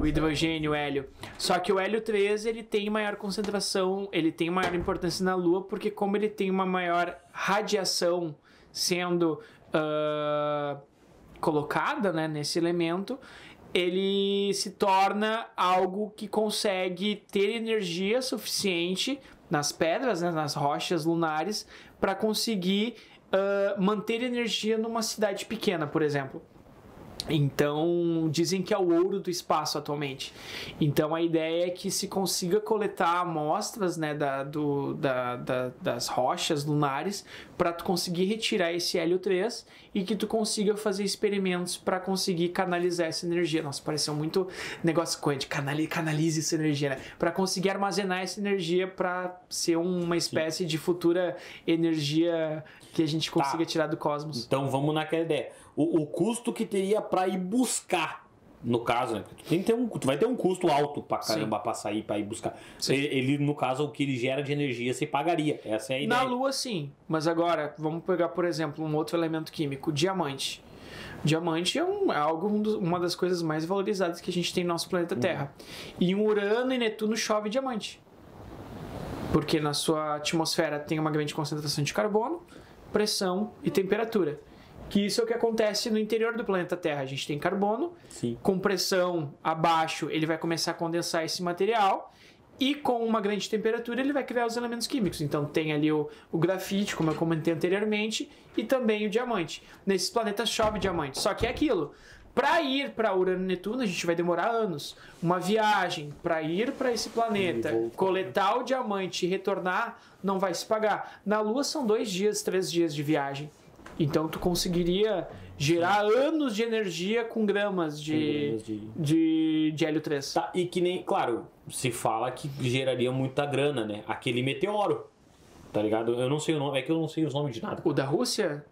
O hidrogênio, o hélio. Só que o hélio 3, ele tem maior concentração, ele tem maior importância na Lua, porque como ele tem uma maior radiação sendo ah, colocada né, nesse elemento, ele se torna algo que consegue ter energia suficiente nas pedras, né, nas rochas lunares, para conseguir ah, manter energia numa cidade pequena, por exemplo. Então, dizem que é o ouro do espaço atualmente. Então, a ideia é que se consiga coletar amostras né, da, do, da, da- das rochas lunares para tu conseguir retirar esse hélio 3 e que tu consiga fazer experimentos para conseguir canalizar essa energia. Nossa, pareceu muito negócio quântico. Canali, canalize essa energia, né? Para conseguir armazenar essa energia para ser uma espécie de futura energia que a gente consiga tirar do cosmos. Então vamos naquela ideia. O, o custo que teria pra ir buscar, no caso, né? Porque tu, tem que ter um, tu vai ter um custo alto pra caramba pra sair, pra ir buscar. Sim. Ele, no caso, o que ele gera de energia, você pagaria. Essa é a ideia. Na Lua, sim. Mas agora, vamos pegar, por exemplo, um outro elemento químico, diamante. Diamante é, um- é algo, um dos- uma das coisas mais valorizadas que a gente tem no nosso planeta Terra. E em Urano e Netuno chove diamante. Porque na sua atmosfera tem uma grande concentração de carbono, pressão e temperatura. Que isso é o que acontece no interior do planeta Terra. A gente tem carbono, Sim. com pressão abaixo, ele vai começar a condensar esse material. E com uma grande temperatura, ele vai criar os elementos químicos. Então, tem ali o, o grafite, como eu comentei anteriormente, e também o diamante. Nesses planetas chove diamante. Só que é aquilo. Para ir para Urano e Netuno, a gente vai demorar anos. Uma viagem para ir para esse planeta, coletar o diamante e retornar, não vai se pagar. Na Lua são dois dias, três dias de viagem. Então, tu conseguiria gerar anos de energia com gramas de, gramas de- de, de hélio 3. Tá, e que nem, claro, se fala que geraria muita grana, né? Aquele meteoro. Tá ligado? Eu não sei o nome, é que eu não sei os nomes de nada. O da Rússia?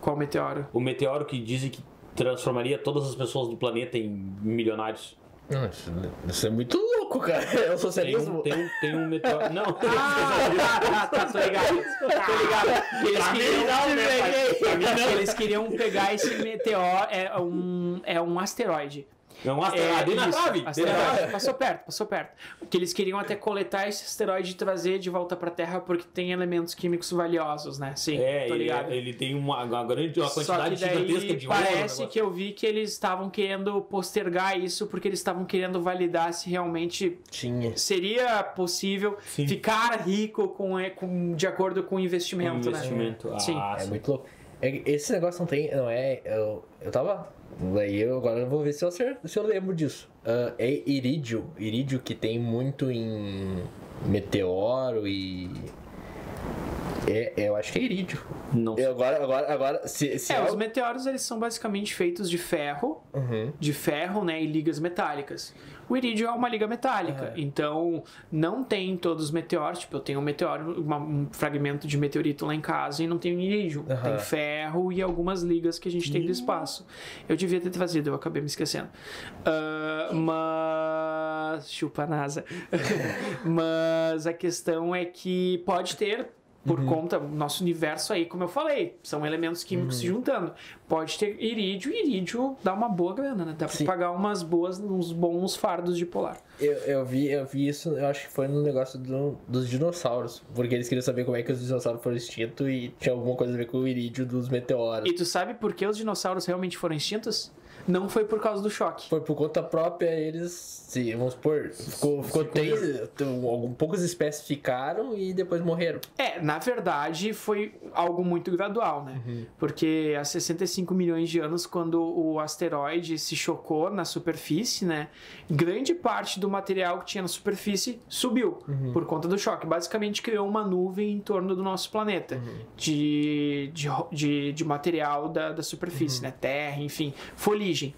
Qual meteoro? O meteoro que dizem que transformaria todas as pessoas do planeta em milionários. Não, isso, isso é muito louco, cara. É o Tem socialismo. um, tem um, tem um meteoro. Não, Ah, tá, tá, tô ligado. Tô ligado. Eles queriam, eles queriam pegar esse meteoro, é um, é um asteroide. É um asteroide. É, na trave. Passou perto, passou perto. Que eles queriam até coletar esse asteroide e trazer de volta pra Terra porque tem elementos químicos valiosos, né? Sim, É, tô ele, ligado. ele tem uma, uma grande uma quantidade daí gigantesca de ouro. no parece negócio. que eu vi que eles estavam querendo postergar isso porque eles estavam querendo validar se realmente Tinha. seria possível Sim. ficar rico com, com, de acordo com o investimento, Um investimento. né? Ah, Sim. É muito louco. É- Esse negócio não tem. Não é. Eu, eu tava. Daí eu agora eu vou ver se eu, se eu lembro disso. Ah, é irídio. Irídio que tem muito em meteoro e. É, eu acho que é irídio. Não Eu agora, agora, agora, se, se É, é os meteoros eles são basicamente feitos de ferro, Uhum. de ferro, né, e ligas metálicas. O irídio é uma liga metálica, então não tem todos os meteoros. Tipo, eu tenho um meteoro, uma- um fragmento de meteorito lá em casa e não tem irídio. Aham. Tem ferro e algumas ligas que a gente tem do espaço. Eu devia ter trazido, eu acabei me esquecendo. Ah, mas. Chupa a NASA. mas a questão é que pode ter. Por conta do nosso universo aí, como eu falei, são elementos químicos se juntando. Pode ter irídio e irídio dá uma boa grana, né? Dá pra Sim. pagar umas boas, uns bons fardos de polar. Eu, eu, vi, eu vi isso, eu acho que foi no negócio do- dos dinossauros. Porque eles queriam saber como é que os dinossauros foram extintos e tinha alguma coisa a ver com o irídio dos meteoros. E tu sabe por que os dinossauros realmente foram extintos? Não foi por causa do choque. Foi por conta própria, eles, se, vamos supor, ficou, ficou três, então, algum, poucas espécies ficaram e depois morreram. É, na verdade, foi algo muito gradual, né? Porque há 65 milhões de anos, quando o asteroide se chocou na superfície, né? Grande parte do material que tinha na superfície subiu por conta do choque. Basicamente criou uma nuvem em torno do nosso planeta de, de, ro- de, de material da, da superfície, né? Terra, enfim, foligem.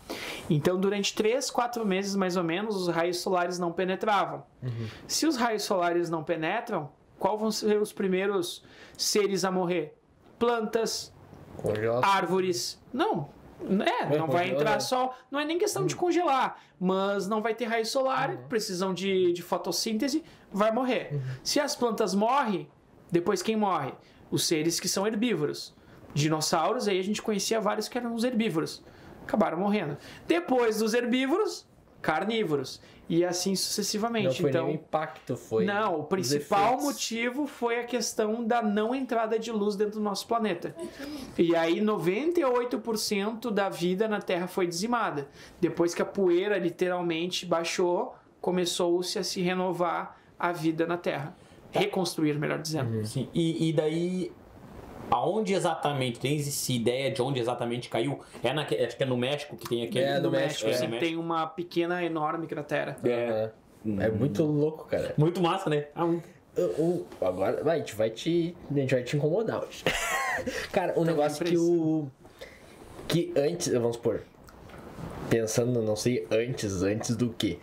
Então, durante 3, 4 meses mais ou menos, os raios solares não penetravam. Se os raios solares não penetram, qual vão ser os primeiros seres a morrer? Plantas, Congelado. árvores. Não. É, não vai entrar sol. Não é nem questão de congelar, mas não vai ter raio solar, precisam de, de fotossíntese, vai morrer. Se as plantas morrem, depois quem morre? Os seres que são herbívoros. Dinossauros, aí a gente conhecia vários que eram os herbívoros. Acabaram morrendo. Depois dos herbívoros, carnívoros. E assim sucessivamente. Não foi então, o impacto, foi. não, o principal motivo foi a questão da não entrada de luz dentro do nosso planeta. E aí 98% da vida na Terra foi dizimada. Depois que a poeira literalmente baixou, começou-se a se renovar a vida na Terra. Reconstruir, melhor dizendo. Sim. E, e daí, aonde exatamente? Tens ideia de onde exatamente caiu? É na, acho que é no México que tem aquele. É, no No México, México, é. tem uma pequena, enorme cratera. É. Aham. É muito louco, cara. Muito massa, né? Ah, muito. O- o- agora, vai, a gente vai te. A gente vai te incomodar hoje. cara, um negócio pra que o. Que antes, vamos supor. Pensando, não sei, antes, antes do que.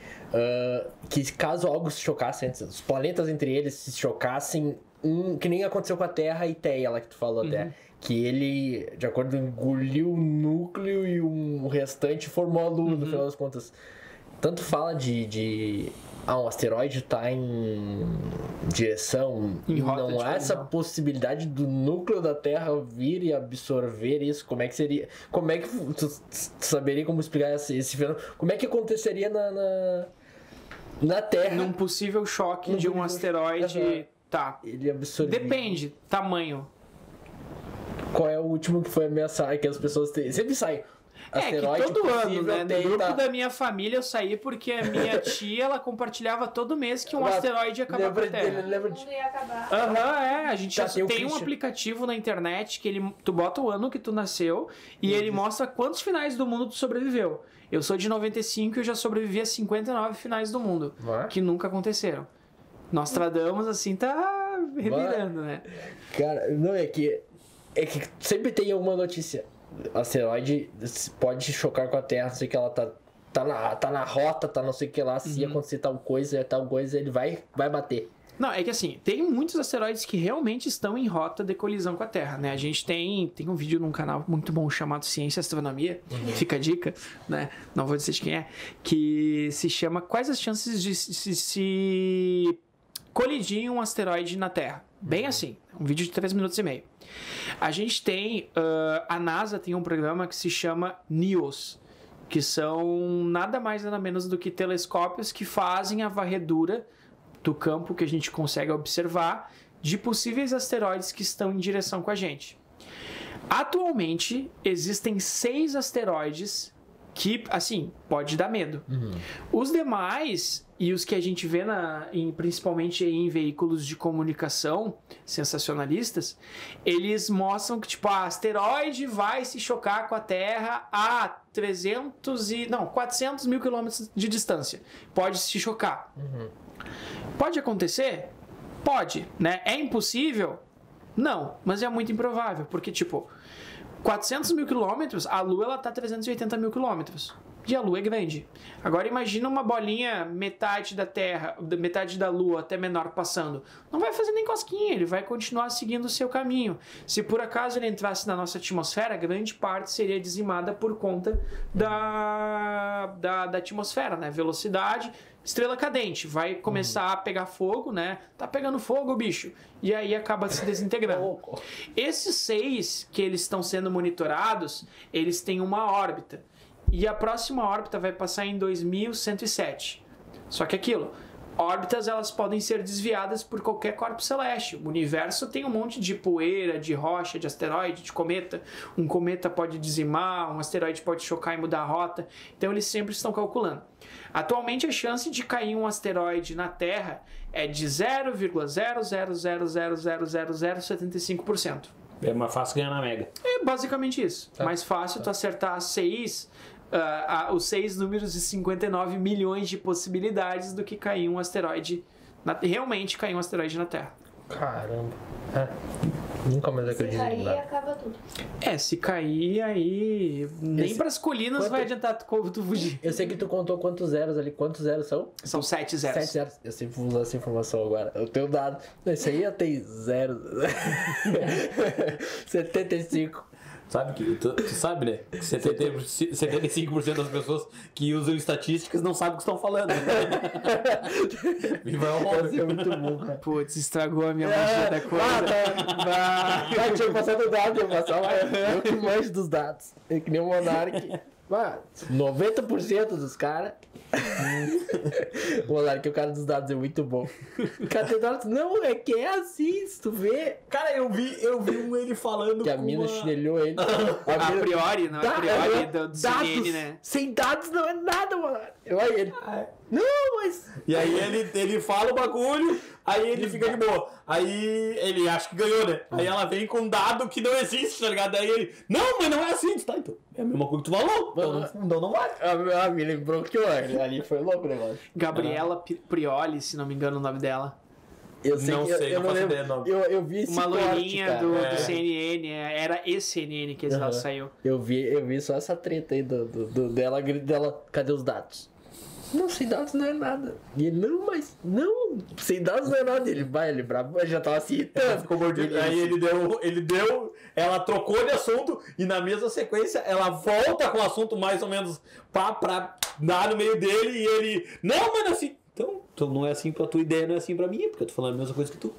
que caso algo se chocasse antes, os planetas entre eles se chocassem, um, que nem aconteceu com a Terra e Teia, lá que tu falou até. Que ele, de acordo, engoliu o núcleo e o restante formou a Lua, no final das contas. Tanto fala de. de ah, um asteroide tá em direção. Em e não há essa colisão. possibilidade do núcleo da Terra vir e absorver isso. Como é que seria. Como é que. Tu, saberia como explicar esse, esse fenômeno? Como é que aconteceria na. na, na Terra? Num possível choque Num de um possível- asteroide Aham. Tá. Ele. Depende, tamanho. Qual é o último que foi ameaçado? Que as pessoas têm. Sempre sai. É que todo ano, né? No grupo da minha família eu saí porque a minha tia, ela compartilhava todo mês que um Mas asteroide ia acabar com a lembra dele, Terra. lembra O de. mundo ia acabar. Aham, é. A gente Tá, tem tem um Christian. aplicativo na internet que ele, tu bota o ano que tu nasceu e ele mostra quantos finais do mundo tu sobreviveu. Eu sou de 95 e eu já sobrevivi a 59 finais do mundo, Vai. que nunca aconteceram. Nostradamus, assim, tá revirando, né? Cara, não, é que. É que sempre tem alguma notícia. Asteroide pode chocar com a Terra, não sei que ela tá. Tá na, tá na rota, tá não sei o que lá. Se Uhum. acontecer tal coisa, tal coisa, ele vai, vai bater. Não, é que assim, tem muitos asteroides que realmente estão em rota de colisão com a Terra, né? A gente tem, tem um vídeo num canal muito bom chamado Ciência e Astronomia, fica a dica, né? Não vou dizer de quem é, que se chama Quais as chances de se, se colidir um asteroide na Terra? Bem assim, um vídeo de 3 minutos e meio. A gente tem, ah, a NASA tem um programa que se chama NEOS, que são nada mais nada menos do que telescópios que fazem a varredura do campo que a gente consegue observar de possíveis asteroides que estão em direção com a gente. Atualmente existem seis asteroides que, assim, pode dar medo. Os demais e os que a gente vê na, em- principalmente em veículos de comunicação sensacionalistas, eles mostram que tipo, a asteroide vai se chocar com a Terra a 300 e não 400 mil quilômetros de distância. Pode se chocar. Pode acontecer? Pode, né? É impossível? Não, mas é muito improvável, porque, tipo, 400 mil quilômetros, a Lua ela tá a 380 mil quilômetros. E a Lua é grande. Agora imagina uma bolinha metade da Terra, metade da Lua até menor passando. Não vai fazer nem cosquinha, ele vai continuar seguindo o seu caminho. Se por acaso ele entrasse na nossa atmosfera, grande parte seria dizimada por conta da, da, da atmosfera, né? Velocidade, estrela cadente. Vai começar a pegar fogo, né? Tá pegando fogo, bicho. E aí acaba se desintegrando. Esses seis que eles estão sendo monitorados, eles têm uma órbita. E a próxima órbita vai passar em 2107. Só que aquilo, órbitas elas podem ser desviadas por qualquer corpo celeste. O universo tem um monte de poeira, de rocha, de asteroide, de cometa. Um cometa pode dizimar, um asteroide pode chocar e mudar a rota. Então eles sempre estão calculando. Atualmente a chance de cair um asteroide na Terra é de 0,000000075%. É mais fácil ganhar na Mega. É basicamente isso. Mais fácil tu acertar seis, ah, os seis números e 59 milhões de possibilidades do que cair um asteroide. na- realmente cair um asteroide na Terra. Caramba. É. Nunca mais Se acredito em cair, acaba tudo. É, se cair aí. Nem Esse- pras colinas quanto- vai adiantar tu, tu fugir. Eu sei que tu contou quantos zeros ali. Quantos zeros são? São sete zeros. Sete zeros. Eu sempre vou usar essa informação agora. Eu tenho dado. Esse aí já tem zero. 75. Sabe que tu, tu sabe, né? que 70 75% das pessoas que usam estatísticas não sabem o que estão falando. Viva o Esse é muito bom, cara. Putz, estragou a minha magia da Ah, coisa. tá. Vai, tinha passado o dado, eu passava. Eu que manjo dos dados. É que nem o Monark. Mano, 90% dos caras. o Monark é o cara dos dados, é muito bom. O cara tem dados. Não, é que é assim, se tu vê. Cara, eu vi, eu vi um ele falando Que a com mina uma- chinelhou ele. A mina- priori, não, a Da- priori é, do, do dados. CNN, né? Sem dados não é nada, mano. Eu aí ele. Não, mas. E aí ele, ele fala o bagulho, aí ele fica de boa. Aí ele acha que ganhou, né? Aí ela vem com um dado que não existe, tá ligado? Aí ele, não, mas não é assim. Tá, então. É a mesma coisa que tu falou. Então, não- então não vai. A, a me lembrou que eu, ali foi louco o negócio. Gabriela Prioli, se não me engano o nome dela. Eu sei Não que sei, eu, não faço lembro. ideia nome. Eu, eu vi esse Uma loirinha do, É. do CNN, é, era ex-CNN que ela Aham. saiu. Eu vi, eu vi só essa treta aí do, do, do- dela, dela, cadê os dados? Não, sem dados não é nada. E ele, não, mas, não, sem dados não é nada. Ele vai, ele bravo, ele já tava se irritando. Ficou mordido. Aí ele deu, ele deu, ela trocou de assunto e na mesma sequência ela volta com o assunto mais ou menos pra, pra dar no meio dele e ele, não, mano, assim. Então, então não é assim pra tua ideia, não é assim pra mim, porque eu tô falando a mesma coisa que tu.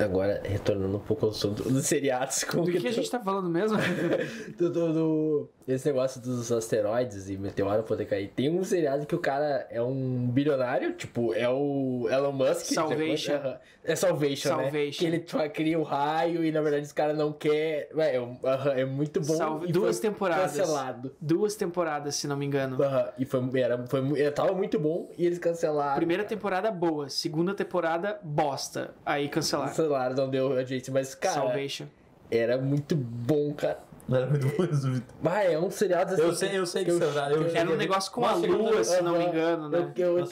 Agora, retornando um pouco ao assunto dos seriados. Como Do que a tu- gente tá falando mesmo? do, do, do- esse negócio dos asteroides e meteoro poder cair. Tem um seriado que o cara é um bilionário, tipo, é o Elon Musk. Salvation. É Salvation, né? Salvation. Que ele cria o raio e na verdade os caras não quer. É, é muito bom. Salve- duas temporadas. Cancelado. Duas temporadas, se não me engano. Aham, E foi, era, foi, tava muito bom e eles cancelaram. Primeira temporada boa, segunda temporada bosta. Aí cancelaram. Cancelaram, não deu a gente, mas cara, Salvation. era muito bom, cara. Era muito bom isso. Mas é um seriado assim. Eu sei, eu sei que eu- já. Eu que- cheguei Era um negócio com a lua, se não me engano, né? Eu- eu-.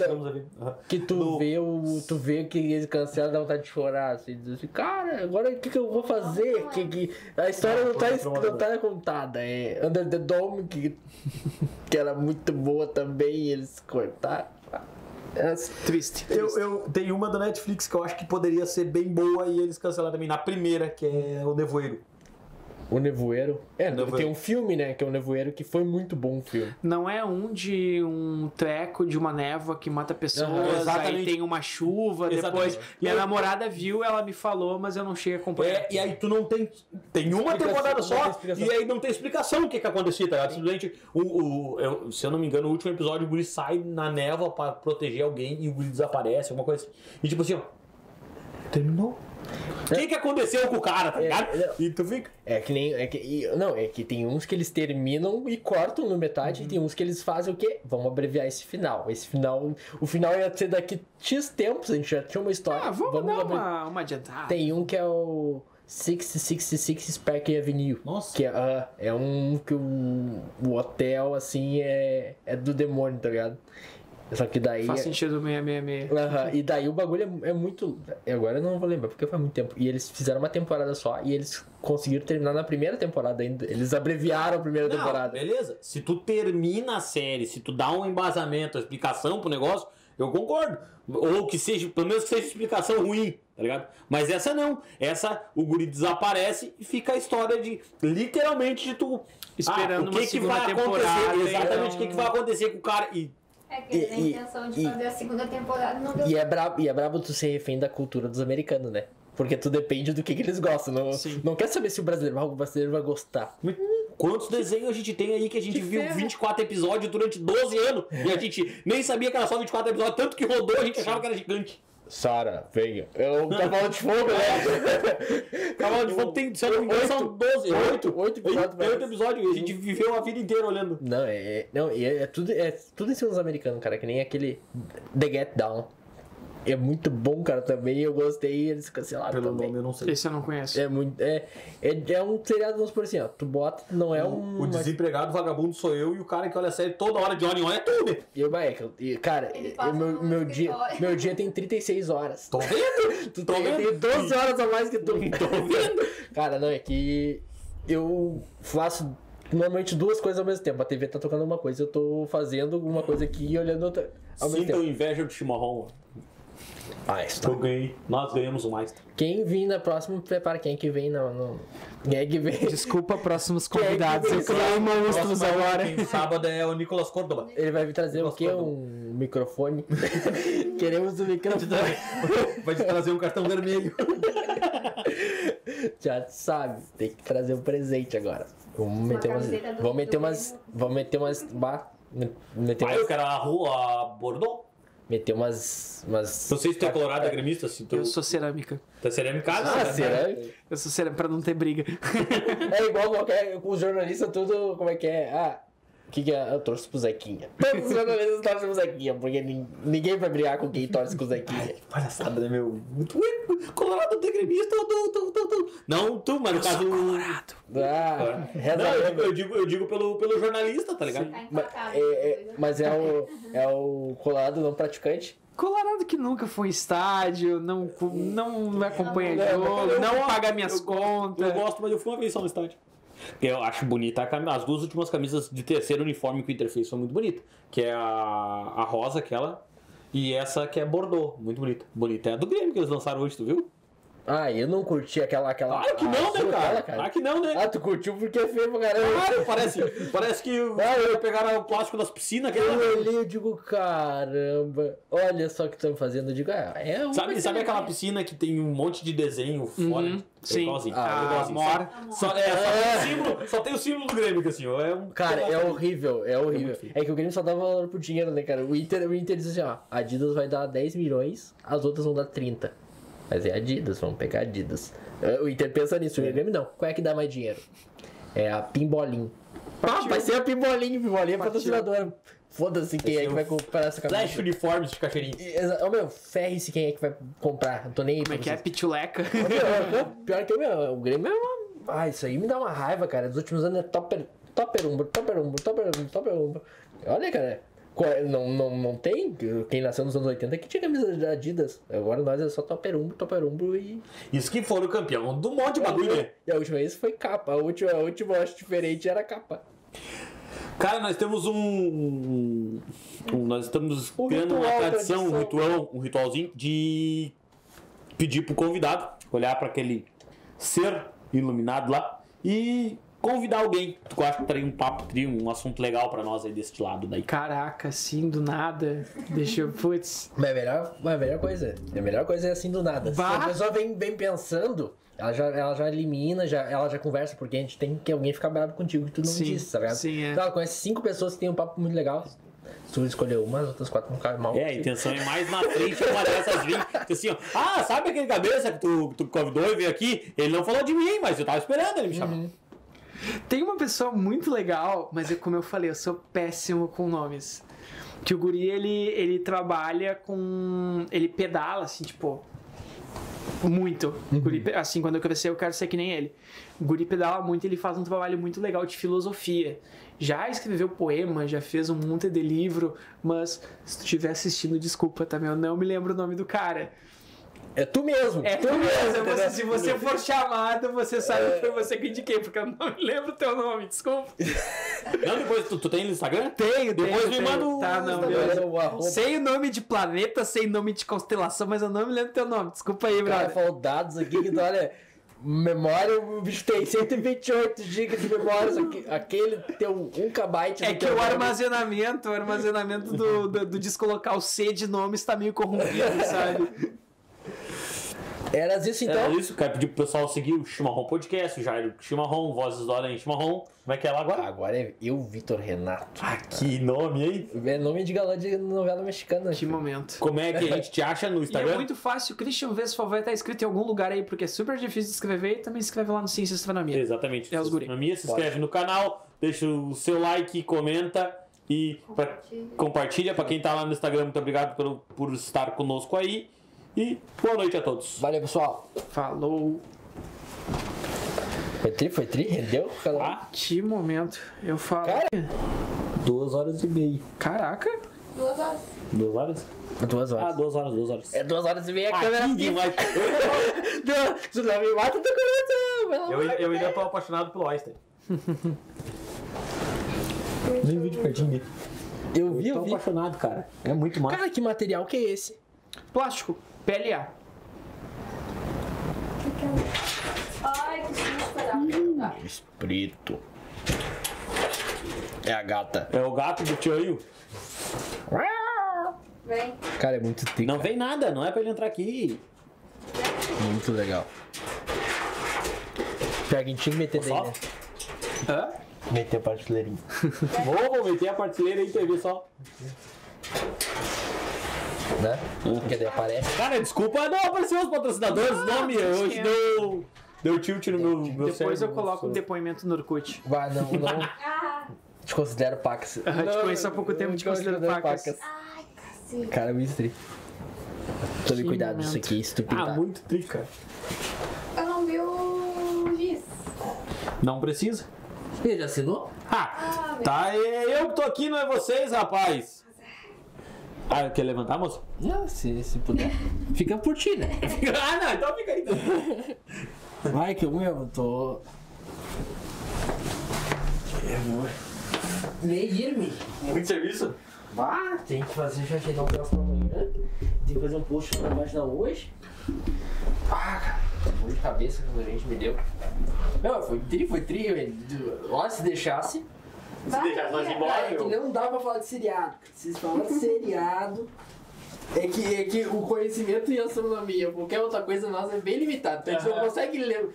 Que tu No- vê o. Tu vê que eles cancelam, dá vontade de chorar, assim, diz assim, cara, agora o que, que eu vou fazer? Que, que... A história não tá, Não, es- não, não tá contada. É Under the Dome, que, que era muito boa também, e eles cortaram. É, Triste. Eu, eu tenho uma da Netflix que eu acho que poderia ser bem boa e eles cancelaram também na primeira, que é o Nevoeiro. O Nevoeiro. É, Nevoeiro. tem um filme, né? Que é o Nevoeiro, que foi muito bom o filme. Não é um de um treco de uma névoa que mata pessoas, Aham, aí tem uma chuva, depois Exatamente. minha Eu- namorada viu, ela me falou, mas eu não cheguei a acompanhar. É, e aí tu não tem. Tem uma Explicação, temporada só, tem e aí não tem explicação o que que acontecia, tá ligado? Simplesmente, o, o, eu- se eu não me engano, o último episódio, o Guri sai na névoa pra proteger alguém e o Guri desaparece, alguma coisa assim. E tipo assim, ó. Terminou. O que que aconteceu com o cara, tá ligado? É, E tu fica. É que nem. É que, e- não, é que tem uns que eles terminam e cortam no metade, e tem uns que eles fazem o quê? Vamos abreviar esse final. Esse final. O final ia ser daqui X tempos, a gente já tinha uma história. Ah, vamos, dar abreviar. uma, uma adiantada. Tem um que é o 666 Spark Avenue. Nossa. Que é, ah, é um que o, o hotel, assim, é, é do demônio, tá ligado? Só que daí. Faz é- sentido 666. Aham, E daí o bagulho é, é muito. Agora eu não vou lembrar, porque faz muito tempo. E eles fizeram uma temporada só e eles conseguiram terminar na primeira temporada ainda. Eles abreviaram a primeira Não, temporada. beleza. Se tu termina a série, se tu dá um embasamento, uma explicação pro negócio, eu concordo. Ou que seja, pelo menos que seja explicação ruim, tá ligado? Mas essa não. Essa, o guri desaparece e fica a história de, literalmente, de tu... Esperando ah, o que uma que vai temporada, acontecer? Exatamente, então- o que, que vai acontecer com o cara. E É que eles E- têm a intenção de e- fazer a segunda temporada não deu E é, brabo, e é brabo tu ser refém da cultura dos americanos, né? Porque tu depende do que, que eles gostam. Não, Sim. não quer saber se o brasileiro, o brasileiro vai gostar. quantos desenhos a gente tem aí que a gente que viu ferro. 24 episódios durante 12 anos e a gente nem sabia que era só 24 episódios, tanto que rodou a gente achava que era gigante. Sara, venha. É o cavalo de fogo, né? Cavalo de Fogo tem, se eu não me engano, são 12, 8. Oito episódios, Tem 8 episódios a gente viveu a vida inteira olhando. Não, é, é- não, é, é tudo, é tudo em cima dos americanos, cara. Que nem aquele The Get Down. É muito bom, cara, também. Eu gostei eles cancelaram Pelo também. nome eu não sei. Esse eu não conheço. É muito. É, é, é um seriado, vamos por assim, ó. Tu bota, não é um. O desempregado vagabundo sou eu e o cara que olha a série toda hora de hora em hora é tu, né? Eu, é, cara, eu- meu, meu, dia, meu dia tem 36 horas. Tô vendo? Tu Tô tem, vendo? tem 12 horas a mais que tu. Tô vendo? Cara, não, é que eu faço normalmente duas coisas ao mesmo tempo. A TV tá tocando uma coisa, eu tô fazendo uma coisa aqui e olhando outra ao mesmo Sintam tempo. inveja do chimarrão. Tá. Eu ganhei. Nós ganhamos o mais. Quem vir na próxima, prepara quem que vem no. no... Quem é que vem? Desculpa, próximos Quem é que convidados. Eu vem? criei monstros agora. Quem sábado é o Nicolas Córdoba. Ele vai vir trazer o Nossa, quê? Um microfone. Queremos um microfone. Vai te trazer um cartão vermelho. Já sabe, tem que trazer um presente agora. Vamos meter umas. Vamos meter umas. Vamos meter umas. bah, Meter Aí eu umas. quero a rua Bordeaux. Meter umas. umas se tu é colorado, é gremista, se tu Eu sou cerâmica. tá cerâmica. Ah, será? Eu sou cerâmica pra não ter briga. É igual qualquer. Os jornalistas, tudo. Como é que é? Ah. O que, que é? Eu torço pro Zequinha. Todos os jornalistas torcem pro Zequinha, porque nin- ninguém vai brigar com quem torce com o Zequinha. Palhaçada, né, meu? Ui, Colorado é gremista ou tu, tu, tu, tu? Não tu, mas no caso. Colorado. Ah, reza Não, eu eu digo, eu digo pelo, pelo jornalista, tá ligado? Tá Mas é, é- mas é o, é o colado não praticante. Colorado que nunca foi em estádio, não, não acompanha Não, jogo, eu não gosto, paga minhas eu contas. Eu gosto, mas eu fui uma vez só no estádio. Eu acho bonita a cami- as duas últimas camisas de terceiro uniforme que o Inter fez são muito bonitas. Que é a, a rosa, aquela, e essa que é Bordeaux, muito bonita. Bonita é a do Grêmio que eles lançaram hoje, tu viu? Ah, eu não curti aquela. aquela Claro que não, né, cara? aquela, Claro que não, né? Ah, tu curtiu porque é feio pra caramba. Claro, parece, parece que ah, pegaram o plástico das piscinas. Eu Aquela... olhei e digo, caramba, olha só o que estão fazendo. Eu digo, ah, é uma Sabe, sabe aquela legal. piscina que tem um monte de desenho fora? Uhum, sim. Igualzinho. Ah, igualzinho. Amor. Só, é, só, tem o símbolo, só tem o símbolo do Grêmio, que assim, ó, é um... Cara, é horrível, é horrível. feio. É que o Grêmio só dá valor pro dinheiro, né, cara? O Inter, o Inter diz assim, ó, a Adidas vai dar 10 milhões, as outras vão dar 30. Mas é Adidas, vamos pegar Adidas. É, O Inter pensa nisso, o Grêmio não. Qual é que dá mais dinheiro? É a Pimbolim. Ah, vai ser a Pimbolim, Pimbolim é patrocinadora. Foda-se quem é que vai comprar essa camisa. Flash Uniformes de Cacheirinho. Exa- Ô meu, ferre-se quem é que vai comprar. Não tô nem aí Como é que é? Pituleca. Pior que o meu, o Grêmio é uma. Ah, isso aí me dá uma raiva, cara. Nos últimos anos é topper, topper umbro, topper umbro, topper umbro, topper umbro. Olha, cara. Qual- Não, não, não tem. Quem nasceu nos anos 80 que tinha camisa da Adidas. Agora nós é só topper umbro e. Isso que foram campeão do monte de bagulho, né? E a última vez foi capa. A última, a última acho diferente era capa. Cara, nós temos um. um- um- nós estamos Um criando uma ritual, tradição, um tradição. ritual, um ritualzinho de pedir pro convidado olhar para aquele ser iluminado lá e convidar alguém. Tu acha que teria um papo, teria um assunto legal pra nós aí deste lado daí? Caraca, assim, do nada. Deixa eu. Putz. Mas a melhor, mas a melhor coisa. A melhor coisa é assim do nada. Se a pessoa vem, vem pensando, ela já, ela já elimina, já, ela já conversa, porque a gente tem que alguém ficar bravo contigo que tu não Sim, disse, tá ligado? sim, é. Então ela conhece cinco pessoas que tem um papo muito legal. Tu escolher uma, as outras quatro vão ficar mal. É, a intenção é mais na frente uma dessas vir. Assim, ó, ah, sabe aquele cabeça que tu, tu convidou e veio aqui? Ele não falou de mim, mas eu tava esperando ele me chamar. Uhum. Tem uma pessoa muito legal, mas é como eu falei, eu sou péssimo com nomes. Que o guri, ele, ele trabalha com... Ele pedala, assim, tipo... Muito. O Guri, assim, quando eu crescer, eu quero ser que nem ele. O guri pedala muito, ele faz um trabalho muito legal de filosofia. Já escreveu poema, já fez um monte de livro, mas se tu estiver assistindo, desculpa, tá? Eu não me lembro o nome do cara. É tu mesmo. É tu tu mesmo, você- se você for chamado, você sabe que foi você que indiquei, porque eu não me lembro o teu nome, desculpa. Não, depois tu, tu tem no Instagram? Tenho, Depois tenho, me manda o Tá, não, arroba- Sei o nome de planeta, sei o nome de constelação, mas eu não me lembro teu nome. Desculpa aí, cara brother. falou dados aqui que tu olha. Memória, o bicho tem 128 GB de memória, só que aquele tem um 1 KB É que o nome. armazenamento, o armazenamento do, do, do descolocar o C de nome está meio corrompido, sabe? Eras isso então? Então, isso, quero pedir pro pessoal seguir o Chimarrão Podcast, o Jairo Chimarrão, Vozes do Além Chimarrão. Como é que é lá agora? Agora é eu, Vitor Renato. Ah, que nome, hein? É nome de galã de novela mexicana. Que filho. momento. Como é que a gente te acha no E é Instagram? muito fácil, Christian Vesfal vai estar escrito em algum lugar aí, porque é super difícil de escrever e também escreve lá no Ciência e Astronomia. Exatamente. É os guri. Astronomia, se Pode. inscreve no canal, deixa o seu like, comenta e pra- Compartilha. compartilha. Pra quem tá lá no Instagram, muito obrigado por, por estar conosco aí. E boa noite a todos. Valeu, pessoal. Falou. Foi tri, foi tri, rendeu? Ah, Que momento. Eu falo. Cara. duas horas e meia. Caraca. Duas horas. Duas horas? Duas Ah, horas. duas horas, duas horas. É duas horas e meia a Ah, câmera. Não, não me mata, eu tô coração. Vai Eu, vai, eu ainda vai. tô apaixonado pelo Einstein. Nem vi de pertinho dele. Eu vi, Eu tô eu vi. apaixonado, cara. É muito massa. Cara, que material que é esse? Plástico. PLA. Ai, que susto. Tá. Espírito. É a gata. É o gato do tioio. Vem. Cara, é muito trico. Não vem nada, não é pra ele entrar aqui. Muito legal. Pega, a gente tinha que meter daí, Só? né? Hã? Meter a partilheirinha. Vou, vou meter a partilheira aí TV só. Né? Porque daí aparece. Cara, desculpa, não apareceu os patrocinadores, o nome hoje tinha. deu, deu tilt no meu, meu Depois eu cérebro. coloco um depoimento no Orkut. Vai, não, não. Te considero pacas. Te Não, conheço há pouco tempo, eu te considero pacas. ai, cacete. Cara, me estri. Tome cuidado disso momento. aqui, se tu Ah, muito triste, cara. Eu não vi o giz. Não precisa. Ele já assinou? Ah, Ah, tá, é eu que tô aqui, não é vocês, rapaz. Ah, quer levantar, moça? Não, se, se puder. Fica por ti, né? ah, não, então fica aí. então. Vai que eu mesmo tô. Medir-me. Muito serviço? Ah, tem que fazer, já chegar um troço pra amanhã. Tem que fazer um post na página hoje. Ah, cara. dor de cabeça que a gente me deu. Não, foi tri, foi tri, velho. Olha, se deixasse. Se deixar nós É embora, que meu. não dá pra falar de seriado. Vocês falaram de seriado. É que, é que o conhecimento em astronomia, qualquer outra coisa nossa é bem limitado. Então a gente não consegue ir, le-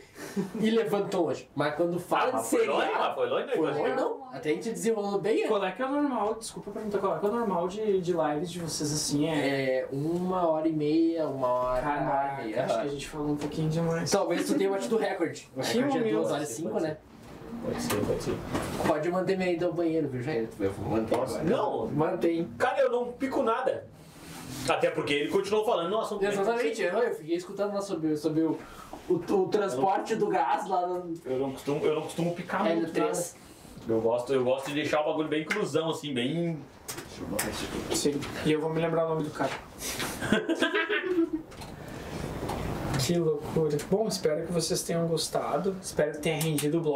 ir levando tão longe. Mas quando fala Ah, de mas foi longe, seriado. mas foi longe, né? Foi longe, não. Até a gente desenrolou bem. Qual é que é o normal? Desculpa perguntar, qual é que é o normal de, de lives de vocês assim? É. É uma hora e meia, uma hora, uma hora e meia. acho que a gente falou um pouquinho demais. Talvez tu tenha batido o recorde. O recorde é humilde. 2 horas e 5, né? Pode ser, pode ser. Pode manter meio do banheiro, viu, Jair? Eu vou manter agora. Não, Mantém. cara, eu não pico nada. Até porque ele continuou falando no assunto. Exatamente, eu, eu fiquei escutando lá sobre, sobre o, o, o transporte do gás lá no Eu não costumo, eu não costumo picar muito. nada. L3. Eu gosto, eu gosto de deixar o bagulho bem cruzão, assim, bem. Sim. E eu vou me lembrar o nome do cara. que loucura. Bom, espero que vocês tenham gostado. Espero que tenha rendido o blog.